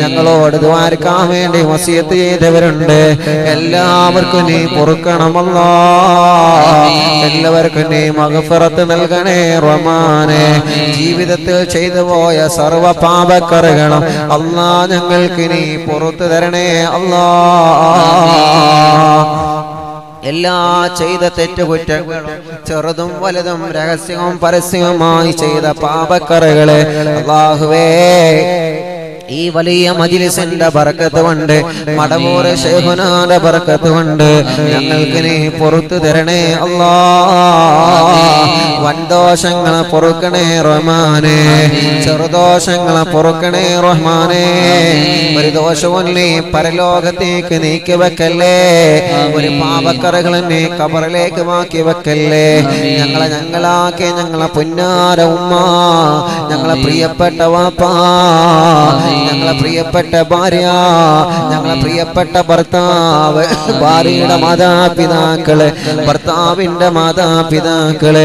[SPEAKER 1] ഞങ്ങളോട് ദ്വാരക്കാൻ വേണ്ടി വസിയത്ത് ചെയ്തവരുണ്ട്. എല്ലാവർക്കും നീ പൊറുക്കണമല്ലോ. എല്ലാവർക്കും നീ മകഫറത്ത് നൽകണേ റമാനെ ജീവിതത്തിൽ ചെയ്തു പോയ സർവ പാപക്കറുകളും അല്ലാ ഞങ്ങൾക്ക് നീ പുറത്തു തരണേ അല്ലാ. എല്ലാ ചെയ്ത തെറ്റുകുറ്റങ്ങളും ചെറുതും വലുതും രഹസ്യവും പരസ്യവുമായി ചെയ്ത പാപക്കറകളെ അള്ളാഹുവേ ഈ വലിയ മജിലിസിന്റെ ബർക്കത്ത് കൊണ്ട് മടവൂർ ശേഖുനാന്റെ ബർക്കത്ത് കൊണ്ട് ഞങ്ങൾക്ക് നീ പുറത്തു തരണേ അല്ലാ. വൻദോഷങ്ങളെ പൊറുക്കണേ റഹ്മാനെ ചെറുദോഷങ്ങളെ പൊറുക്കണേ റഹ്മാനെ. ഒരു ദോഷവും നീ പരലോകത്തേക്ക് നീക്കി വെക്കല്ലേ? ഒരു പാപക്കറകൾ നീ കബറിലേക്ക് മാക്കി വെക്കല്ലേ? ഞങ്ങളെ ഞങ്ങളാക്കി ഞങ്ങളെ പുന്നാര ഉമ്മ ഞങ്ങളെ പ്രിയപ്പെട്ട വാപ്പാ ഞങ്ങളെ പ്രിയപ്പെട്ട ഭാര്യ ഞങ്ങളെ പ്രിയപ്പെട്ട ഭർത്താവ് ഭാര്യയുടെ മാതാപിതാക്കൾ ഭർത്താവിന്റെ മാതാപിതാക്കൾ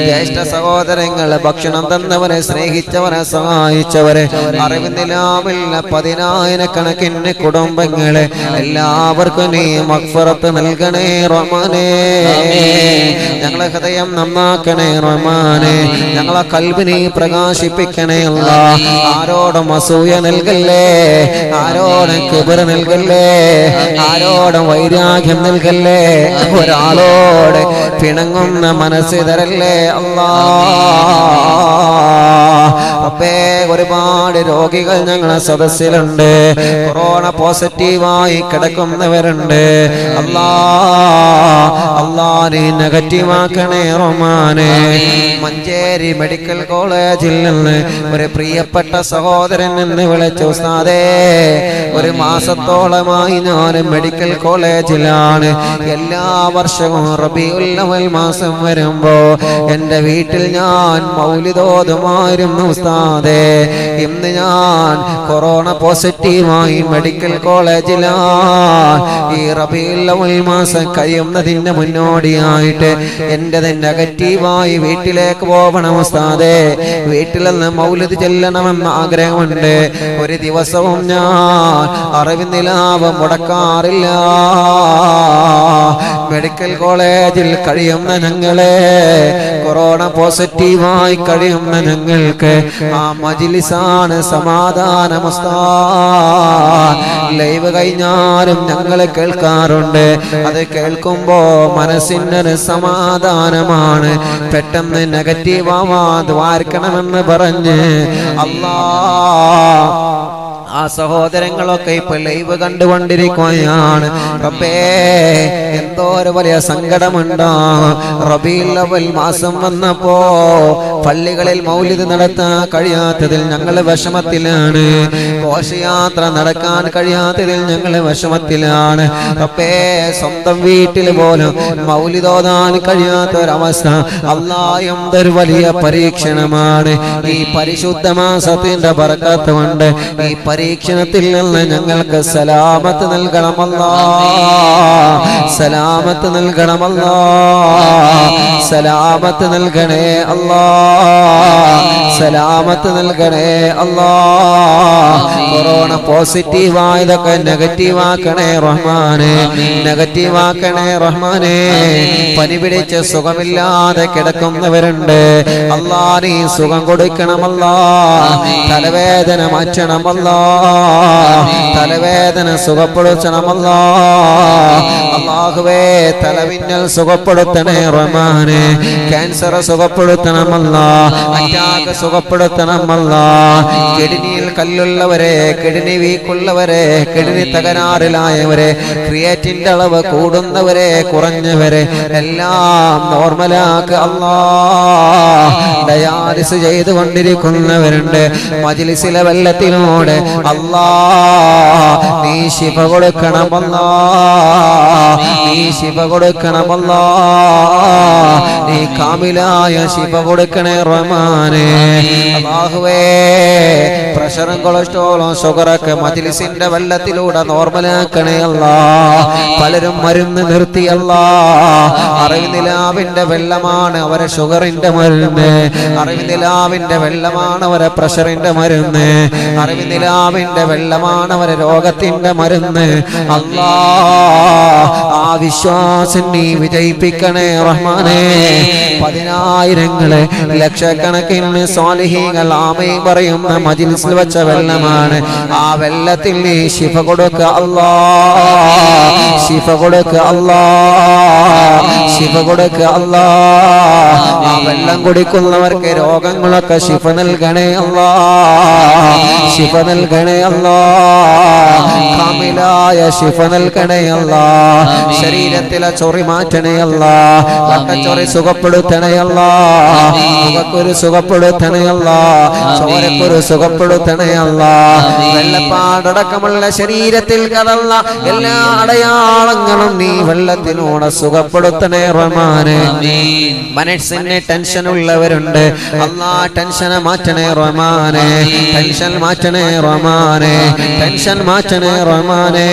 [SPEAKER 1] ജ്യേഷ്ഠ സഹോദരങ്ങൾ ഭക്ഷണം തന്നവരെ സ്നേഹിച്ചവരെ സഹായിച്ചവരെ അറിവിനിലാവില്ല പതിനായിരക്കണക്കിന് കുടുംബങ്ങൾ എല്ലാവർക്കും നീ മക്ഫറത്ത് നൽകണേ റഹ്മാനേ. ഞങ്ങളെ ഹൃദയം നന്നാക്കണേ റൊമാനെ ഞങ്ങളെ കൽബിനെ പ്രകാശിപ്പിക്കണേ ആരോടും അസൂയ നൽകല്ലേ ആരോടും കുബുര നൽകല്ലേ ആരോടും വൈരാഗ്യം നൽകല്ലേ ഒരാളോട് പിണങ്ങുന്ന മനസ്സ് തരല്ലേ അല്ലാ അപ്പേ ഒരുപാട് രോഗികൾ ഞങ്ങളെ സദസ്സിലുണ്ട്. കൊറോണ പോസിറ്റീവായി കിടക്കുന്നവരുണ്ട്. അല്ലാ അല്ലാനെ നെഗറ്റീവാക്കണേ റൊമാനെ മഞ്ചേരി മെഡിക്കൽ കോളേജിൽ നിന്ന് ഒരു പ്രിയപ്പെട്ട സഹോദരൻ എന്ന് വിളിച്ചു ഉസ്താദേ ഒരു മാസത്തോളമായി ഞാൻ മെഡിക്കൽ കോളേജിലാണ്. എല്ലാ വർഷവും റബിയുല്ലവൽ മാസം വരുമ്പോ എന്റെ വീട്ടിൽ ഞാൻ മൗലിതോതുമായിരുന്നു ഉസ്താദേ. ഇന്ന് ഞാൻ കൊറോണ പോസിറ്റീവായി മെഡിക്കൽ കോളേജിലാണ്. ഈ റബിയുല്ലവൽ മാസം കഴിയുന്നതിന് മുന്നോടിയായിട്ട് എന്റെ നെഗറ്റീവായി വീട്ടിലേക്ക് പോകണം ഉസ്താദേ. വീട്ടിൽ നിന്ന് മൗലിത് ചെല്ലണമെന്ന് ആഗ്രഹമുണ്ട്. ഒരു ദിവസവും ഞാൻ അറിവിനിലാവ് മുടക്കാറില്ല. മെഡിക്കൽ കോളേജിൽ കഴിയുന്ന ഞങ്ങളെ കൊറോണ പോസിറ്റീവായി കഴിയുന്ന ഞങ്ങൾക്ക് ആ മജിലിസാണ് സമാധാന ലൈവ് കഴിഞ്ഞാലും ഞങ്ങൾ കേൾക്കാറുണ്ട്. അത് കേൾക്കുമ്പോ മനസ്സിനൊരു സമാധാനമാണ്. പെട്ടെന്ന് നെഗറ്റീവ് ആവാതെ വാർക്കണമെന്ന് പറഞ്ഞ്. അല്ലാ. ആ സഹോദരങ്ങളൊക്കെ ഇപ്പൊ ലൈവ് കണ്ടുകൊണ്ടിരിക്കുകയാണ്. റബ്ബേ എന്തോ ഒരു വലിയ സങ്കടമുണ്ടോ. റബീലവൽ മാസം വന്നപ്പോ പള്ളികളിൽ മൗലിത് നടത്താൻ കഴിയാത്തതിൽ ഞങ്ങൾ വിഷമത്തിലാണ്. ഘോഷയാത്ര നടക്കാൻ കഴിയാത്തതിൽ ഞങ്ങൾ വിഷമത്തിലാണ്. റബ്ബേ സ്വന്തം വീട്ടിൽ പോലും മൗലിതോതാൻ കഴിയാത്ത ഒരവസ്ഥ അല്ലായും ഒരു വലിയ പരീക്ഷണമാണ്. ഈ പരിശുദ്ധ മാസത്തിന്റെ ബർക്കത്ത് ഈ ഈ പരീക്ഷണത്തിൽ നിന്ന് ഞങ്ങൾക്ക് സലാമത്ത് നൽകണമല്ല. സലാമത്ത് നൽകണമല്ല. സലാമത്ത് നൽകണേ അല്ലാ. സലാമത്ത് നൽകണേ അല്ലാ. കൊറോണ പോസിറ്റീവ് ആയതൊക്കെ നെഗറ്റീവ് ആക്കണേ റഹ്മാനെ. നെഗറ്റീവ് ആക്കണേ റഹ്മാനെ. പനി പിടിച്ച് സുഖമില്ലാതെ കിടക്കുന്നവരുണ്ട്. അല്ലാ നീ സുഖം കൊടുക്കണമല്ലാ. തലവേദന മാറ്റണമല്ലാ. തലവേദന സുഖപ്പെടുത്തണമല്ലാ അള്ളാഹുവേ തലവിന്നൽ സുഖപ്പെടുത്തണേ റഹ്മാനെ. ക്യാൻസർ സുഖപ്പെടുത്തണമല്ല. അറ്റാക്ക് സുഖപ്പെടുത്തണമല്ല. കിഡ്നിയിൽ കല്ലുള്ളവരെ കിഡ്നി വീക്കുള്ളവരെ കിഡ്നി തകരാറിലായവരെ ക്രിയേറ്റിന്റെ അളവ് കൂടുന്നവരെ കുറഞ്ഞവരെ എല്ലാം നോർമലാക്ക് അല്ലാ. ഡയാലിസ് ചെയ്തുകൊണ്ടിരിക്കുന്നവരുണ്ട് മജിലിസിലെ വെള്ളത്തിനോട് അല്ലാ. നീ ശിവ കൊടുക്കണമല്ലാ. നീ ശിവ കൊടുക്കണമല്ല. നീ കാമിലായ ശിവ കൊടുക്കണേ റഹ്മാനെ. അല്ലാഹുവേ പ്രഷറും കൊളസ്ട്രോളും ഷുഗറൊക്കെ മജിലിസിന്റെ വെള്ളത്തിലൂടെ നോർമലാക്കണേ അല്ല. പലരും മരുന്ന് നിർത്തിയല്ല അറിവിനിലാവിന്റെ വെള്ളമാണ് അവരെ ഷുഗറിന്റെ മരുന്ന്. അറിവിനിലാവിന്റെ വെള്ളമാണ് അവരെ പ്രഷറിന്റെ മരുന്ന്. അറിവിനിലാവിന്റെ വെള്ളമാണ് അവരെ രോഗത്തിന്റെ മരുന്ന്. അല്ലാ ആ വിശ്വാസം നീ വിജയിപ്പിക്കണേ റഹ്മാനെ. പതിനായിരങ്ങൾ ലക്ഷക്കണക്കിന് സ്വാലിഹീങ്ങൾ ആമയും പറയുന്ന മജിൽസിൽ വെച്ച വെള്ളമാണ്. ആ വെള്ളത്തിൽ നീ ശിഫ കൊടുക്ക അല്ലാ. ശിഫ കൊടുക്ക അല്ലാ. ശിഫ കൊടുക്ക അല്ലാ. ആ വെള്ളം കുടിക്കുന്നവർക്ക് രോഗങ്ങളൊക്കെ ശിഫ നൽകണേ അല്ലാ. ശിഫ നൽകണേ അല്ലാ. കാമിലായ ശിഫ നൽകണേ അല്ലാ. ശരീരത്തിലെ ചൊറി മാറ്റണയല്ല. വട്ടച്ചൊറി സുഖപ്പെടുത്തണേ അല്ലാ സുഖപ്പെടുത്തണയല്ല. സുഖപ്പെടുത്തണേ സുഖപ്പെടുത്തണയല്ല. വെള്ളപ്പാടക്കമുള്ള ശരീരത്തിൽ കടന്ന എല്ലാ അടയാളങ്ങളും നീ വെള്ളത്തിനോട് സുഖപ്പെടുത്തണേ റഹ്മാനെ. മനസ്സിന് ടെൻഷൻ ഉള്ളവരുണ്ട് അല്ലാ ടെൻഷനെ മാറ്റണേ റഹ്മാനെ. ടെൻഷൻ മാറ്റണേ റഹ്മാനെ. ടെൻഷൻ മാറ്റണേ റഹ്മാനെ.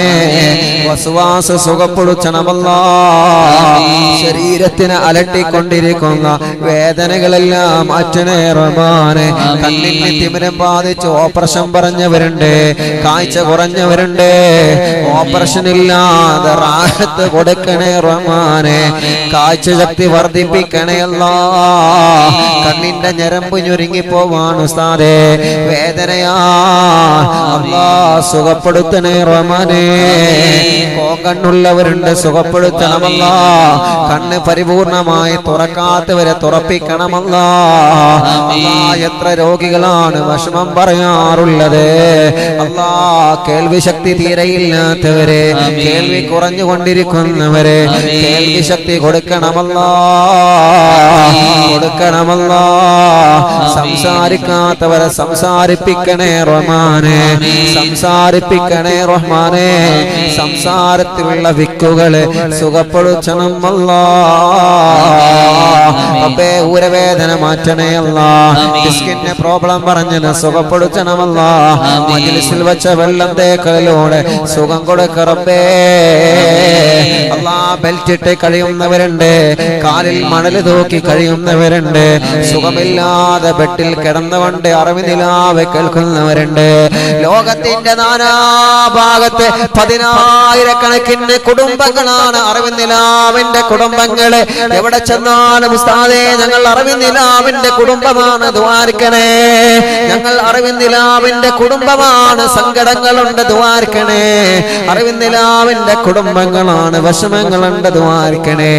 [SPEAKER 1] വസുവാസ സുഖപ്പെടുത്തണമല്ലാ ശരീരത്തിന് അലട്ടിക്കൊണ്ടിരിക്കുന്ന വേദനകളെല്ലാം മാറ്റണേ റഹ്മാനെ കണ്ണിന് തിമിരം ബാധിച്ച് ഓപ്പറേഷൻ പറഞ്ഞവരുണ്ട് കാഴ്ച കുറഞ്ഞവരുണ്ട്. ഓപ്പറേഷൻ ഇല്ലാതെ റാഹത്ത് കൊടുക്കണേ റഹ്മാനെ കാഴ്ച ശക്തി വർദ്ധിപ്പിക്കണേ അല്ലാ. കണ്ണിന്റെ ഞരമ്പ് ഞൊരുങ്ങി പോവാണ് ഉസ്താദേ വേദനയാ. സുഖപ്പെടുത്തണേ റഹ്മാനെ. കണ്ണുള്ളവരുണ്ട് സുഖപ്പെടുത്തണമല്ല. കണ്ണ് പരിപൂർണമായി തുറക്കാത്തവരെ തുറപ്പിക്കണമല്ല. എത്ര രോഗികളാണ് വിഷമം പറയാറുള്ളത്. അല്ലാ കേൾവി ശക്തി തീരയില്ലാത്തവരെ കേൾവി കുറഞ്ഞുകൊണ്ടിരിക്കുന്നവരെ കേൾവി ശക്തി കൊടുക്കണമല്ല. കൊടുക്കണമല്ല. സംസാരിക്കാത്തവരെ സംസാരിപ്പിക്കണേ റഹ്മാനെ. സംസാരിപ്പിക്കണേ റഹ്മാനെ. സംസാരത്തിലുള്ള വിക്കുകളെ സുഖപ്പെടുത്തണം അല്ലാ. അപ്പേ ഊരവേദന മാറ്റണേ അല്ല. ഡിസ്കിന്റെ പ്രോബ്ലം പറഞ്ഞത് സുഖപ്പെടുത്തണമല്ല മജിലിസിൽ വെച്ച വെള്ളം തേക്കലിലൂടെ സുഖം കൊടുക്കറപ്പേ അല്ലാ ബെൽറ്റിട്ട് കഴിയുന്നവരുണ്ട്. കാലിൽ മണൽ തൂക്കി കഴിയുന്നവരുണ്ട്. സുഖമില്ലാതെ ബെട്ടിൽ കിടന്നവണ്ട് അറിവിനിലാവ് കേൾക്കുന്നവരുണ്ട്. ലോകത്തിന്റെ നാനാഭാഗത്ത് പതിനായിരക്കണക്കിന് കുടുംബങ്ങളാണ് അറിവിനിലാവിന്റെ കുടുംബങ്ങൾ. എവിടെ ചെന്നാലും ഉസ്താദേ ഞങ്ങൾ അറിവിനിലാവിന്റെ കുടുംബമാണ്. ദ്വാരിക്കണേ. ഞങ്ങൾ അറിവിനിലാവിന്റെ കുടുംബമാണ്. സങ്കടങ്ങളുണ്ട് ദ്വാരിക്കണേ. അറിവിനിലാവിന്റെ കുടുംബങ്ങളാണ്. വിഷമങ്ങളുണ്ട് ദ്വാരിക്കണേ.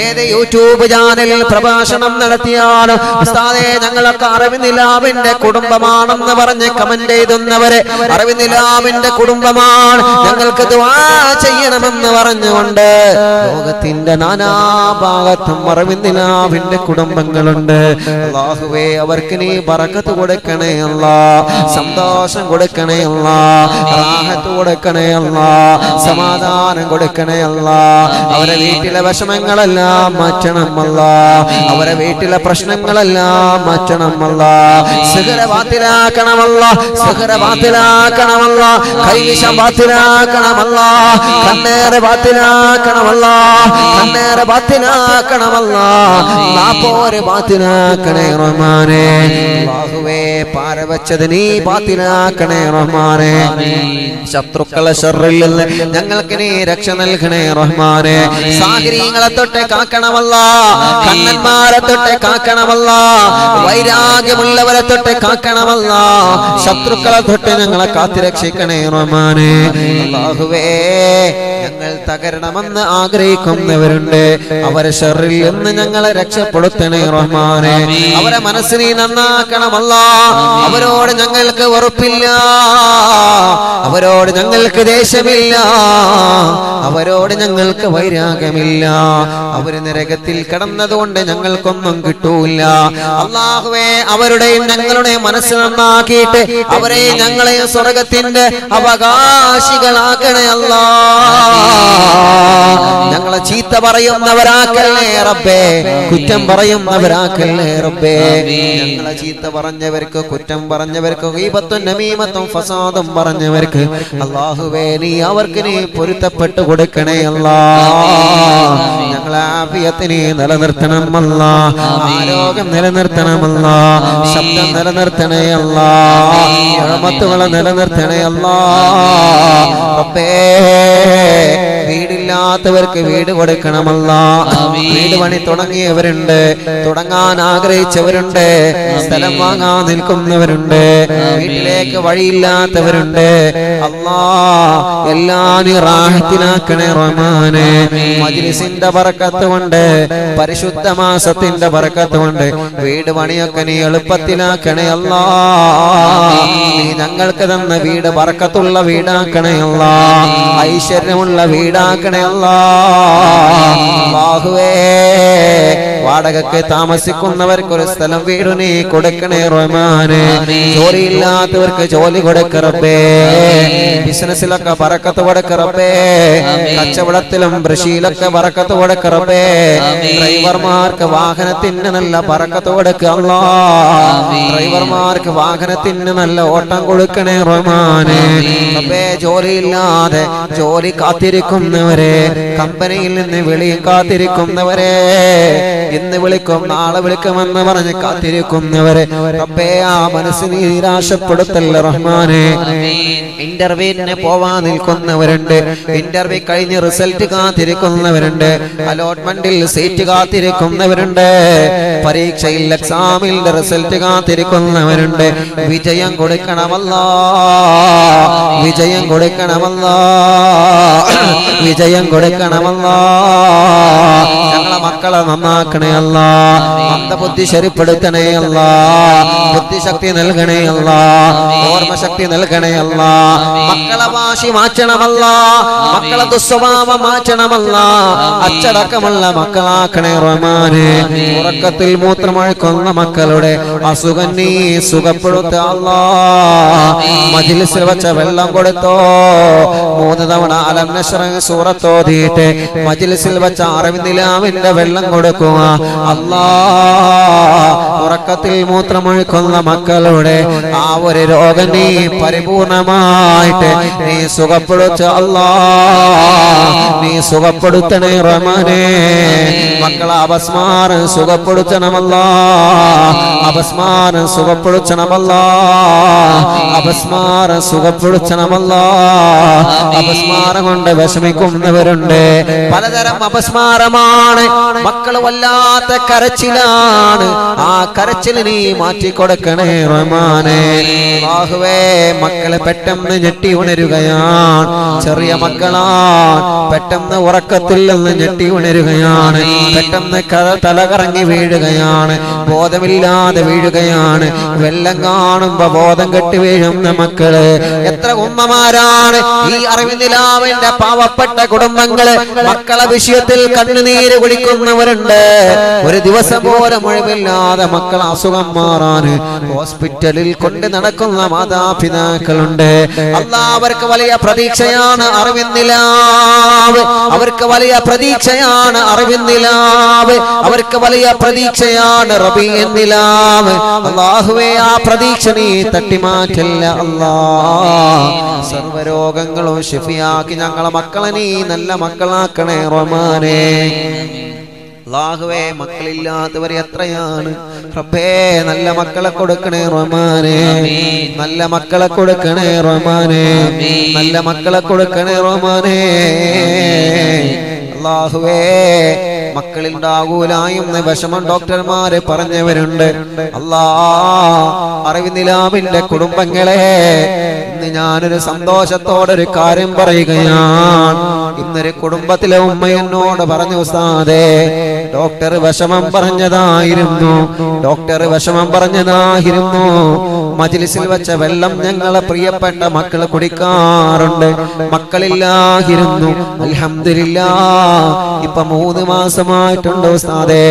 [SPEAKER 1] ഏത് യൂട്യൂബ് ചാനലിൽ പ്രഭാഷണം നടത്തിയാലും ഉസ്താദേ ഞങ്ങളൊക്കെ അറിവിനിലാവിന്റെ കുടുംബമാണെന്ന് പറഞ്ഞ് കമന്റ് ചെയ്തുന്നവരെ അറിവിനിലാവിന്റെ കുടുംബമാണ്. ഞങ്ങൾക്ക് ദ്വാ ചെയ്യണമെന്ന് പറഞ്ഞുകൊണ്ട് ലോകത്തിന്റെ നാനാഭാഗത്തും അറിവിനിലാവിന്റെ കുടുംബങ്ങളുണ്ട്. അള്ളാഹുവേ അവർക്ക് നീ പറക്കത്ത് കൊടുക്കണേ അല്ല സന്തോഷം കൊടുക്കണേ അല്ല റാഹത്ത് കൊടുക്കണേ അല്ല സമാധാനം കൊടുക്കണേ അല്ല. അവരെ വീട്ടിലെ വിഷമങ്ങളെല്ലാം മാറ്റണമല്ല അവരെ വീട്ടിലെ പ്രശ്നങ്ങളെല്ലാം മാറ്റണമല്ല സിഹറ സുഖരവാത്തിലാക്കണമല്ല കൈവിഷം വാത്തിലാക്കണമല്ല കണ്ണേറെ ബാത്തിലാക്കണമല്ല കണ്ണേറെ ബാത്തിനാക്കണമല്ല. നാപ്പോരെ ബാത്തിനാക്കണേ റഹ്മാനെ. ബാഹുവേ പാര വെച്ചത് നീ ബാത്തിനാക്കണേ റഹ്മാനെ. ശത്രുക്കളെ ഷറിൽ നിന്ന് ഞങ്ങൾക്ക് നീ രക്ഷ നൽകണേ റഹ്മാനെ. സാഗരീങ്ങളെ തൊട്ട് കാക്കണമല്ല. കണ്ണന്മാരെ തൊട്ട് കാക്കണമല്ല. വൈരാഗ്യമുള്ളവരെ തൊട്ട് കാക്കണമല്ല. ശത്രുക്കളെ തൊട്ട് ഞങ്ങളെ കാത്തിരക്ഷിക്കണേ റഹ്മാനെ. അല്ലാഹുവേ ഞങ്ങൾ തകരണമെന്ന് ആഗ്രഹിക്കുന്നവരുണ്ട്. അവരെ ഷെറിൽ നിന്ന് ഞങ്ങളെ രക്ഷപ്പെടുത്തണേ റഹ്മാനെ. അവരെ മനസ്സിനെ നന്നാക്കണമല്ല. അവരോട് ഞങ്ങൾക്ക് വെറുപ്പില്ല. അവരോട് ഞങ്ങൾക്ക് ദേഷ്യമില്ല. അവരോട് ഞങ്ങൾക്ക് വൈരാഗ്യമില്ല. അവർ നരകത്തിൽ കിടന്നതുകൊണ്ട് ഞങ്ങൾക്കൊന്നും കിട്ടൂല അള്ളാഹുവേ അവരുടെയും ഞങ്ങളുടെയും മനസ്സ് നന്നാക്കിയിട്ട് അവരെയും ഞങ്ങളെയും സ്വർഗത്തിന്റെ അവകാശികളാക്കണേ അല്ലാ. ഞങ്ങളെ ചീത്ത പറയുന്നവരാക്കല്ലേ റബ്ബേ? കുറ്റം പറയുന്നവരാക്കല്ലേ റബ്ബേ? ഞങ്ങളെ ചീത്ത പറഞ്ഞവർക്ക് കുറ്റം പറഞ്ഞവർക്ക് ഗീബത്തും നമീമത്തും ഫസാദും പറഞ്ഞവർക്ക് അള്ളാഹുവേ നീ അവർക്ക് നീ പൊരുത്തപ്പെട്ട് കൊടുക്കണേ അല്ലാ. ഞങ്ങളെ ആഫിയത്തിനെ നിലനിർത്തണമല്ല. ആരോഗ്യം നിലനിർത്തണമല്ല. ശബ്ദം നിലനിർത്തണേ അല്ല. എഴുമത്തുകളെ നിലനിർത്തണേ അല്ല. റബ്ബേ വീടില്ലാത്തവർക്ക് വീട് കൊടുക്കണമല്ല. വീട് പണി തുടങ്ങിയവരുണ്ട്. തുടങ്ങാൻ ആഗ്രഹിച്ചവരുണ്ട്. സ്ഥലം വാങ്ങാൻ നിൽക്കുന്നവരുണ്ട്. വീട്ടിലേക്ക് വഴിയില്ലാത്തവരുണ്ട്. അല്ലാ എല്ലാ നീ റാഹത്തിനാക്കണേ റഹ്മാനെ മജ്ലിസിന്റെ കൊണ്ട് പരിശുദ്ധ മാസത്തിന്റെ ബറക്കത്ത് കൊണ്ട് വീട് പണിയൊക്കെ നീ എളുപ്പത്തിലാക്കണേ അല്ലാ. നീ ഞങ്ങൾക്ക് തന്ന വീട് പറക്കത്തുള്ള വീടാക്കണേ അല്ലാ. ഐശ്വര്യമുള്ള വീടാക്കണേ അല്ലാ അല്ലാഹുവേ വാടകയ്ക്ക് താമസിക്കുന്നവർക്ക് ഒരു സ്ഥലം വീട് നീ കൊടുക്കണേ റഹ്മാനെ. ജോലിയില്ലാത്തവർക്ക് ജോലി കൊടുക്കറപ്പേ ബിസിനസ്സിലൊക്കെ പറക്കത്ത് കൊടുക്കറപ്പേ കച്ചവടത്തിലും കൃഷിയിലൊക്കെ പറക്കത്ത് കൊടുക്കറപ്പേ ഡ്രൈവർമാർക്ക് വാഹനത്തിന് നല്ല പറക്കത്ത് കൊടുക്കല്ല ഡ്രൈവർമാർക്ക് വാഹനത്തിന് നല്ല ഓട്ടം കൊടുക്കണേ റഹ്മാന്. റബ്ബേ ജോലിയില്ലാതെ ജോലി കാത്തിരിക്കുന്നവരെ കമ്പനിയിൽ നിന്ന് വിളി കാത്തിരിക്കുന്നവരെ ഇന്ന് വിളിക്കും നാളെ വിളിക്കുമെന്ന് പറഞ്ഞ് കാത്തിരിക്കുന്നവരെ. റബ്ബേ ആ മനസ്സിനെ നിരാശപ്പെടുത്തല്ല റഹ്മാനെ. ഇന്റർവ്യൂവിന് പോവാൻ നിൽക്കുന്നവരുണ്ട്. ഇന്റർവ്യൂ കഴിഞ്ഞ് റിസൾട്ട് കാത്തിരിക്കുന്നവരുണ്ട്. അലോട്ട്മെന്റിൽ സീറ്റ് കാത്തിരിക്കുന്നവരുണ്ട്. പരീക്ഷയിൽ എക്സാമിൽ റിസൾട്ട് കാത്തിരിക്കുന്നവരുണ്ട്. വിജയം കൊടുക്കണമല്ല. വിജയം കൊടുക്കണമല്ല. വിജയം കൊടുക്കണമല്ല. ഞങ്ങളെ മക്കളെ നന്നാക്കണേ അല്ല. അന്ധബുദ്ധി ശരിപ്പെടുത്തണേ അല്ല. ബുദ്ധിശക്തി നൽകണേ അല്ല. ഓർമ്മശക്തി നൽകണേ അല്ല. മക്കളെ വാശി മാറ്റണമല്ല. മക്കളെ ദുസ്വഭാവം മാറ്റണമല്ല. അച്ചടക്കമുള്ള മക്കളാക്കണേ റഹ്മാനെ. ഉറക്കത്തിൽ മൂത്രമൊഴുക്കുന്ന മക്കളുടെ അസുഖം നീ സുഖപ്പെടുത്ത മജിലിസിൽ വെച്ച വെള്ളം കൊടുത്തോ. മൂന്ന് തവണ അലം സൂറത്തോ സൂറത്തോതിയിട്ട് മജിലിസിൽ വെച്ച അറിവിന്ദിലാവിന്റെ വെള്ളം കൊടുക്കുക അല്ലാ ഉറക്കത്തിൽ മൂത്രമൊഴുക്കുന്ന മക്കളുടെ ആ ഒരു രോഗം നീ പരിപൂർണമായിട്ട് നീ സുഖപ്പെടുത്ത. അല്ലാ നീ സുഖപ്പെടുത്തണേ റമനെ മക്കളെ അപസ്മാരം സുഖപ്പെടുത്തണമല്ല. അപസ്മാരം സുഖപ്പെടുത്തണമല്ല. അപസ്മാരം സുഖപ്പെടുത്തണമല്ല. അപസ്മാരം കൊണ്ട് വിഷമിക്കുന്നവരുണ്ട്. പലതരം അപസ്മാരമാണ് മക്കൾ വല്ലാത്ത കരച്ചിലാണ്. ആ കരച്ചിൽ നീ മാറ്റിക്കൊടുക്കണേ റഹ്മാനെ. ബാഹുവേ മക്കളെ പെട്ടെന്ന് ഞെട്ടി ഉണരുകയാണ്. ചെറിയ മക്കളാ പെട്ടെന്ന് ഉറക്കത്തിൽ നിന്ന് ഞെട്ടി ഉണരുകയാണ്. പെട്ടെന്ന് തലകറങ്ങി തല കറങ്ങി വീഴുകയാണ്. ബോധമില്ലാതെ വീഴുകയാണ്. വെള്ളം കാണുമ്പോ ബോധം കെട്ടി വീഴുന്ന മക്കൾ. എത്ര ഉമ്മമാരാണ് ഈ അറിവിന്ദിലാവിന്റെ പാവപ്പെട്ട കുടുംബങ്ങൾ. മക്കളെ വിഷയത്തിൽ കണ്ണുനീര് കുടിക്കുന്നവരുണ്ട് ഒരു ദിവസം പോലെ മുഴുവില്ലാതെ മക്കൾ അസുഖം മാറാന് ഹോസ്പിറ്റലിൽ കൊണ്ട് നടക്കുന്ന മാതാപിതാക്കളുണ്ട്. അല്ലാ അവർക്ക് വലിയ പ്രതീക്ഷയാണ് അറിവിന്നില്ല അവർക്ക് വലിയ പ്രതീക്ഷയാണ് അറിവിന്നില്ല അവർക്ക് വലിയ പ്രതീക്ഷയാണ് റബി എന്നിലാവ്. അള്ളാഹുവേ ആ പ്രതീക്ഷ നീ തട്ടിമാറ്റില്ല അല്ലാ സർവരോഗങ്ങളും ഷിഫിയാക്കി ഞങ്ങളെ മക്കളെ നീ നല്ല മക്കളാക്കണേ റൊമാനേ അള്ളാഹുവേ മക്കളില്ലാത്തവർ എത്രയാണ്? റബ്ബേ നല്ല മക്കളെ കൊടുക്കണേ റൊമാനെ നല്ല മക്കളെ കൊടുക്കണേ റൊമാനെ നല്ല മക്കളെ കൊടുക്കണേ റൊമാനെ അള്ളാഹുവേ മക്കളുണ്ടാകൂല എന്ന് വിഷമം ഡോക്ടർമാര് പറഞ്ഞവരുണ്ട്. അല്ലാ അറിവിനിലാവിന്റെ കുടുംബങ്ങളെ ഇന്ന് ഞാനൊരു സന്തോഷത്തോടെ ഒരു കാര്യം പറയുകയാണ്. ഇന്നൊരു കുടുംബത്തിലെ ഉമ്മ എന്നോട് പറഞ്ഞു ഉസ്താദേ ഡോക്ടർ വിഷമം പറഞ്ഞതായിരുന്നു ഡോക്ടർ വിഷമം പറഞ്ഞതായിരുന്നു. മജിലിസിൽ വെച്ച വെള്ളം ഞങ്ങളെ പ്രിയപ്പെട്ട മക്കൾ കുടിക്കാറുണ്ട്. മക്കളില്ലായിരുന്നു. അലഹമില്ല ഇപ്പൊ മൂന്ന് മാസമായിട്ടുണ്ട് ഉസ്താദേ?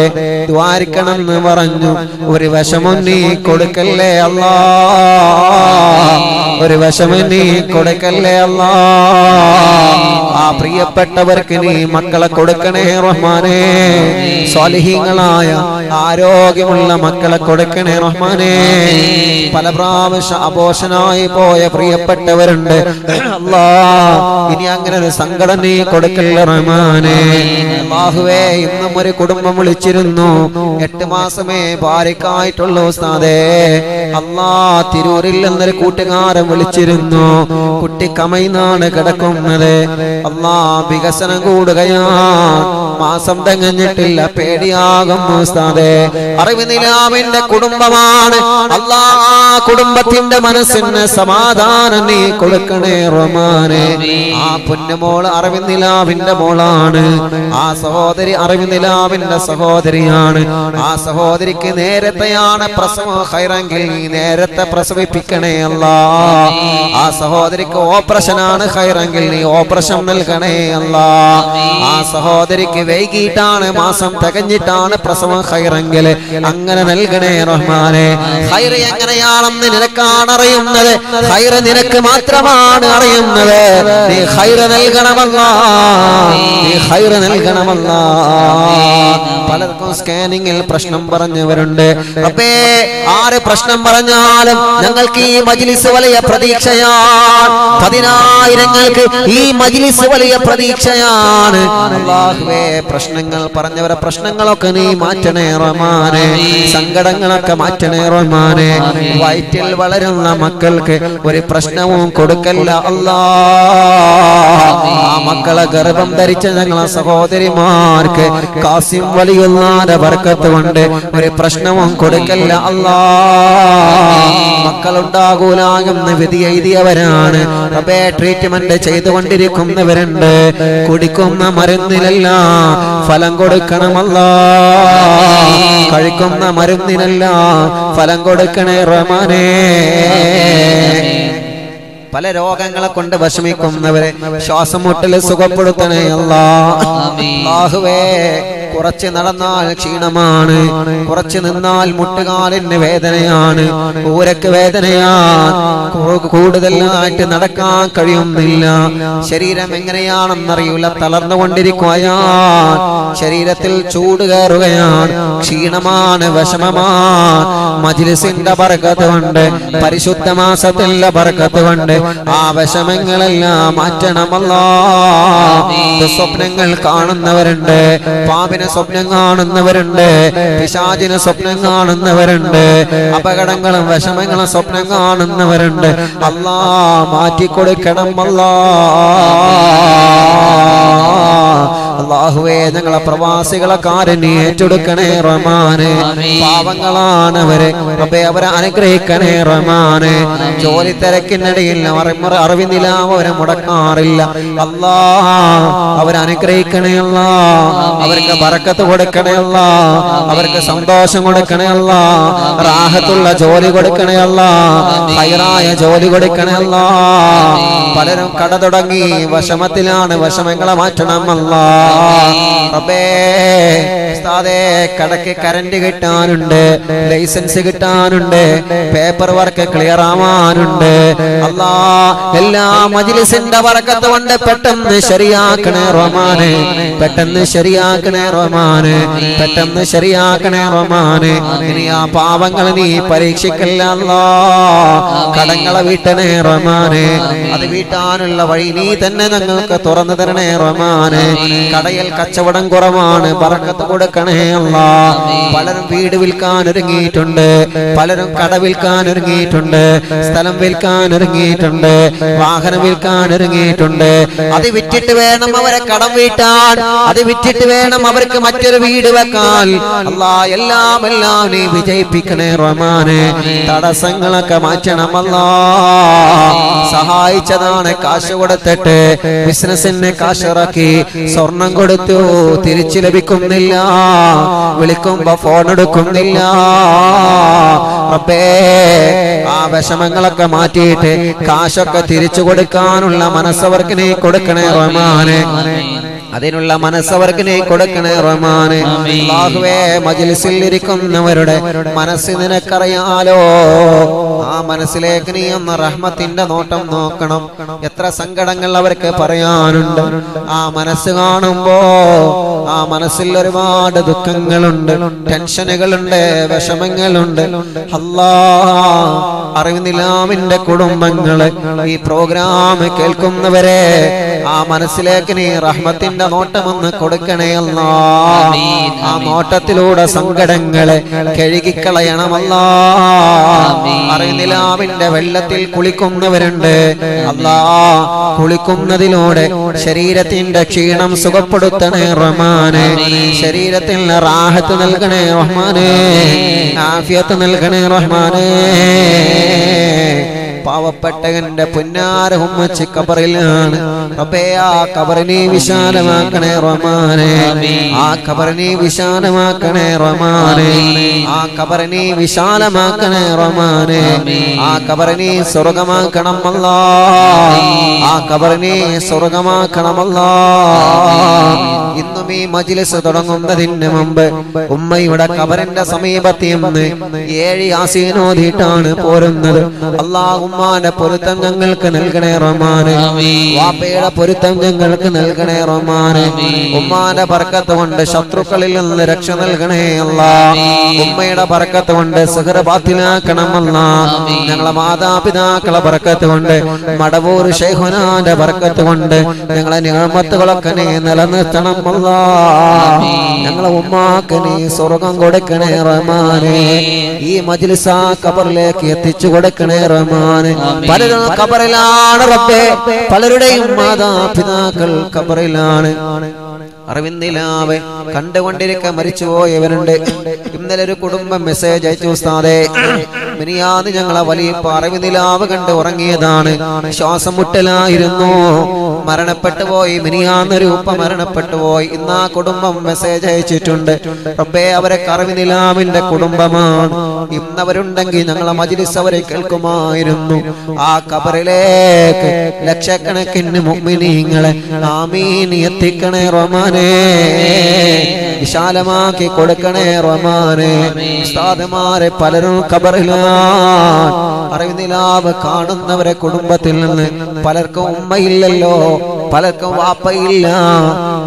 [SPEAKER 1] ദ്വാരിക്കണമെന്ന് പറഞ്ഞു. ഒരു വിഷമം നീ കൊടുക്കല്ലേ അല്ലാ? ഒരു വിഷമം നീ കൊടുക്കല്ലേ അല്ലാ? ആ പ്രിയപ്പെട്ടവർക്ക് നീ മക്കളെ കൊടുക്കണേ റഹ്മാനേ. സ്വാലിഹീങ്ങളായ ആരോഗ്യമുള്ള മക്കളെ കൊടുക്കണേ റഹ്മാനേ. പല പ്രാവശ്യം അപോഷനായി പോയ പ്രിയപ്പെട്ടവരുണ്ട്. അല്ലാ ഇനി അങ്ങനെ ഒരു സങ്കടം നീ കൊടുക്കല്ലേ റഹ്മാനേ. അല്ലാഹുവേ ഇന്നും ഒരു കുടുംബം വിളിച്ചിരുന്നു. എട്ട് മാസമേ ഭാര്യക്കായിട്ടുള്ളൂ ഉസ്താദേ. അല്ലാ തിരൂരിൽ എന്നൊരു കൂട്ടുകാരൻ വിളിച്ചിരുന്നു. കുട്ടി കമയിന്നാണ് കിടക്കുന്നത്. അല്ലാ വികസനം കൂടുകയാണ്. മാസം തെങ്ങിട്ടില്ല പേടിയാകും ഉസ്താദേ. അറിവിനിലാവിന്റെ കുടുംബമാണ്. അല്ലാ കുടുംബത്തിന്റെ മനസ്സിന് സമാധാനം നീ കൊടുക്കണേ റൊമാനെ ആ പൊന്നുമോൾ അറിവിനിലാവിന്റെ മോളാണ്. ആ സഹോദരി അറിവിനിലാവിന്റെ സഹോദരിയാണ്. ആ സഹോദരിക്ക് നേരത്തെയാണ് പ്രസവം ഹൈറെങ്കിൽ നേരത്തെ പ്രസവിപ്പിക്കണേ അല്ലാ ആ സഹോദരിക്ക് ഓപ്പറേഷനാണ് ഹൈറങ്കിൽ നീ ഓപ്പറേഷൻ നൽകണേ അല്ലാ ആ സഹോദരിക്ക് വൈകിട്ടാണ് മാസം തികഞ്ഞിട്ടാണ് പ്രസവം ഹൈറെങ്കിൽ അങ്ങനെ നൽകണേ റഹ്മാനെ. ഹൈറ് എങ്ങനെയാണെന്ന് നിനക്കാണ് അറിയുന്നത്. ഹൈറ് നിനക്ക് മാത്രമാണ് അറിയുന്നത്. നീ ഹൈറ് നൽകണമല്ല. നീ ഹൈറ് നൽകണമല്ല. പലർക്കും സ്കാനിങ്ങിൽ പ്രശ്നം പറഞ്ഞവരുണ്ട്. അപ്പേ ആര് പ്രശ്നം പറഞ്ഞാലും ഞങ്ങൾക്ക് ഈ മജിലിസ് വലിയ പ്രതീക്ഷയാണ്. പതിനായിരങ്ങൾക്ക് ഈ മജിലിസ് വലിയ പ്രതീക്ഷയാണ്. അള്ളാഹുവേ പ്രശ്നങ്ങൾ പറഞ്ഞവരെ പ്രശ്നങ്ങളൊക്കെ നീ മാറ്റണേ റഹ്മാനെ. സങ്കടങ്ങളൊക്കെ മാറ്റണേ റഹ്മാനെ. വയറ്റിൽ വളരുന്ന മക്കൾക്ക് ഒരു പ്രശ്നവും കൊടുക്കല്ല അല്ലാ. ആ മക്കളെ ഗർഭം ധരിച്ച ഞങ്ങളെ സഹോദരിമാർക്ക് കാസിം വലിയുള്ളാന്റെ വർക്കത്ത് കൊണ്ട് ഒരു പ്രശ്നവും കൊടുക്കല്ല അല്ലാ. മക്കളുണ്ടാകൂല എന്ന് വിധി എഴുതിയവരാണ്. ട്രീറ്റ്മെന്റ് ചെയ്തുകൊണ്ടിരിക്കുന്നവരുണ്ട്. കുടിക്കുന്ന മരുന്നിലല്ല ഫലം കൊടുക്കണമല്ല. കഴിക്കുന്ന മരുന്നിനല്ല ഫലം കൊടുക്കണേ റഹ്മാനേ. പല രോഗങ്ങളെ കൊണ്ട് വിഷമിക്കുന്നവരെ ശ്വാസം മുട്ടൽ സുഖപ്പെടുത്തണേ അല്ലാഹുവേ കുറച്ച് നടന്നാൽ ക്ഷീണമാണ്. കുറച്ച് നിന്നാൽ മുട്ടുകാലിന് വേദനയാണ്. ഊരക്ക് വേദനയാണ് കൂടുതലായിട്ട് നടക്കാൻ കഴിയുന്നില്ല. ശരീരം എങ്ങനെയാണെന്നറിയില്ല തളർന്നുകൊണ്ടിരിക്കുകയാണ് ശരീരത്തിൽ ചൂട് കയറുകയാണ്. ക്ഷീണമാണ് വിഷമമാണ് മജിലിസിന്റെ ബർക്കത്ത് കൊണ്ട് പരിശുദ്ധ മാസത്തിന്റെ ബർക്കത്ത് കൊണ്ട് ആ വിഷമങ്ങളെല്ലാം മാറ്റണമല്ലോ. സ്വപ്നങ്ങൾ കാണുന്നവരുണ്ട് പാപിനെ സ്വപ്നം കാണുന്നവരുണ്ട് പിശാചിന് സ്വപ്നം കാണുന്നവരുണ്ട് അപകടങ്ങളും വിഷമങ്ങളും സ്വപ്നം കാണുന്നവരുണ്ട്. അല്ലാ മാറ്റിക്കൊടുക്കണം അല്ലാ അള്ളാഹുവേ ഞങ്ങളെ പ്രവാസികളെ കാരനെ ഏറ്റെടുക്കണേ റമാന് പാവങ്ങളാണവര്. അപ്പൊ അവരെ അനുഗ്രഹിക്കണേ റമാന് ജോലി തിരക്കിനിടയിൽ അറിവിനില്ല അവരെ മുടക്കാറില്ല. അല്ലാ അവരെ അനുഗ്രഹിക്കണേ അല്ല അവർക്ക് പറക്കത്ത് കൊടുക്കണേ അല്ല അവർക്ക് സന്തോഷം കൊടുക്കണേ അല്ല റാഹത്തുള്ള ജോലി കൊടുക്കണേ അല്ല ഹൈറായ ജോലി കൊടുക്കണേ അല്ല പലരും കട തുടങ്ങി. വിഷമത്തിലാണ് വിഷമങ്ങളെ മാറ്റണമല്ല റബ്ബേ ഉസ്താദേ കടക്ക് കറന്റ് കിട്ടാനുണ്ട് ലൈസൻസ് കിട്ടാനുണ്ട് പേപ്പർ വർക്ക് ക്ലിയർ ആവാനുണ്ട്. അല്ലാ എല്ലാ മജിലിസിന്റെ വർക്കത്ത് കൊണ്ട് പെട്ടെന്ന് ശരിയാക്കണേ റൊമാന് പെട്ടെന്ന് ശരിയാക്കണേ റൊമാന് പെട്ടെന്ന് ശരിയാക്കണേ റൊമാന് ഇനി ആ പാവങ്ങൾ നീ പരീക്ഷിക്കല്ല കടങ്ങളെ വീട്ടണേ റൊമാന് അത് വീട്ടാനുള്ള വഴി നീ തന്നെ ഞങ്ങൾക്ക് തുറന്നു തരണേ റഹ്മാനെ. കടയിൽ കച്ചവടം കുറവാണ്. പറക്കത്ത് കൊടുക്കണേ അല്ല. പലരും വീട് വിൽക്കാൻ ഒരുങ്ങിയിട്ടുണ്ട്. പലരും കട വിൽക്കാൻ ഒരുങ്ങിയിട്ടുണ്ട്. സ്ഥലം വിൽക്കാൻ ഒരുങ്ങിയിട്ടുണ്ട്. വാഹനം വിൽക്കാൻ ഒരുങ്ങിയിട്ടുണ്ട്. അത് വിറ്റിട്ട് വേണം അവരെ കടം വീട്ടാൻ. അത് വിറ്റിട്ട് വേണം അവർക്ക് മറ്റൊരു വീട് വെക്കാൻ. അല്ലാ എല്ലാം എല്ലാം നീ വിജയിപ്പിക്കണേ റഹ്മാനെ. തടസ്സങ്ങളൊക്കെ മാറ്റണമല്ല സഹായിച്ചതാണ് കാശ് കൊടുത്തിട്ട് ബിസിനസിന് കാശിറക്കി സ്വർണം കൊടുത്തു. തിരിച്ചു ലഭിക്കുന്നില്ല. വിളിക്കുമ്പോ ഫോൺ എടുക്കുന്നില്ല. അപ്പേ ആ വിഷമങ്ങളൊക്കെ മാറ്റിയിട്ട് കാശൊക്കെ തിരിച്ചു കൊടുക്കാനുള്ള മനസ്സവർക്കിനെ കൊടുക്കണേ റഹ്മാനെ. അതിനുള്ള മനസ്സവർക്ക് നീ കൊടുക്കണേ റഹ്മാനെ. അല്ലാഹുവേ മജ്ലിസിൽ ഇരിക്കുന്നവരുടെ മനസ്സ് നിനക്കറിയാലോ? ആ മനസ്സിലേക്ക് നീ ഒന്ന് റഹ്മത്തിന്റെ നോട്ടം നോക്കണം. എത്ര സങ്കടങ്ങൾ അവർക്ക് പറയാനുണ്ട്. ആ മനസ്സ് കാണുമ്പോ ആ മനസ്സിൽ ഒരുപാട് ദുഃഖങ്ങളുണ്ട് ടെൻഷനുകളുണ്ട് വിഷമങ്ങളുണ്ട്. അല്ലാ അറിവിനിലാമിന്റെ കുടുംബങ്ങൾ ഈ പ്രോഗ്രാം കേൾക്കുന്നവരെ ആ മനസ്സിലേക്ക് നീ റഹ്മത്തിന്റെ നോട്ടമൊന്ന് കൊടുക്കണേ അല്ലാ. ആ. നോട്ടത്തിലൂടെ സങ്കടങ്ങളെ കഴുകിക്കളയണമല്ല.
[SPEAKER 2] ആമീൻ.
[SPEAKER 1] വെള്ളത്തിൽ കുളിക്കുന്നവരുണ്ട്. അല്ലാ കുളിക്കുന്നതിലൂടെ ശരീരത്തിന്റെ ക്ഷീണം സുഖപ്പെടുത്തണേ റഹ്മാനെ. ശരീരത്തിൽ റാഹത്ത് നൽകണേ റഹ്മാനെ. ആഫിയത്ത് നൽകണേ റഹ്മാനെ. പാവപ്പെട്ടവന്റെ പുന്നാര ഉമ്മച്ചി കബറിലാണ്. റബ്ബേ ആ കബറിനെ വിശാലമാക്കണേ റമാനെ ആ കബറിനെ വിശാലമാക്കണേ റമാനെ ആ കബറിനെ വിശാലമാക്കണേ റമാനെ ആ കബറിനെ സ്വർഗമാക്കണം അല്ലാ. ആ കബറിനെ സ്വർഗമാക്കണമല്ല ഈ മജിലിസ് തുടങ്ങുന്നതിന് മുമ്പ് ഉമ്മയുടെ കബറിന്റെ സമീപത്ത് നിന്ന് ഏഴ് യാസീനോദിയിട്ടാണ് പോരുന്നത്. അല്ലാ ഉമ്മാന്റെ പൊരുത്തം ഞങ്ങൾക്ക് നൽകണേ റഹ്മാനെ. വാപ്പയുടെ പൊരുത്തം ഞങ്ങൾക്ക് നൽകണേ റഹ്മാനെ. ഉമ്മാന്റെ പറക്കത്ത് കൊണ്ട് ശത്രുക്കളിൽ നിന്ന് രക്ഷ നൽകണേ അല്ല ഉമ്മയുടെ പറക്കത്ത് കൊണ്ട് സുഹൃബാത്തിലാക്കണമല്ല ഞങ്ങളെ മാതാപിതാക്കളെ പറക്കത്ത് കൊണ്ട് മടവൂർ ഷെയ്ഖുനാന്റെ പറക്കത്ത് കൊണ്ട് ഞങ്ങളെ നിയമത്തുകളൊക്കെ നിലനിർത്തണം നിലനിർത്തണമല്ല. ഞങ്ങളെ ഉമ്മാക്ക് നീ സ്വർഗം കൊടുക്കണേ റഹ്മാനെ. ഈ മജ്ലിസ കബറിലേക്ക് എത്തിച്ചു കൊടുക്കണേ റഹ്മാനെ. പലരും കബറിലാണ് റബ്ബേ. പലരുടെയും മാതാപിതാക്കൾ കബറിലാണ് അറിവിന്ദിലാവെ കണ്ടുകൊണ്ടിരിക്കാൻ മരിച്ചുപോയവരുണ്ട്. ഇന്നലെ ഒരു കുടുംബം മെസ്സേജ് അയച്ചു ഉസ്താദേ. മിനിയാന്ന് ഞങ്ങളെ വലിയ അറിവിന്ദിലാവ് കണ്ട് ഉറങ്ങിയതാണ്. ശ്വാസം മുട്ടലായിരുന്നു. മരണപ്പെട്ടു പോയി. മിനിയാന്നൊരു ഉപ്പ മരണപ്പെട്ടു പോയി. ഇന്ന് ആ കുടുംബം മെസ്സേജ് അയച്ചിട്ടുണ്ട്. റബ്ബേ അവരെ കറിവിനിലാവിന്റെ കുടുംബമാണ്. ഇന്നവരുണ്ടെങ്കിൽ ഞങ്ങളെ മജിലിസ് അവരെ കേൾക്കുമായിരുന്നു. ആ കബറിലേക്ക് ലക്ഷക്കണക്കിന് മുമ്മിനീങ്ങളെ ആമീൻ എത്തിക്കണേ റഹ്മാനേ വിശാലമാക്കി കൊടുക്കണേ റഹ്മാനേ. ഉസ്താദുമാരെ പലരും കബറിലാണ് അറിവിനിലാവ് കാണുന്നവരെ കുടുംബത്തിൽ നിന്ന് പലർക്കും ഉമ്മയില്ലല്ലോ. പലർക്കും വാപ്പയില്ല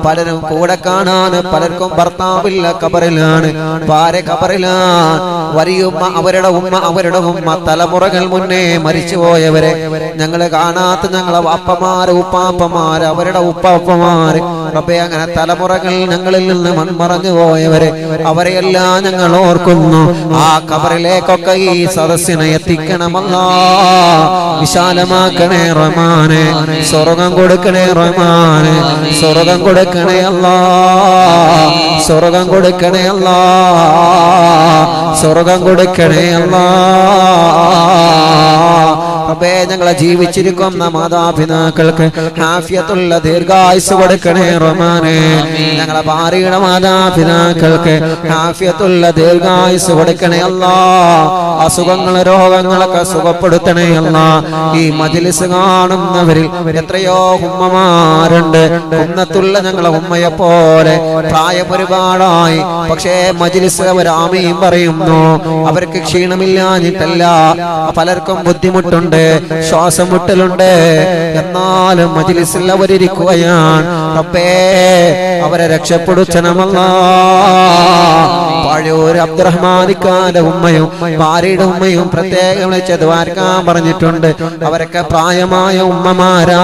[SPEAKER 1] പലരും കൂടെ കാണാൻ പലർക്കും ഭർത്താവില്ല കബറിലാണ് പാര കബറിലാണ് വലിയുമ്മ അവരുടെ ഉമ്മ അവരുടെ ഉമ്മ തലമുറകൾ മുന്നേ മരിച്ചുപോയവരെ. ഞങ്ങളെ കാണാത്ത ഞങ്ങളെ വാപ്പമാര് ഉപ്പാപ്പമാര് അവരുടെ ഉപ്പാപ്പമാര്. റബ്ബേ അങ്ങനെ തലമുറകൾ ഞങ്ങളിൽ നിന്ന് മൺമറഞ്ഞു പോയവരെ. അവരെയെല്ലാം ഞങ്ങൾ ഓർക്കുന്നു. ആ കബറിലേക്കൊക്കെ ഈ സദസ്സിനെ എത്തിക്കണമല്ല. വിശാലമാക്കണേ റമാനെ സ്വർഗം കൊടുക്കണേ റഹ്മാനെ. സ്വർഗം കൊടുക്കണേ അല്ലാ. സ്വർഗം കൊടുക്കണേ അല്ലാ. സ്വർഗം കൊടുക്കണേ അല്ലാ. റബ്ബേ ഞങ്ങളെ ജീവിച്ചിരിക്കുന്ന മാതാപിതാക്കൾക്ക് ഹാഫിയത്തുള്ള ദീർഘായുസ് കൊടുക്കണേ റഹ്മാനെ. ഞങ്ങളെ ഭാര്യയുടെ മാതാപിതാക്കൾക്ക് ഹാഫിയത്തുള്ള ദീർഘായുസ് കൊടുക്കണേ അല്ല. അസുഖങ്ങൾ രോഗങ്ങളൊക്കെ സുഖപ്പെടുത്തണേ അല്ല. ഈ മജിലിസ് കാണുന്നവരിൽ എത്രയോ ഉമ്മമാരുണ്ട്. ഉന്നത്തുള്ള ഞങ്ങളെ ഉമ്മയെ പോലെ പ്രായപരിപാടായി. പക്ഷേ മജിലിസ് അവർ ആമയും പറയുന്നു അവർക്ക് ക്ഷീണമില്ലാഞ്ഞിട്ടല്ല പലർക്കും ബുദ്ധിമുട്ടുണ്ട്. ശ്വാസം മുട്ടലുണ്ട് എന്നാലും മജിലിസിൽ അവരിയ്ക്കുകയാണ് റബ്ബേ അവരെ രക്ഷപ്പെടുത്തണമല്ല. പഴയൊരു അബ്ദുറഹ്മാനിക്കാന്റെ ഉമ്മയും ഭാര്യയുടെ ഉമ്മയും പ്രത്യേകം വിളിച്ച് പറഞ്ഞിട്ടുണ്ട്. അവരൊക്കെ പ്രായമായ ഉമ്മമാരാ.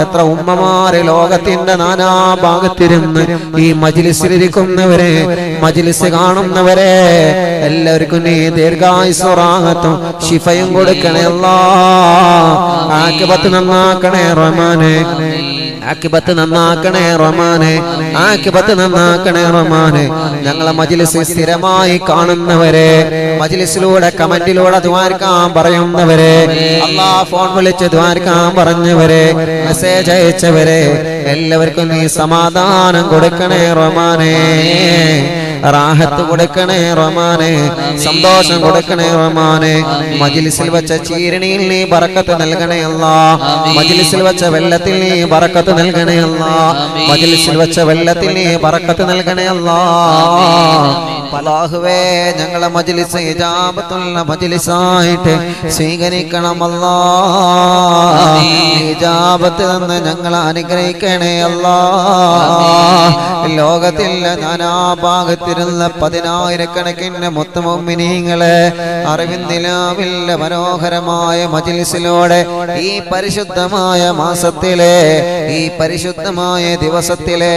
[SPEAKER 1] എത്ര ഉമ്മമാര് ലോകത്തിന്റെ നാനാ ഭാഗത്തിരുന്ന് ഈ മജിലിസിലിരിക്കുന്നവരെ മജിലിസ് കാണുന്നവരെ എല്ലാവർക്കും നീ ദീർഘായുസ്വറാകത്തും ശിഫയും കൊടുക്കണേ അല്ലാ. ആക്കിബത്ത് നന്നാക്കണേ റഹ്മാനെ. ആക്കിബത്ത് നന്നാക്കണേ റൊമാനെ ആക്കിബത്ത് നന്നാക്കണേ റൊമാനെ ഞങ്ങളെ മജിലിസ് സ്ഥിരമായി കാണുന്നവരെ മജിലിസിലൂടെ കമന്റിലൂടെ ദ്വാരക്കാൻ പറയുന്നവരെ അള്ളാ ഫോൺ വിളിച്ച് ദ്വാരക്കാൻ പറഞ്ഞവരെ മെസ്സേജ് അയച്ചവരെ എല്ലാവർക്കും നീ സമാധാനം കൊടുക്കണേ റഹ്മാനെ. റാഹത്ത് കൊടുക്കണേ റഹ്മാനെ സന്തോഷം കൊടുക്കണേ റഹ്മാനെ മജിലിസിൽ വെച്ച ചീരണിയിൽ നീ ബറക്കത്ത് നൽകണേ അല്ല. മജിലിസിൽ വെച്ച വെള്ളത്തിൽ നീ ബറക്കത്ത് നൽകണേ അല്ല. മജിലിസിൽ വെച്ച വെള്ളത്തിൽ നീ ബറക്കത്ത് നൽകണേ അല്ലാ. അല്ലാഹുവേ ഞങ്ങളെ മജിലിസ് ഇജാബത്തുള്ള മജിലിസായിട്ട് സ്വീകരിക്കണമല്ലാ. ഇജാബത്ത് നിന്ന് ഞങ്ങളെ അനുഗ്രഹിക്കണേ അല്ലാ. ലോകത്തിലെ നാനാഭാഗത്തിരുന്ന പതിനായിരക്കണക്കിന് മുത്തുമൊമ്മിനീങ്ങളെ അറിവിന്ദിലാവില്ല മനോഹരമായ മജിലിസിലൂടെ ഈ പരിശുദ്ധമായ മാസത്തിലെ ഈ പരിശുദ്ധമായ ദിവസത്തിലെ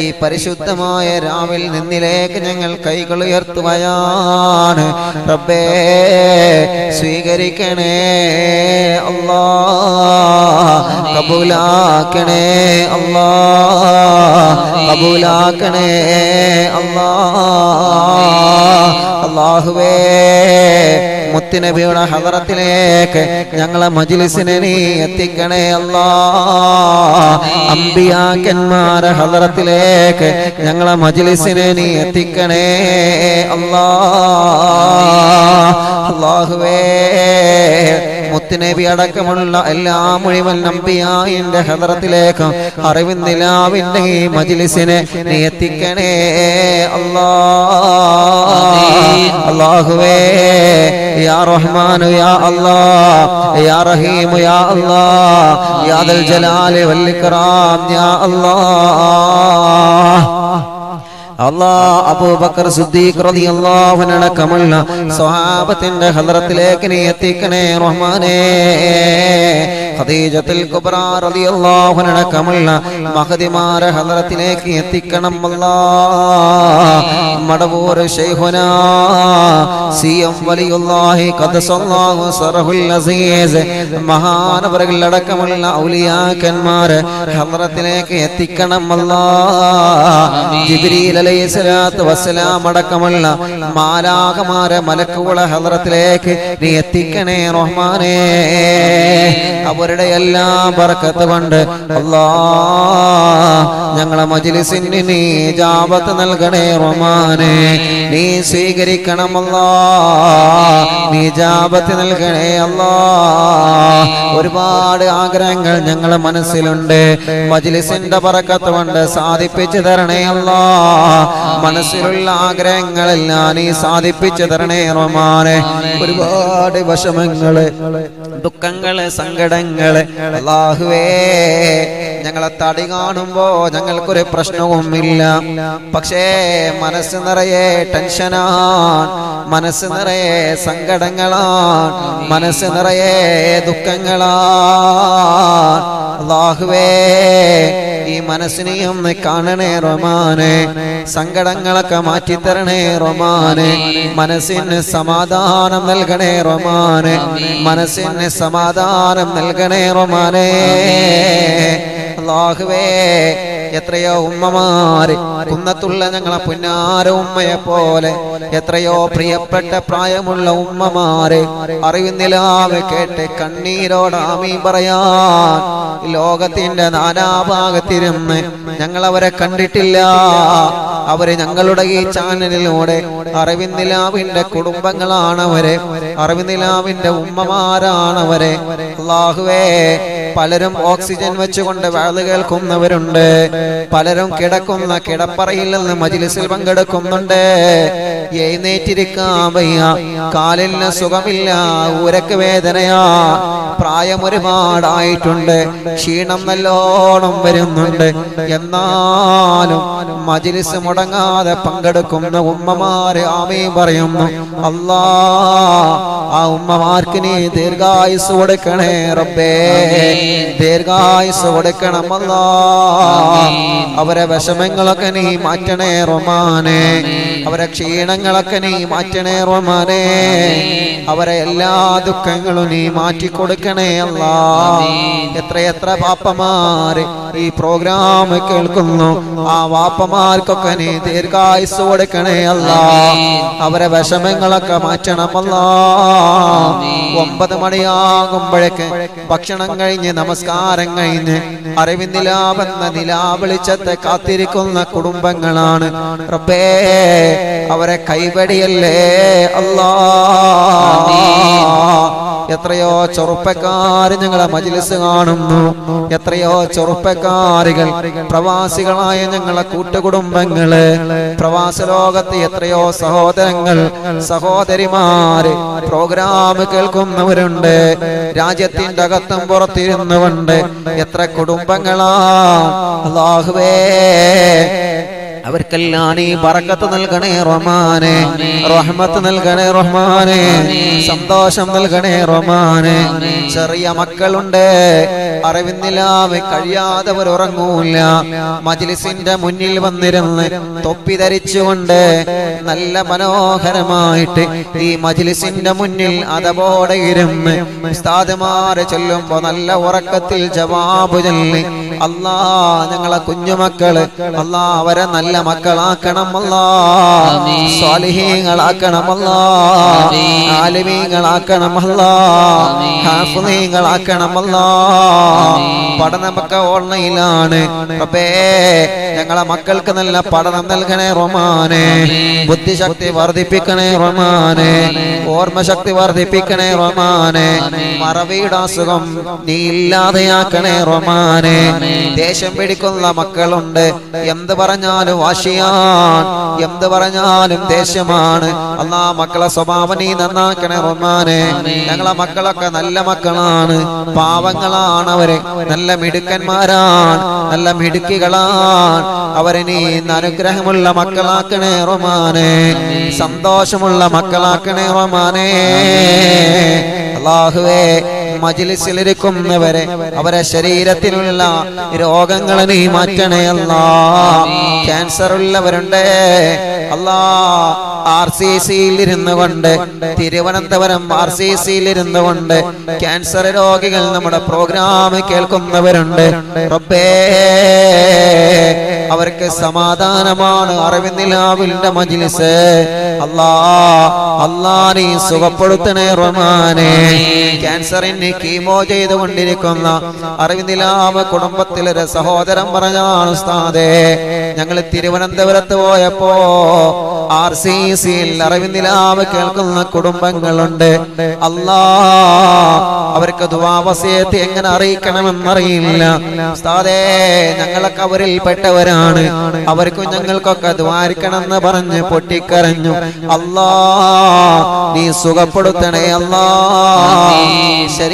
[SPEAKER 1] ഈ പരിശുദ്ധമായ രാവിൽ നിന്നിലേക്ക് ഞങ്ങൾ കൈകൾ ഉയർത്തുകയാണ് റബ്ബേ സ്വീകരിക്കണേ. അള്ളാ കബൂലാക്കണേ. അള്ളാ കബൂലാക്കണേ. അല്ലാ അല്ലാഹുവേ നബിയുടെ ഹദറത്തിലേക്ക് ഞങ്ങളെ മജിലിസിനെ നീ എത്തിക്കണേ അല്ലാ. അമ്പിയാക്കന്മാരെ ഹദറത്തിലേക്ക് ഞങ്ങളെ മജിലിസിനെ നീ എത്തിക്കണേ അല്ലാ. അല്ലാഹുവേ. മുത്തുനബി അടക്കമുള്ള എല്ലാ മുഴുവൻ നമ്പിയായിന്റെ ഹദറത്തിലേക്ക് അറിവിന്ദിലാവിന്റെ ഈ മജിലിസിനെ നീ എത്തിക്കണേ. അല്ലാ. അല്ലാഹുവേ യാ റഹ്മാനു യാ അല്ലാ യാ റഹീമു യാ അല്ലാ യാ ദൽ ജലാലി വൽ ഇക്റാം യാ അല്ലാ. അല്ലാ അബൂബക്കർ സിദ്ദീഖ് റളിയല്ലാഹു അൻഹു അടക്കമുള്ള സ്വഹാബത്തിന്റെ ഹദ്റത്തിലേക്ക് നീ എത്തിക്കണേ റഹ്മാനേ. ഖദീജത്തുൽ കുബ്ര റളിയല്ലാഹു അൻഹ അടക്കമുള്ള മഹദിമാരെ ഹദ്റത്തിലേക്ക് എത്തിക്കണം അല്ലാ മടവൂർ ശൈഖുനാ സി എം വലിയുല്ലാഹി ഖദസല്ലാഹു സറഹുൽ അസീസ് മഹാനവറുകൾ അടക്കമുള്ള ഔലിയാക്കന്മാരെ ഹദ്റത്തിലേക്ക് എത്തിക്കണം അല്ലാ ജിബ്രീൽ അലൈഹി സ്വലാത്തു വസ്സലാം അടക്കമുള്ള മാലാകമാരെ മലക്കുകളെ ഹദ്റത്തിലേക്ക് നീ എത്തിക്കണേ റഹ്മാനേ. അവരുടെ എല്ലാ ബർക്കത്ത് കൊണ്ട് അല്ലാ ഞങ്ങളെ മജ്ലിസിന് നീ ജാബത്ത് നൽകണേ റഹ്മാനേ. നീ സ്വീകരിക്കണം അല്ലാ നീ ജാബത്ത് നൽകണേ അല്ലാ. ഒരുപാട് ആഗ്രഹങ്ങൾ ഞങ്ങളെ മനസ്സിലുണ്ട്. മജ്ലിസിന്റെ പറക്കത്ത് കൊണ്ട് സാധിപ്പിച്ചു തരണേ അല്ലാ. മനസ്സിലുള്ള ആഗ്രഹങ്ങളെല്ലാം നീ സാധിപ്പിച്ചു തരണേ റഹ്മാനെ. ഒരുപാട് വിഷമങ്ങൾ ദുഃഖങ്ങൾ സങ്കടങ്ങൾ. അല്ലാഹുവേ ഞങ്ങളെ തടി കാണുമ്പോ ഞങ്ങൾക്കൊരു പ്രശ്നവുമില്ല. പക്ഷേ മനസ്സ് നിറയെ ടെൻഷനാണ് മനസ്സ് നിറയെ സങ്കടങ്ങളാണ് മനസ്സ് നിറയെ ദുഃഖങ്ങളാണ്. അല്ലാഹുവേ ഈ മനസ്സിനെയും കാണണേ റൊമാനെ സങ്കടങ്ങളൊക്കെ മാറ്റിത്തരണേ റൊമാനെ മനസ്സിന് സമാധാനം നൽകണേ റൊമാനെ മനസ്സിന് സമാധാനം നൽകണേ റൊമാനെ അല്ലാഹുവേ എത്രയോ ഉമ്മമാര് കുന്നത്തുള്ള ഞങ്ങളെ പുന്നാര ഉമ്മയെ പോലെ എത്രയോ പ്രിയപ്പെട്ട പ്രായമുള്ള ഉമ്മമാരെ അറിവിന്നിലാവ് കേട്ട് കണ്ണീരോടാമീ പറയാൻ ഈ ലോകത്തിന്റെ നാനാഭാഗത്തിരുന്ന് ഞങ്ങൾ അവരെ കണ്ടിട്ടില്ല. അവർ ഞങ്ങളുടെ ഈ ചാനലിലൂടെ അറിവിന്ദിലാവിന്റെ കുടുംബങ്ങളാണവരെ അറിവിന്ദിലാവിന്റെ ഉമ്മമാരാണവരെ. അള്ളാഹുവേ പലരും ഓക്സിജൻ വെച്ചുകൊണ്ട് വാത് കേൾക്കുന്നവരുണ്ട്. പലരും കിടക്കുന്ന കിടപ്പറയിൽ നിന്ന് മജിലിസിൽ പങ്കെടുക്കുന്നുണ്ട്. എഴുന്നേറ്റിരിക്കാൻ കാലിന് സുഖമില്ല. ഊരക്ക് വേദനയാ. പ്രായം ഒരുപാടായിട്ടുണ്ട്. ക്ഷീണം നല്ലോണം വരുന്നുണ്ട്. എന്നാലും മജിലിസ് മുടങ്ങാതെ പങ്കെടുക്കുന്ന ഉമ്മമാര് ആമേ പറയുന്നു അല്ലാ ആ ഉമ്മമാർക്ക് നീ ദീർഘായുസ് കൊടുക്കണേ റബ്ബേ. ദീർഘായുസ് കൊടുക്കണം അല്ലാ അവരെ വിഷമങ്ങളൊക്കെ നീ മാറ്റണേ റൊമാനെ. അവരെ ക്ഷീണങ്ങളൊക്കെ നീ മാറ്റണേ റൊമാനെ. അവരെ എല്ലാ ദുഃഖങ്ങളും നീ മാറ്റി കൊടുക്കണേ അല്ലാ എത്രയെത്ര പാപ്പമാര് ഈ പ്രോഗ്രാം കേൾക്കുന്നു. ആ വാപ്പമാർക്കൊക്കെ നീ ദീർഘായുസ് കൊടുക്കണേ അല്ല. അവരെ വിഷമങ്ങളൊക്കെ മാറ്റണമല്ല. ഒമ്പത് മണിയാകുമ്പോഴേക്ക് ഭക്ഷണം കഴിഞ്ഞ് നമസ്കാരം കഴിഞ്ഞ് അറിവിനിലാവെന്ന നിലാവിളിച്ചത്തെ കാത്തിരിക്കുന്ന കുടുംബങ്ങളാണ്. റബ്ബേ അവരെ കൈവടിയല്ലേ? അല്ലാ. എത്രയോ ചെറുപ്പക്കാര് ഞങ്ങളെ മജിലിസ് കാണുന്നു. എത്രയോ ചെറുപ്പക്കാരികൾ പ്രവാസികളായ ഞങ്ങളെ കൂട്ടുകുടുംബങ്ങൾ പ്രവാസ ലോകത്ത് എത്രയോ സഹോദരങ്ങൾ സഹോദരിമാര് പ്രോഗ്രാം കേൾക്കുന്നവരുണ്ട്. രാജ്യത്തിന്റെ അകത്തും പുറത്തിരുന്നുകൊണ്ട് എത്ര കുടുംബങ്ങളാ. അള്ളാഹുവേ അവർക്കെല്ലാം നീ പറക്കത്ത് നൽകണേ റൊമാനെ റഹ്മത്ത് നൽകണേ റഹ്മാനെ സന്തോഷം നൽകണേ റൊമാനെ ചെറിയ മക്കളുണ്ട് അറിവിന്നില്ലാതെ കഴിയാതെ അവർ ഉറങ്ങൂല മജിലിസിന്റെ മുന്നിൽ വന്നിരുന്ന് തൊപ്പി ധരിച്ചുകൊണ്ട് നല്ല മനോഹരമായിട്ട് ഈ മജിലിസിന്റെ മുന്നിൽ അതപോടെ ഇരുന്ന് ഉസ്താദുമാരെ ചൊല്ലുമ്പോ നല്ല ഉറക്കത്തിൽ ജവാബ് ചൊല്ലി അല്ലാ ഞങ്ങളെ കുഞ്ഞുമക്കൾ അല്ലാ അവരെ നല്ല മക്കളാക്കണം അല്ലാ. സ്വാലിഹീങ്ങളാക്കണം അല്ലാ. ആലിമീങ്ങളാക്കണം അല്ലാ. ഹാഫുദീങ്ങളാക്കണം അല്ലാ. പഠനമൊക്കെ ഓൺലൈനിലാണ്. റബ്ബേ ഞങ്ങളെ മക്കൾക്ക് നല്ല പഠനം നൽകണേ റൊമാനെ. ബുദ്ധിശക്തി വർദ്ധിപ്പിക്കണേ റൊമാനെ. ഓർമ്മശക്തി വർദ്ധിപ്പിക്കണേ റൊമാനെ. മറവിയുടെ അസുഖം നീ ഇല്ലാതെയാക്കണേ റൊമാനെ. ദേഷ്യം പിടിക്കുന്ന മക്കളുണ്ട്. എന്ത് പറഞ്ഞാലും വാശിയാൻ. എന്ത് പറഞ്ഞാലും ദേഷ്യമാണ്. അന്നാ മക്കളെ സ്വഭാവം നീ നന്നാക്കണേ റഹ്മാനെ. ഞങ്ങളെ മക്കളൊക്കെ നല്ല മക്കളാണ്. പാവങ്ങളാണ് അവരെ. നല്ല മിടുക്കന്മാരാണ്. നല്ല മിടുക്കികളാണ്. അവരെ നീ അനുഗ്രഹമുള്ള മക്കളാക്കണേ റഹ്മാനെ. സന്തോഷമുള്ള മക്കളാക്കണേ റഹ്മാനെ. അള്ളാഹുവേ മജിലിസിലിരിക്കുന്നവരെ അവരെ ശരീരത്തിലുള്ള രോഗങ്ങളെ നീ മാറ്റണേ അല്ല. ക്യാൻസർ ഉള്ളവരുണ്ട് അല്ലാ ആർ സി സിയിൽ ഇരുന്നു കൊണ്ട് തിരുവനന്തപുരം ആർ സി സിയിൽ ഇരുന്നു കൊണ്ട് ക്യാൻസർ രോഗികൾ നമ്മുടെ പ്രോഗ്രാം കേൾക്കുന്നവരുണ്ട്. റബ്ബേ അവർക്ക് സമാധാനമാണ് അറിവിന്ദിലാവിന്റെ മജിലിസ്. അല്ലാ അല്ലാ നീ സുഖപ്പെടുത്തണേ റൊമാനെ ക്യാൻസറിന് കീമോ ചെയ്തുകൊണ്ടിരിക്കുന്ന അറിവിനിലാമ കുടുംബത്തിലൊരു സഹോദരം പറഞ്ഞാണ് ഉസ്താദേ ഞങ്ങൾ തിരുവനന്തപുരത്ത് പോയപ്പോ ആർ സി സിയിൽ അറിവിനിലാമ കേൾക്കുന്ന കുടുംബങ്ങളുണ്ട്. അല്ലാ അവർക്ക് ദുവാവസയത്തെ എങ്ങനെ അറിയിക്കണമെന്നറിയില്ല. ഉസ്താദേ ഞങ്ങളൊക്കെ അവരിൽ പെട്ടവരാണ്. അവർക്കും ഞങ്ങൾക്കൊക്കെ ദ്വാരിക്കണമെന്ന് പറഞ്ഞ് പൊട്ടിക്കരഞ്ഞു. അല്ലാ നീ സുഖപ്പെടുത്തണേ അല്ലാ.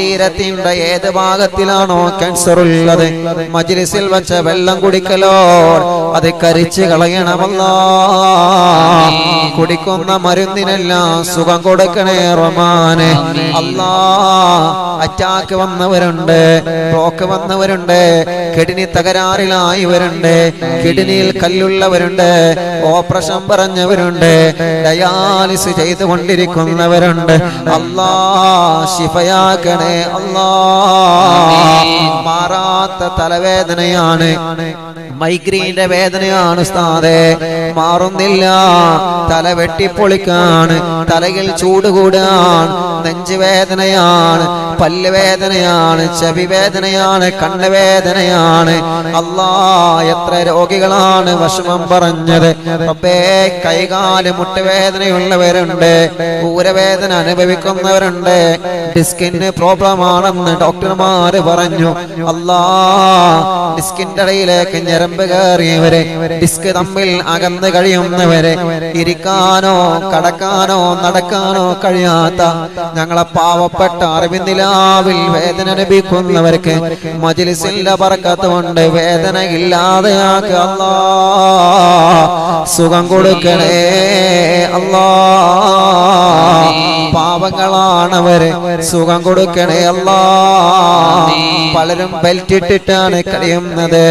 [SPEAKER 1] ശരീരത്തിന്റെ ഏത് ഭാഗത്തിലാണോ ക്യാൻസർ ഉള്ളത് മജിലിസിൽ വെച്ച വെള്ളം കുടിക്കലോ? അത് കരിച്ച് കളയണമല്ല. കുടിക്കുന്ന മരുന്നിനെല്ലാം സുഖം കൊടുക്കണേ റൊമാനെ അല്ലാ അറ്റാക്ക് വന്നവരുണ്ട് ബ്ലോക്ക് വന്നവരുണ്ട് കിഡ്നി തകരാറിലായവരുണ്ട് കിഡ്നിയിൽ കല്ലുള്ളവരുണ്ട് ഓപ്പറേഷൻ പറഞ്ഞവരുണ്ട് ഡയാലിസ് ചെയ്തുകൊണ്ടിരിക്കുന്നവരുണ്ട്. അല്ലാ ശിഫയാക്കണേ അല്ലാ മാറാത്ത തലവേദനയാണ്. മൈഗ്രീന്റെ വേദനയാണ് സ്ഥാതെ മാറുന്നില്ല. തല വെട്ടിപ്പൊളിക്കാണ്. തലയിൽ ചൂട് കൂടാൻ നെഞ്ച് വേദനയാണ്. പല്ല് വേദനയാണ്. ചെവി വേദനയാണ്. കണ്ണ് വേദനയാണ്. അല്ലാ എത്ര രോഗികളാണ് വിഷമം പറഞ്ഞത്. അപ്പേ കൈകാൽ മുട്ടുവേദനയുള്ളവരുണ്ട്. ഊരവേദന അനുഭവിക്കുന്നവരുണ്ട്. ഡിസ്കിന് പ്രോബ്ലം പ്രോബ്ലം ആണെന്ന് ഡോക്ടർമാര് പറഞ്ഞു. അല്ലാ ഡിസ്കിന്റെ ഇടയിലേക്ക് ഞരമ്പ് കയറിയവരെ ഡിസ്ക് തമ്മിൽ അകന്ന് കഴിയുന്നവരെ ഇരിക്കാനോ കടക്കാനോ നടക്കാനോ കഴിയാത്ത ഞങ്ങളെ പാവപ്പെട്ട അറിവിന്ദിലാവിൽ വേദന ലഭിക്കുന്നവർക്ക് മജിലിസിന്റെ പറക്കത്ത് കൊണ്ട് വേദന ഇല്ലാതെയാക്കുക സുഖം കൊടുക്കണേ. അല്ലാ പാവങ്ങളാണവര് സുഖം കൊടുക്കണേ. അല്ലാ പലരും ബെൽറ്റ് ഇട്ടിട്ടാണ് കഴിയുന്നത്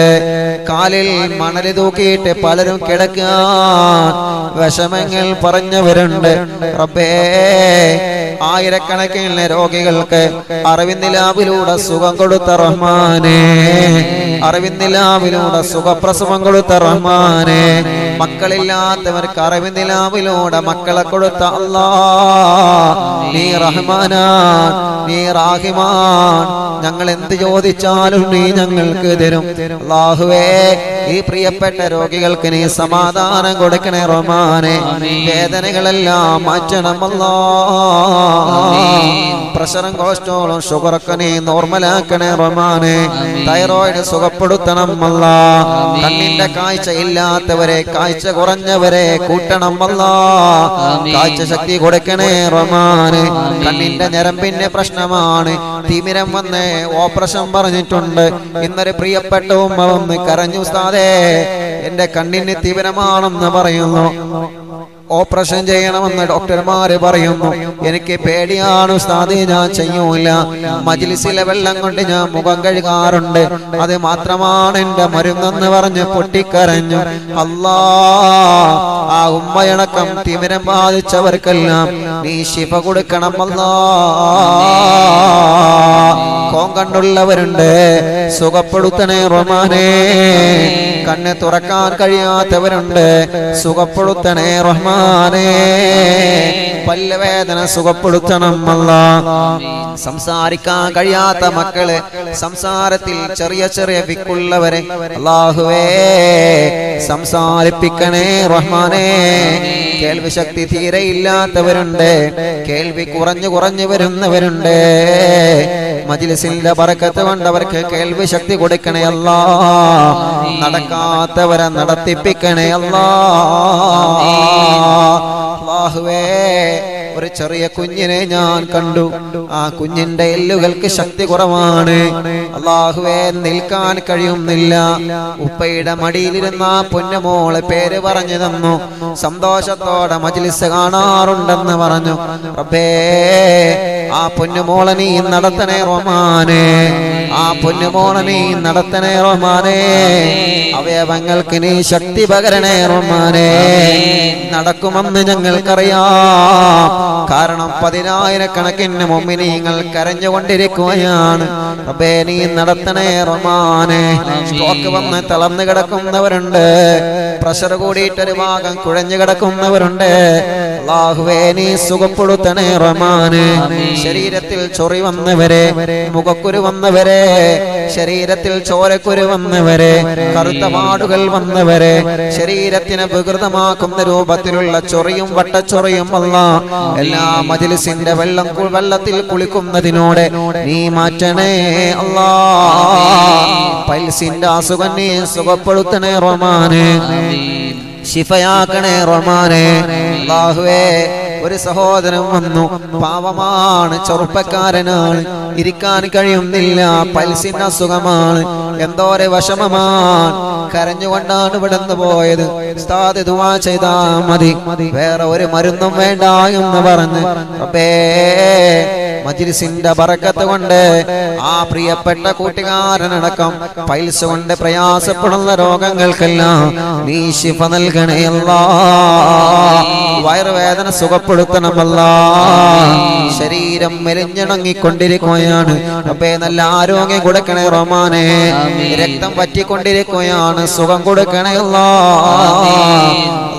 [SPEAKER 1] കാലിൽ മണൽ തൂക്കിയിട്ട് പലരും കിടക്കാൻ വിഷമങ്ങൾ പറഞ്ഞവരുണ്ട്. റബ്ബേ ആയിരക്കണക്കിന് രോഗികൾക്ക് അറിവിന്ദിലാവിലൂടെ സുഖം കൊടുത്ത റഹ്മാനെ. അറിവിന്ദിലാവിലൂടെ സുഖപ്രസവം കൊടുത്ത റഹ്മാനെ. മക്കളില്ലാത്തവർക്ക് അറിവിന്ദിലാവിലൂടെ മക്കളെ കൊടുത്ത അല്ലാ. നീ റഹ്മാനാൻ നീ റാഹിമാൻ ഞങ്ങൾ എന്ത് ചോദിച്ചാലും നീ ഞങ്ങൾക്ക് തരും. അള്ളാഹുവേ ഈ പ്രിയപ്പെട്ട രോഗികൾക്ക് നീ സമാധാനം കൊടുക്കണേ റൊമാനെ വേദനകളെല്ലാം മാറ്റണം അല്ലാ. പ്രഷറും കൊളസ്ട്രോളും ഷുഗറൊക്കെ നീ നോർമലാക്കണേ റൊമാനെ തൈറോയിഡ് സുഖപ്പെടുത്തണം അല്ല. കണ്ണിന്റെ കാഴ്ച ഇല്ലാത്തവരെ കാഴ്ച കുറഞ്ഞവരെ കൂട്ടണം അല്ല. കാഴ്ച ശക്തി കൊടുക്കണേ റമാന് കണ്ണിന്റെ ഞരമ്പിന്റെ പ്രശ്നമാണ്. തിമിരം വന്ന് ഓപ്പറേഷൻ പറഞ്ഞിട്ടുണ്ട്. ഇന്നൊരു പ്രിയപ്പെട്ട ഉമ്മ വന്ന് കരഞ്ഞു ഉസ്താദേ എന്റെ കണ്ണിന് തിമിരമാണെന്ന് പറയുന്നു. ഓപ്പറേഷൻ ചെയ്യണമെന്ന് ഡോക്ടർമാര് പറയുന്നു. എനിക്ക് പേടിയാണ് സ്ഥാതി ഞാൻ ചെയ്യൂല. മജിലിസിലെ വെള്ളം കൊണ്ട് ഞാൻ മുഖം കഴുകാറുണ്ട്. അത് മാത്രമാണ് എന്റെ മരുന്നെന്ന് പറഞ്ഞ് പൊട്ടിക്കരഞ്ഞു. അല്ലാ ആ ഉമ്മയണക്കം തിമിരം ബാധിച്ചവർക്കെല്ലാം നീ ശിഫ കൊടുക്കണം അല്ലാ. കോങ്കണ്ടുള്ളവരുണ്ട് സുഖപ്പെടുത്തണേ റഹ്മാനേ. കണ്ണ് തുറക്കാൻ കഴിയാത്തവരുണ്ട്. സുഖപ്പെടുത്തണേ റഹ്മാനേ പല്ലവേദന സുഖപ്പെടുത്തണം അല്ല. സംസാരിക്കാൻ കഴിയാത്ത മക്കൾ സംസാരത്തിൽ ചെറിയ ചെറിയ വിക്കുള്ളവരെ അള്ളാഹുവേ സംസാരിപ്പിക്കണേ റഹ്മാനേ. കേൾവി ശക്തി തീരെ ഇല്ലാത്തവരുണ്ട് കേൾവി കുറഞ്ഞു കുറഞ്ഞു വരുന്നവരുണ്ട്. മജിലിസിന്റെ പറക്കത്ത് കൊണ്ടവർക്ക് കേൾവി ശക്തി കൊടുക്കണേ അല്ല. നടക്കാത്തവരെ നടത്തിപ്പിക്കണേ അല്ലാ. അല്ലാഹുവേ. ഒരു ചെറിയ കുഞ്ഞിനെ ഞാൻ കണ്ടു. ആ കുഞ്ഞിന്റെ എല്ലുകൾക്ക് ശക്തി കുറവാണ്. അള്ളാഹുവേ നിൽക്കാൻ കഴിയുന്നില്ല. ഉപ്പയുടെ മടിയിലിരുന്ന പൊന്നുമോൾ പേര് പറഞ്ഞു തന്നു. സന്തോഷത്തോടെ മജിലിസ് കാണാറുണ്ടെന്ന് പറഞ്ഞു. റബ്ബേ ആ പൊന്നുമോളെ നീ നടത്തണേ റൊമാനെ ആ പൊന്നുമോളെ നീ നടത്തണേ റൊമാനെ അവയവങ്ങൾക്ക് നീ ശക്തി പകരണേ റൊമാനെ നടക്കുമെന്ന് ഞങ്ങൾക്കറിയാം. കാരണം പതിനായിരക്കണക്കിന് മുമ്പിനീങ്ങൾ കരഞ്ഞുകൊണ്ടിരിക്കുകയാണ്. റബ്ബേ നീ നടത്തണേ റൊമാനെ സ്റ്റോക്ക് വന്ന് തളർന്നു കിടക്കുന്നവരുണ്ട്. പ്രഷർ കൂടിയിട്ടൊരു ഭാഗം കുഴഞ്ഞു കിടക്കുന്നവരുണ്ട്. നീ സുഖപ്പെടുത്തണേ റഹ്മാന്. ശരീരത്തിൽ ചൊറി വന്നവരെ മുഖക്കുരു വന്നവരെ ശരീരത്തിൽ ചോരക്കുരു വന്നവരെ കറുത്ത പാടുകൾ വന്നവരെ ശരീരത്തിനെ വികൃതമാക്കുന്ന രൂപത്തിലുള്ള ചൊറിയും വട്ടച്ചൊറിയും അല്ല എല്ലാ മജിലിസിന്റെ വെള്ളം വെള്ളത്തിൽ കുളിക്കുന്നതിനോടെ നീ മാറ്റണേ അല്ലാ. പൈൽസിന്റെ അസുഖം നീ സുഖപ്പെടുത്തണേ റൊമാനെ ശിഫയാക്കണേ റൊമാനെ അല്ലാഹുവേ ഒരു സഹോദരൻ വന്നു. പാവമാണ് ചെറുപ്പക്കാരനാണ്. ഇരിക്കാൻ കഴിയുന്നില്ല പൽസിന് അസുഖമാണ്. എന്തോരെ വഷമമാണ്. കരഞ്ഞുകൊണ്ടാണ് ഇവിടുന്ന് പോയത്. ഉസ്താദ് ദുആ ചെയ്താ മതി. വേറെ ഒരു മരുന്നും വേണ്ട എന്ന് പറഞ്ഞ്. റബ്ബേ മജ്ലിസിന്റെ ബറക്കത്ത് കൊണ്ട് ആ പ്രിയപ്പെട്ട കൂട്ടുകാരനടക്കം പൈൽസ് കൊണ്ട് പ്രയാസപ്പെടുന്ന രോഗങ്ങൾക്കെല്ലാം നീ ശിഫ നൽകണേ വയറുവേദന സുഖപ്പെടുത്തണമല്ല. ശരീരം മെലിഞ്ഞിണങ്ങിക്കൊണ്ടിരിക്കുകയാണ്. അപ്പേ നല്ല ആരോഗ്യം കൊടുക്കണേ റൊമാനെ രക്തം പറ്റിക്കൊണ്ടിരിക്കുകയാണ് സുഖം കൊടുക്കണേ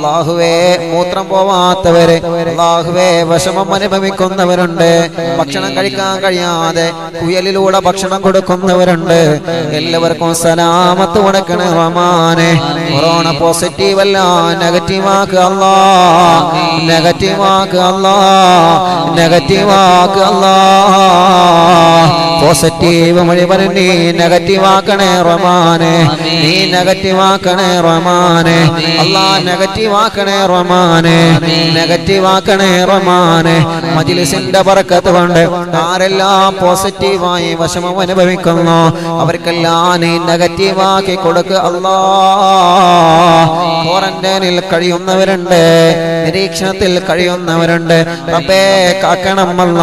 [SPEAKER 1] അല്ലാഹുവേ മൂത്രം പോവാത്തവര് ലാഹുവേ വിഷമം അനുഭവിക്കുന്നവരുണ്ട്. ഭക്ഷണം കഴിക്കാൻ കഴിയാതെ കുയലിലൂടെ ഭക്ഷണം കൊടുക്കുന്നവരുണ്ട്. എല്ലാവർക്കും സലാമത്ത് കൊടുക്കണ റഹ്മാനെ. കൊറോണ പോസിറ്റീവ് അല്ല നെഗറ്റീവ് ആക്കുക അല്ലാ. നെഗറ്റീവ് ആക്കുക അല്ലാ. നെഗറ്റീവ് ആക്കുക അല്ലാ. പോസിറ്റീവ് മുഴുവൻ നീ നെഗറ്റീവ് ആക്കണേ റമാനെ നീ നെഗറ്റീവ് ആക്കണേ റമാനെ അല്ലാ നെഗറ്റീവ് ആക്കണേ റമാനെ നെഗറ്റീവ് ആക്കണേ റമാനെ മജിലിസിന്റെ പറക്കത്ത് കൊണ്ട് ആരെല്ലാം പോസിറ്റീവായി വശമം അനുഭവിക്കുന്നു അവർക്കെല്ലാം നീ നെഗറ്റീവാക്കി കൊടുക്കുക അല്ലാ. ക്വാറന്റൈനിൽ കഴിയുന്നവരുണ്ട് നിരീക്ഷണത്തിൽ കഴിയുന്നവരുണ്ട്. റബ്ബേ കാക്കണമല്ല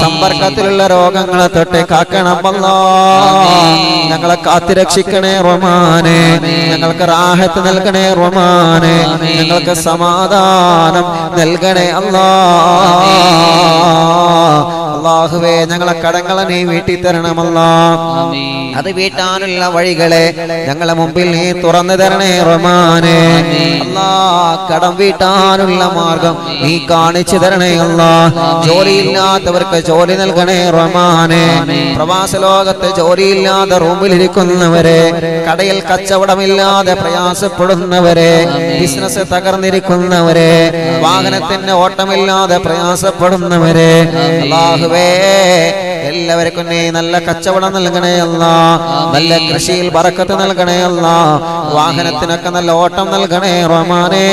[SPEAKER 1] സമ്പർക്കത്തിലുള്ള രോഗങ്ങളെ തൊട്ട് കാക്കണമല്ല ഞങ്ങളെ കാത്തിരക്ഷിക്കണേ റൊമാനെ ഞങ്ങൾക്ക് റാഹത്ത് നൽകണേ റൊമാനെ ഞങ്ങൾക്ക് സമാധാനം നൽകണേ അല്ലാ. അള്ളാഹുവേ ഞങ്ങളെ കടങ്ങളെ നീ വീട്ടി തരണമല്ല അത് വീട്ടാനുള്ള വഴികളെ ഞങ്ങളെ മുമ്പിൽ നീ തുറന്നു തരണേ റൊമാനെ അല്ലാ കടം വീട്ടാനുള്ള മാർഗം നീ കാണിച്ചു തരണേ അല്ലാ. ജോലിയില്ലാത്തവർക്ക് ജോലി നൽകണേ റൊമാനെ പ്രവാസ ലോകത്ത് ജോലിയില്ലാതെ റൂമിലിരിക്കുന്നവരെ കടയിൽ കച്ചവടമില്ലാതെ പ്രയാസപ്പെടുന്നവരെ ബിസിനസ് തകർന്നിരിക്കുന്നവരെ വാഹനത്തിന്റെ ഓട്ടമില്ലാതെ പ്രയാസപ്പെടുന്നവരെ അള്ളാഹുവേ എല്ലാവർക്കും നീ നല്ല കച്ചവടം നൽകണേ അല്ല. നല്ല കൃഷിയിൽ പറക്കത്ത് നൽകണേ അല്ല. വാഹനത്തിനൊക്കെ നല്ല ഓട്ടം നൽകണേ റൊമാനേ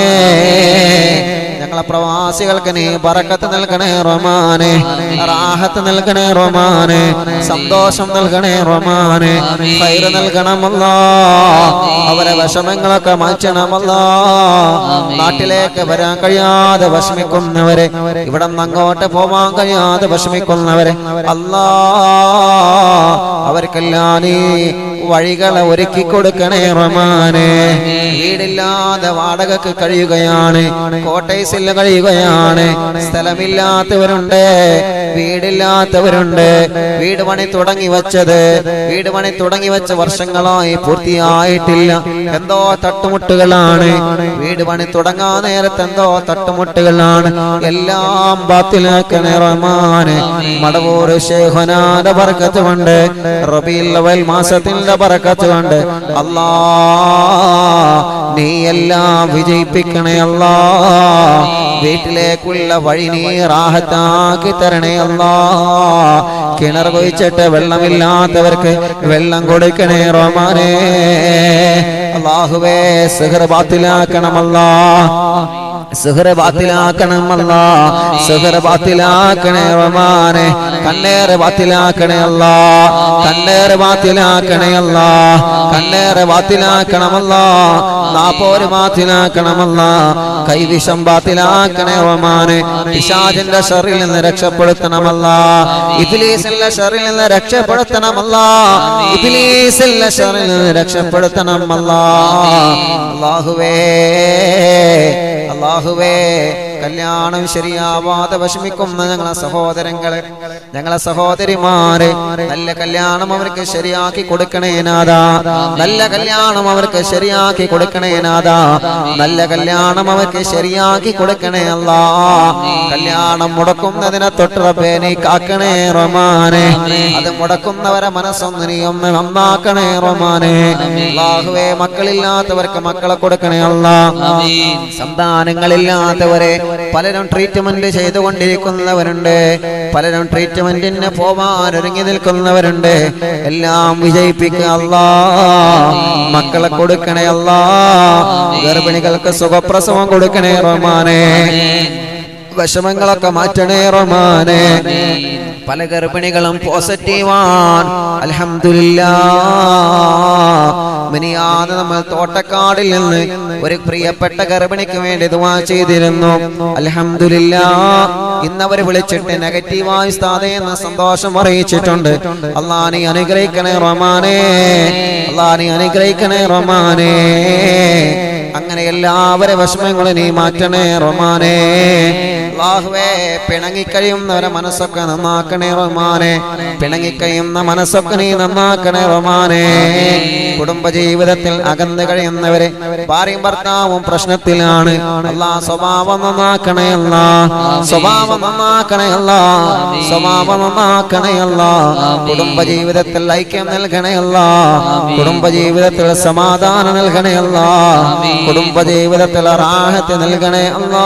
[SPEAKER 1] ഞങ്ങളെ പ്രവാസികൾക്ക് നീ പറക്കത്ത് നൽകണേ റൊമാനെ റാഹത്ത് നൽകണേ റൊമാനെ സന്തോഷം നൽകണേ റൊമാനെ ഫൈറ് നൽകണമല്ല അവരെ വിഷമങ്ങളൊക്കെ മാറ്റണമല്ല നാട്ടിലേക്ക് വരാൻ കഴിയാതെ വിഷമിക്കുന്നവരെ ഇവിടെ നിന്ന് അങ്ങോട്ട് പോവാൻ കഴിയാതെ വിഷമിക്കുന്നവരെ അല്ലാ അവർക്കെല്ലാം വഴികളെ ഒരുക്കി കൊടുക്കണേ റഹ്മാനെ. വീടില്ലാതെ വാടകക്ക് കഴിയുകയാണ്. കോട്ടേഴ്സിൽ കഴിയുകയാണ്. സ്ഥലമില്ലാത്തവരുണ്ട്. വീടില്ലാത്തവരുണ്ട്. വീട് പണി തുടങ്ങി വെച്ചത്. വീട് പണി തുടങ്ങി വെച്ച വർഷങ്ങളായി പൂർത്തിയായിട്ടില്ല. എന്തോ തട്ടുമുട്ടുകളാണ്. വീട് പണി തുടങ്ങാൻ നേരത്തെ എന്തോ തട്ടുമുട്ടുകളാണ്. എല്ലാം ബാത്തിലാക്കണേ റഹ്മാനെ. മടവൂർ ശേഖനാന്റെ റബീൽ അവൽ മാസത്തിന്റെ ബർക്കത്ത് കൊണ്ട് അല്ലാ നീ എല്ലാം വിജയിപ്പിക്കണേ അല്ലാ വീട്ടിലേക്കുള്ള വഴി നീ റാഹത്താക്കി തരണേ അല്ലാ കിണർ കുഴിച്ചിട്ട് വെള്ളമില്ലാത്തവർക്ക് വെള്ളം കൊടുക്കണേ റോമാനേ അള്ളാഹുവേ സിഹർ സുഹറ ബാത്തിലാക്കണമല്ല സുഹറ ബാത്തിലാക്കണേ റഹ്മാനെ. കണ്ണേറ് ബാത്തിലാക്കണേ അല്ല. കണ്ണേറ് ബാത്തിലാക്കണേ അല്ല. കണ്ണേറ് ബാത്തിലാക്കണമല്ല നാപ്പോര് ബാത്തിലാക്കണമല്ല കൈവിഷം ബാത്തിലാക്കണേ റഹ്മാനെ. പിശാജിന്റെ ഷറിൽ നിന്ന് രക്ഷപ്പെടുത്തണമല്ല ഇബിലീസിന്റെ ഷറിൽ നിന്ന് രക്ഷപ്പെടുത്തണമല്ല ഇബിലീസിന്റെ ഷറിൽ നിന്ന് രക്ഷപ്പെടുത്തണമല്ല അല്ലാഹുവേ. അള്ളാഹുവേ കല്യാണം ശരിയാവാതെ വിഷമിക്കുന്ന ഞങ്ങളെ സഹോദരങ്ങളെ ഞങ്ങളെ സഹോദരിമാരെ നല്ല കല്യാണം അവർക്ക് ശരിയാക്കി കൊടുക്കണേ നാഥാ നല്ല കല്യാണം അവർക്ക് ശരിയാക്കി കൊടുക്കണേ നാഥാ നല്ല കല്യാണം അവർക്ക് ശരിയാക്കി കൊടുക്കണേ അല്ല. കല്യാണം മുടക്കുന്നതിനെ തൊട്ടുറപ്പേ നീ കാക്കണേ റൊമാനെ അത് മുടക്കുന്നവരെ മനസ്സൊന്ന് നീ ഒന്ന് നന്നാക്കണേ റൊമാനെ ബാഹുവേ മക്കളില്ലാത്തവർക്ക് മക്കളെ കൊടുക്കണേ അല്ല. സന്താനങ്ങളില്ലാത്തവരെ പലരും ട്രീറ്റ്മെന്റ് ചെയ്തുകൊണ്ടിരിക്കുന്നവരുണ്ട്. പലരും ട്രീറ്റ്മെന്റിന് പോവാൻ ഒരുങ്ങി നിൽക്കുന്നവരുണ്ട്. എല്ലാം വിജയിപ്പിക്കുക അല്ലാ. മക്കളെ കൊടുക്കണേ അല്ലാ. ഗർഭിണികൾക്ക് സുഖപ്രസവം കൊടുക്കണേ റഹ്മാനെ. വിഷമങ്ങളൊക്കെ മാറ്റണേ റഹ്മാനെ. പല ഗർഭിണികളും പോസിറ്റീവാൻ അൽഹംദുലില്ലാ മിനിയാതെ നമ്മൾ തോട്ടക്കാടിൽ നിന്ന് ഒരു പ്രിയപ്പെട്ട ഗർഭിണിക്ക് വേണ്ടി ദുവാ ചെയ്തിരുന്നു. അലഹമില്ല ഇന്നവർ വിളിച്ചിട്ട് നെഗറ്റീവായി സ്ഥാതെ എന്ന സന്തോഷം അറിയിച്ചിട്ടുണ്ട്. അള്ളാനി അനുഗ്രഹിക്കണേ റൊമാനെ അള്ളാനി അനുഗ്രഹിക്കണേ റൊമാനെ അങ്ങനെ എല്ലാവരെ വിഷമങ്ങളും നീ മാറ്റണേ റഹ്മാനേ. അള്ളാഹുവേ പിണങ്ങിക്കഴിയുന്നവരെ മനസ്സൊക്കെ നന്നാക്കണേ റഹ്മാനെ. പിണങ്ങിക്കഴിയുന്ന മനസ്സൊക്കെ നീ നന്നാക്കണേ റഹ്മാനെ. കുടുംബജീവിതത്തിൽ അകന്നു കഴിയുന്നവരെ ഭാര്യയും ഭർത്താവും പ്രശ്നത്തിലാണ്. അല്ലാ സ്വഭാവം നന്നാക്കണേ അല്ല സ്വഭാവം നന്നാക്കണേ അല്ല സ്വഭാവം നന്നാക്കണേ അല്ല കുടുംബജീവിതത്തിൽ ഐക്യം നൽകണേ അല്ല കുടുംബജീവിതത്തിൽ സമാധാനം നൽകണേ അല്ല കുടുംബജീവിതത്തിൽ റാഹത്ത് നൽകണേ അല്ലാ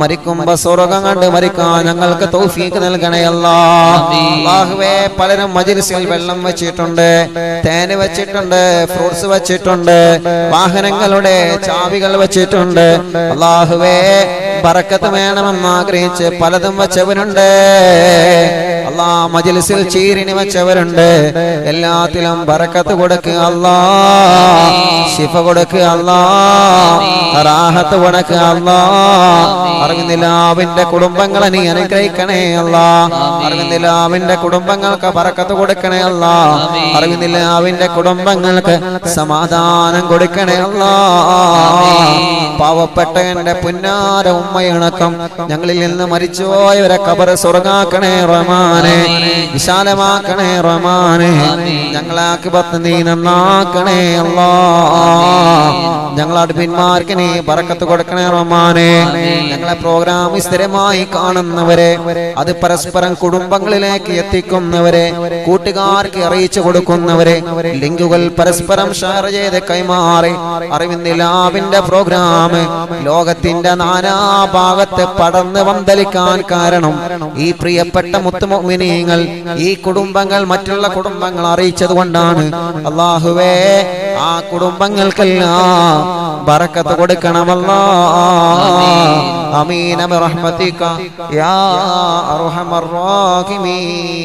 [SPEAKER 1] മരിക്കുമ്പോ സ്വർഗം കണ്ട് മരിക്കാൻ ഞങ്ങൾക്ക് തൗഫീക്ക് നൽകണേ അല്ലാഹുവേ പലരും മജിൽസിൽ വെള്ളം വെച്ചിട്ടുണ്ട് തേന് വെച്ചിട്ടുണ്ട് ഫ്രൂട്ട്സ് വെച്ചിട്ടുണ്ട് വാഹനങ്ങളുടെ ചാവികൾ വെച്ചിട്ടുണ്ട്. അള്ളാഹുവേ പറക്കത്ത് വേണമെന്ന് ആഗ്രഹിച്ച് പലതും വെച്ചവരുണ്ട്. അള്ളാ മജിൽസിൽ ചീരിണി വെച്ചവരുണ്ട്. എല്ലാത്തിലും പറക്കത്ത് കൊടുക്കുക അല്ലാ. ശിഫ കൊടുക്കുക അല്ലാ. റാഹത്ത് കൊടുക്കുക അല്ലാ. അറിവിന്ദിലാവിന്റെ കുടുംബങ്ങളെ നീ അനുഗ്രഹിക്കണേ അല്ല. അറിവിന്ദിലാവിന്റെ കുടുംബങ്ങൾക്ക് പറക്കത്ത് കൊടുക്കണേ അല്ല. അറിവിന്ദിലാവിന്റെ കുടുംബങ്ങൾക്ക് സമാധാനം കൊടുക്കണേ അല്ല. പാവപ്പെട്ട എന്റെ പുന്നാര ഉമ്മയണക്കം ഞങ്ങളിൽ നിന്ന് മരിച്ചുപോയവരെ കബർ സ്വർഗാക്കണേ റമാനെ വിശാലമാക്കണേ റമാനെ ഞങ്ങളാക്കി പത്ത് നീ നന്നാക്കണേ അല്ലാ. ഞങ്ങളാട് പിന്മാർക്ക് നീ പറക്കത്ത് കൊടുക്കണേ റമാനെ ഞങ്ങളെ പ്രോഗ്രാം സ്ഥിരമായി കാണുന്നവരെ അത് പരസ്പരം കുടുംബങ്ങളിലേക്ക് എത്തിക്കുന്നവരെ കൂട്ടുകാർക്ക് അറിയിച്ചു കൊടുക്കുന്നവരെ ലിങ്കുകൾ പരസ്പരം ഷെയർ ചെയ്ത് കൈമാറി. അറിവിന്ദിലാവിന്റെ പ്രോഗ്രാം ലോകത്തിന്റെ നാനാഭാഗത്ത് പടർന്ന് വന്തലിക്കാൻ കാരണം ഈ പ്രിയപ്പെട്ട മുത്തുമോമിനിയങ്ങൾ ഈ കുടുംബങ്ങൾ മറ്റുള്ള കുടുംബങ്ങൾ അറിയിച്ചത് കൊണ്ടാണ്. അള്ളാഹുവേ ആ കുടുംബങ്ങൾക്കെല്ലാം ബറക്കത്ത് കൊടുക്കണമല്ലോ. آمين برحمتك يا أرحم الراحمين.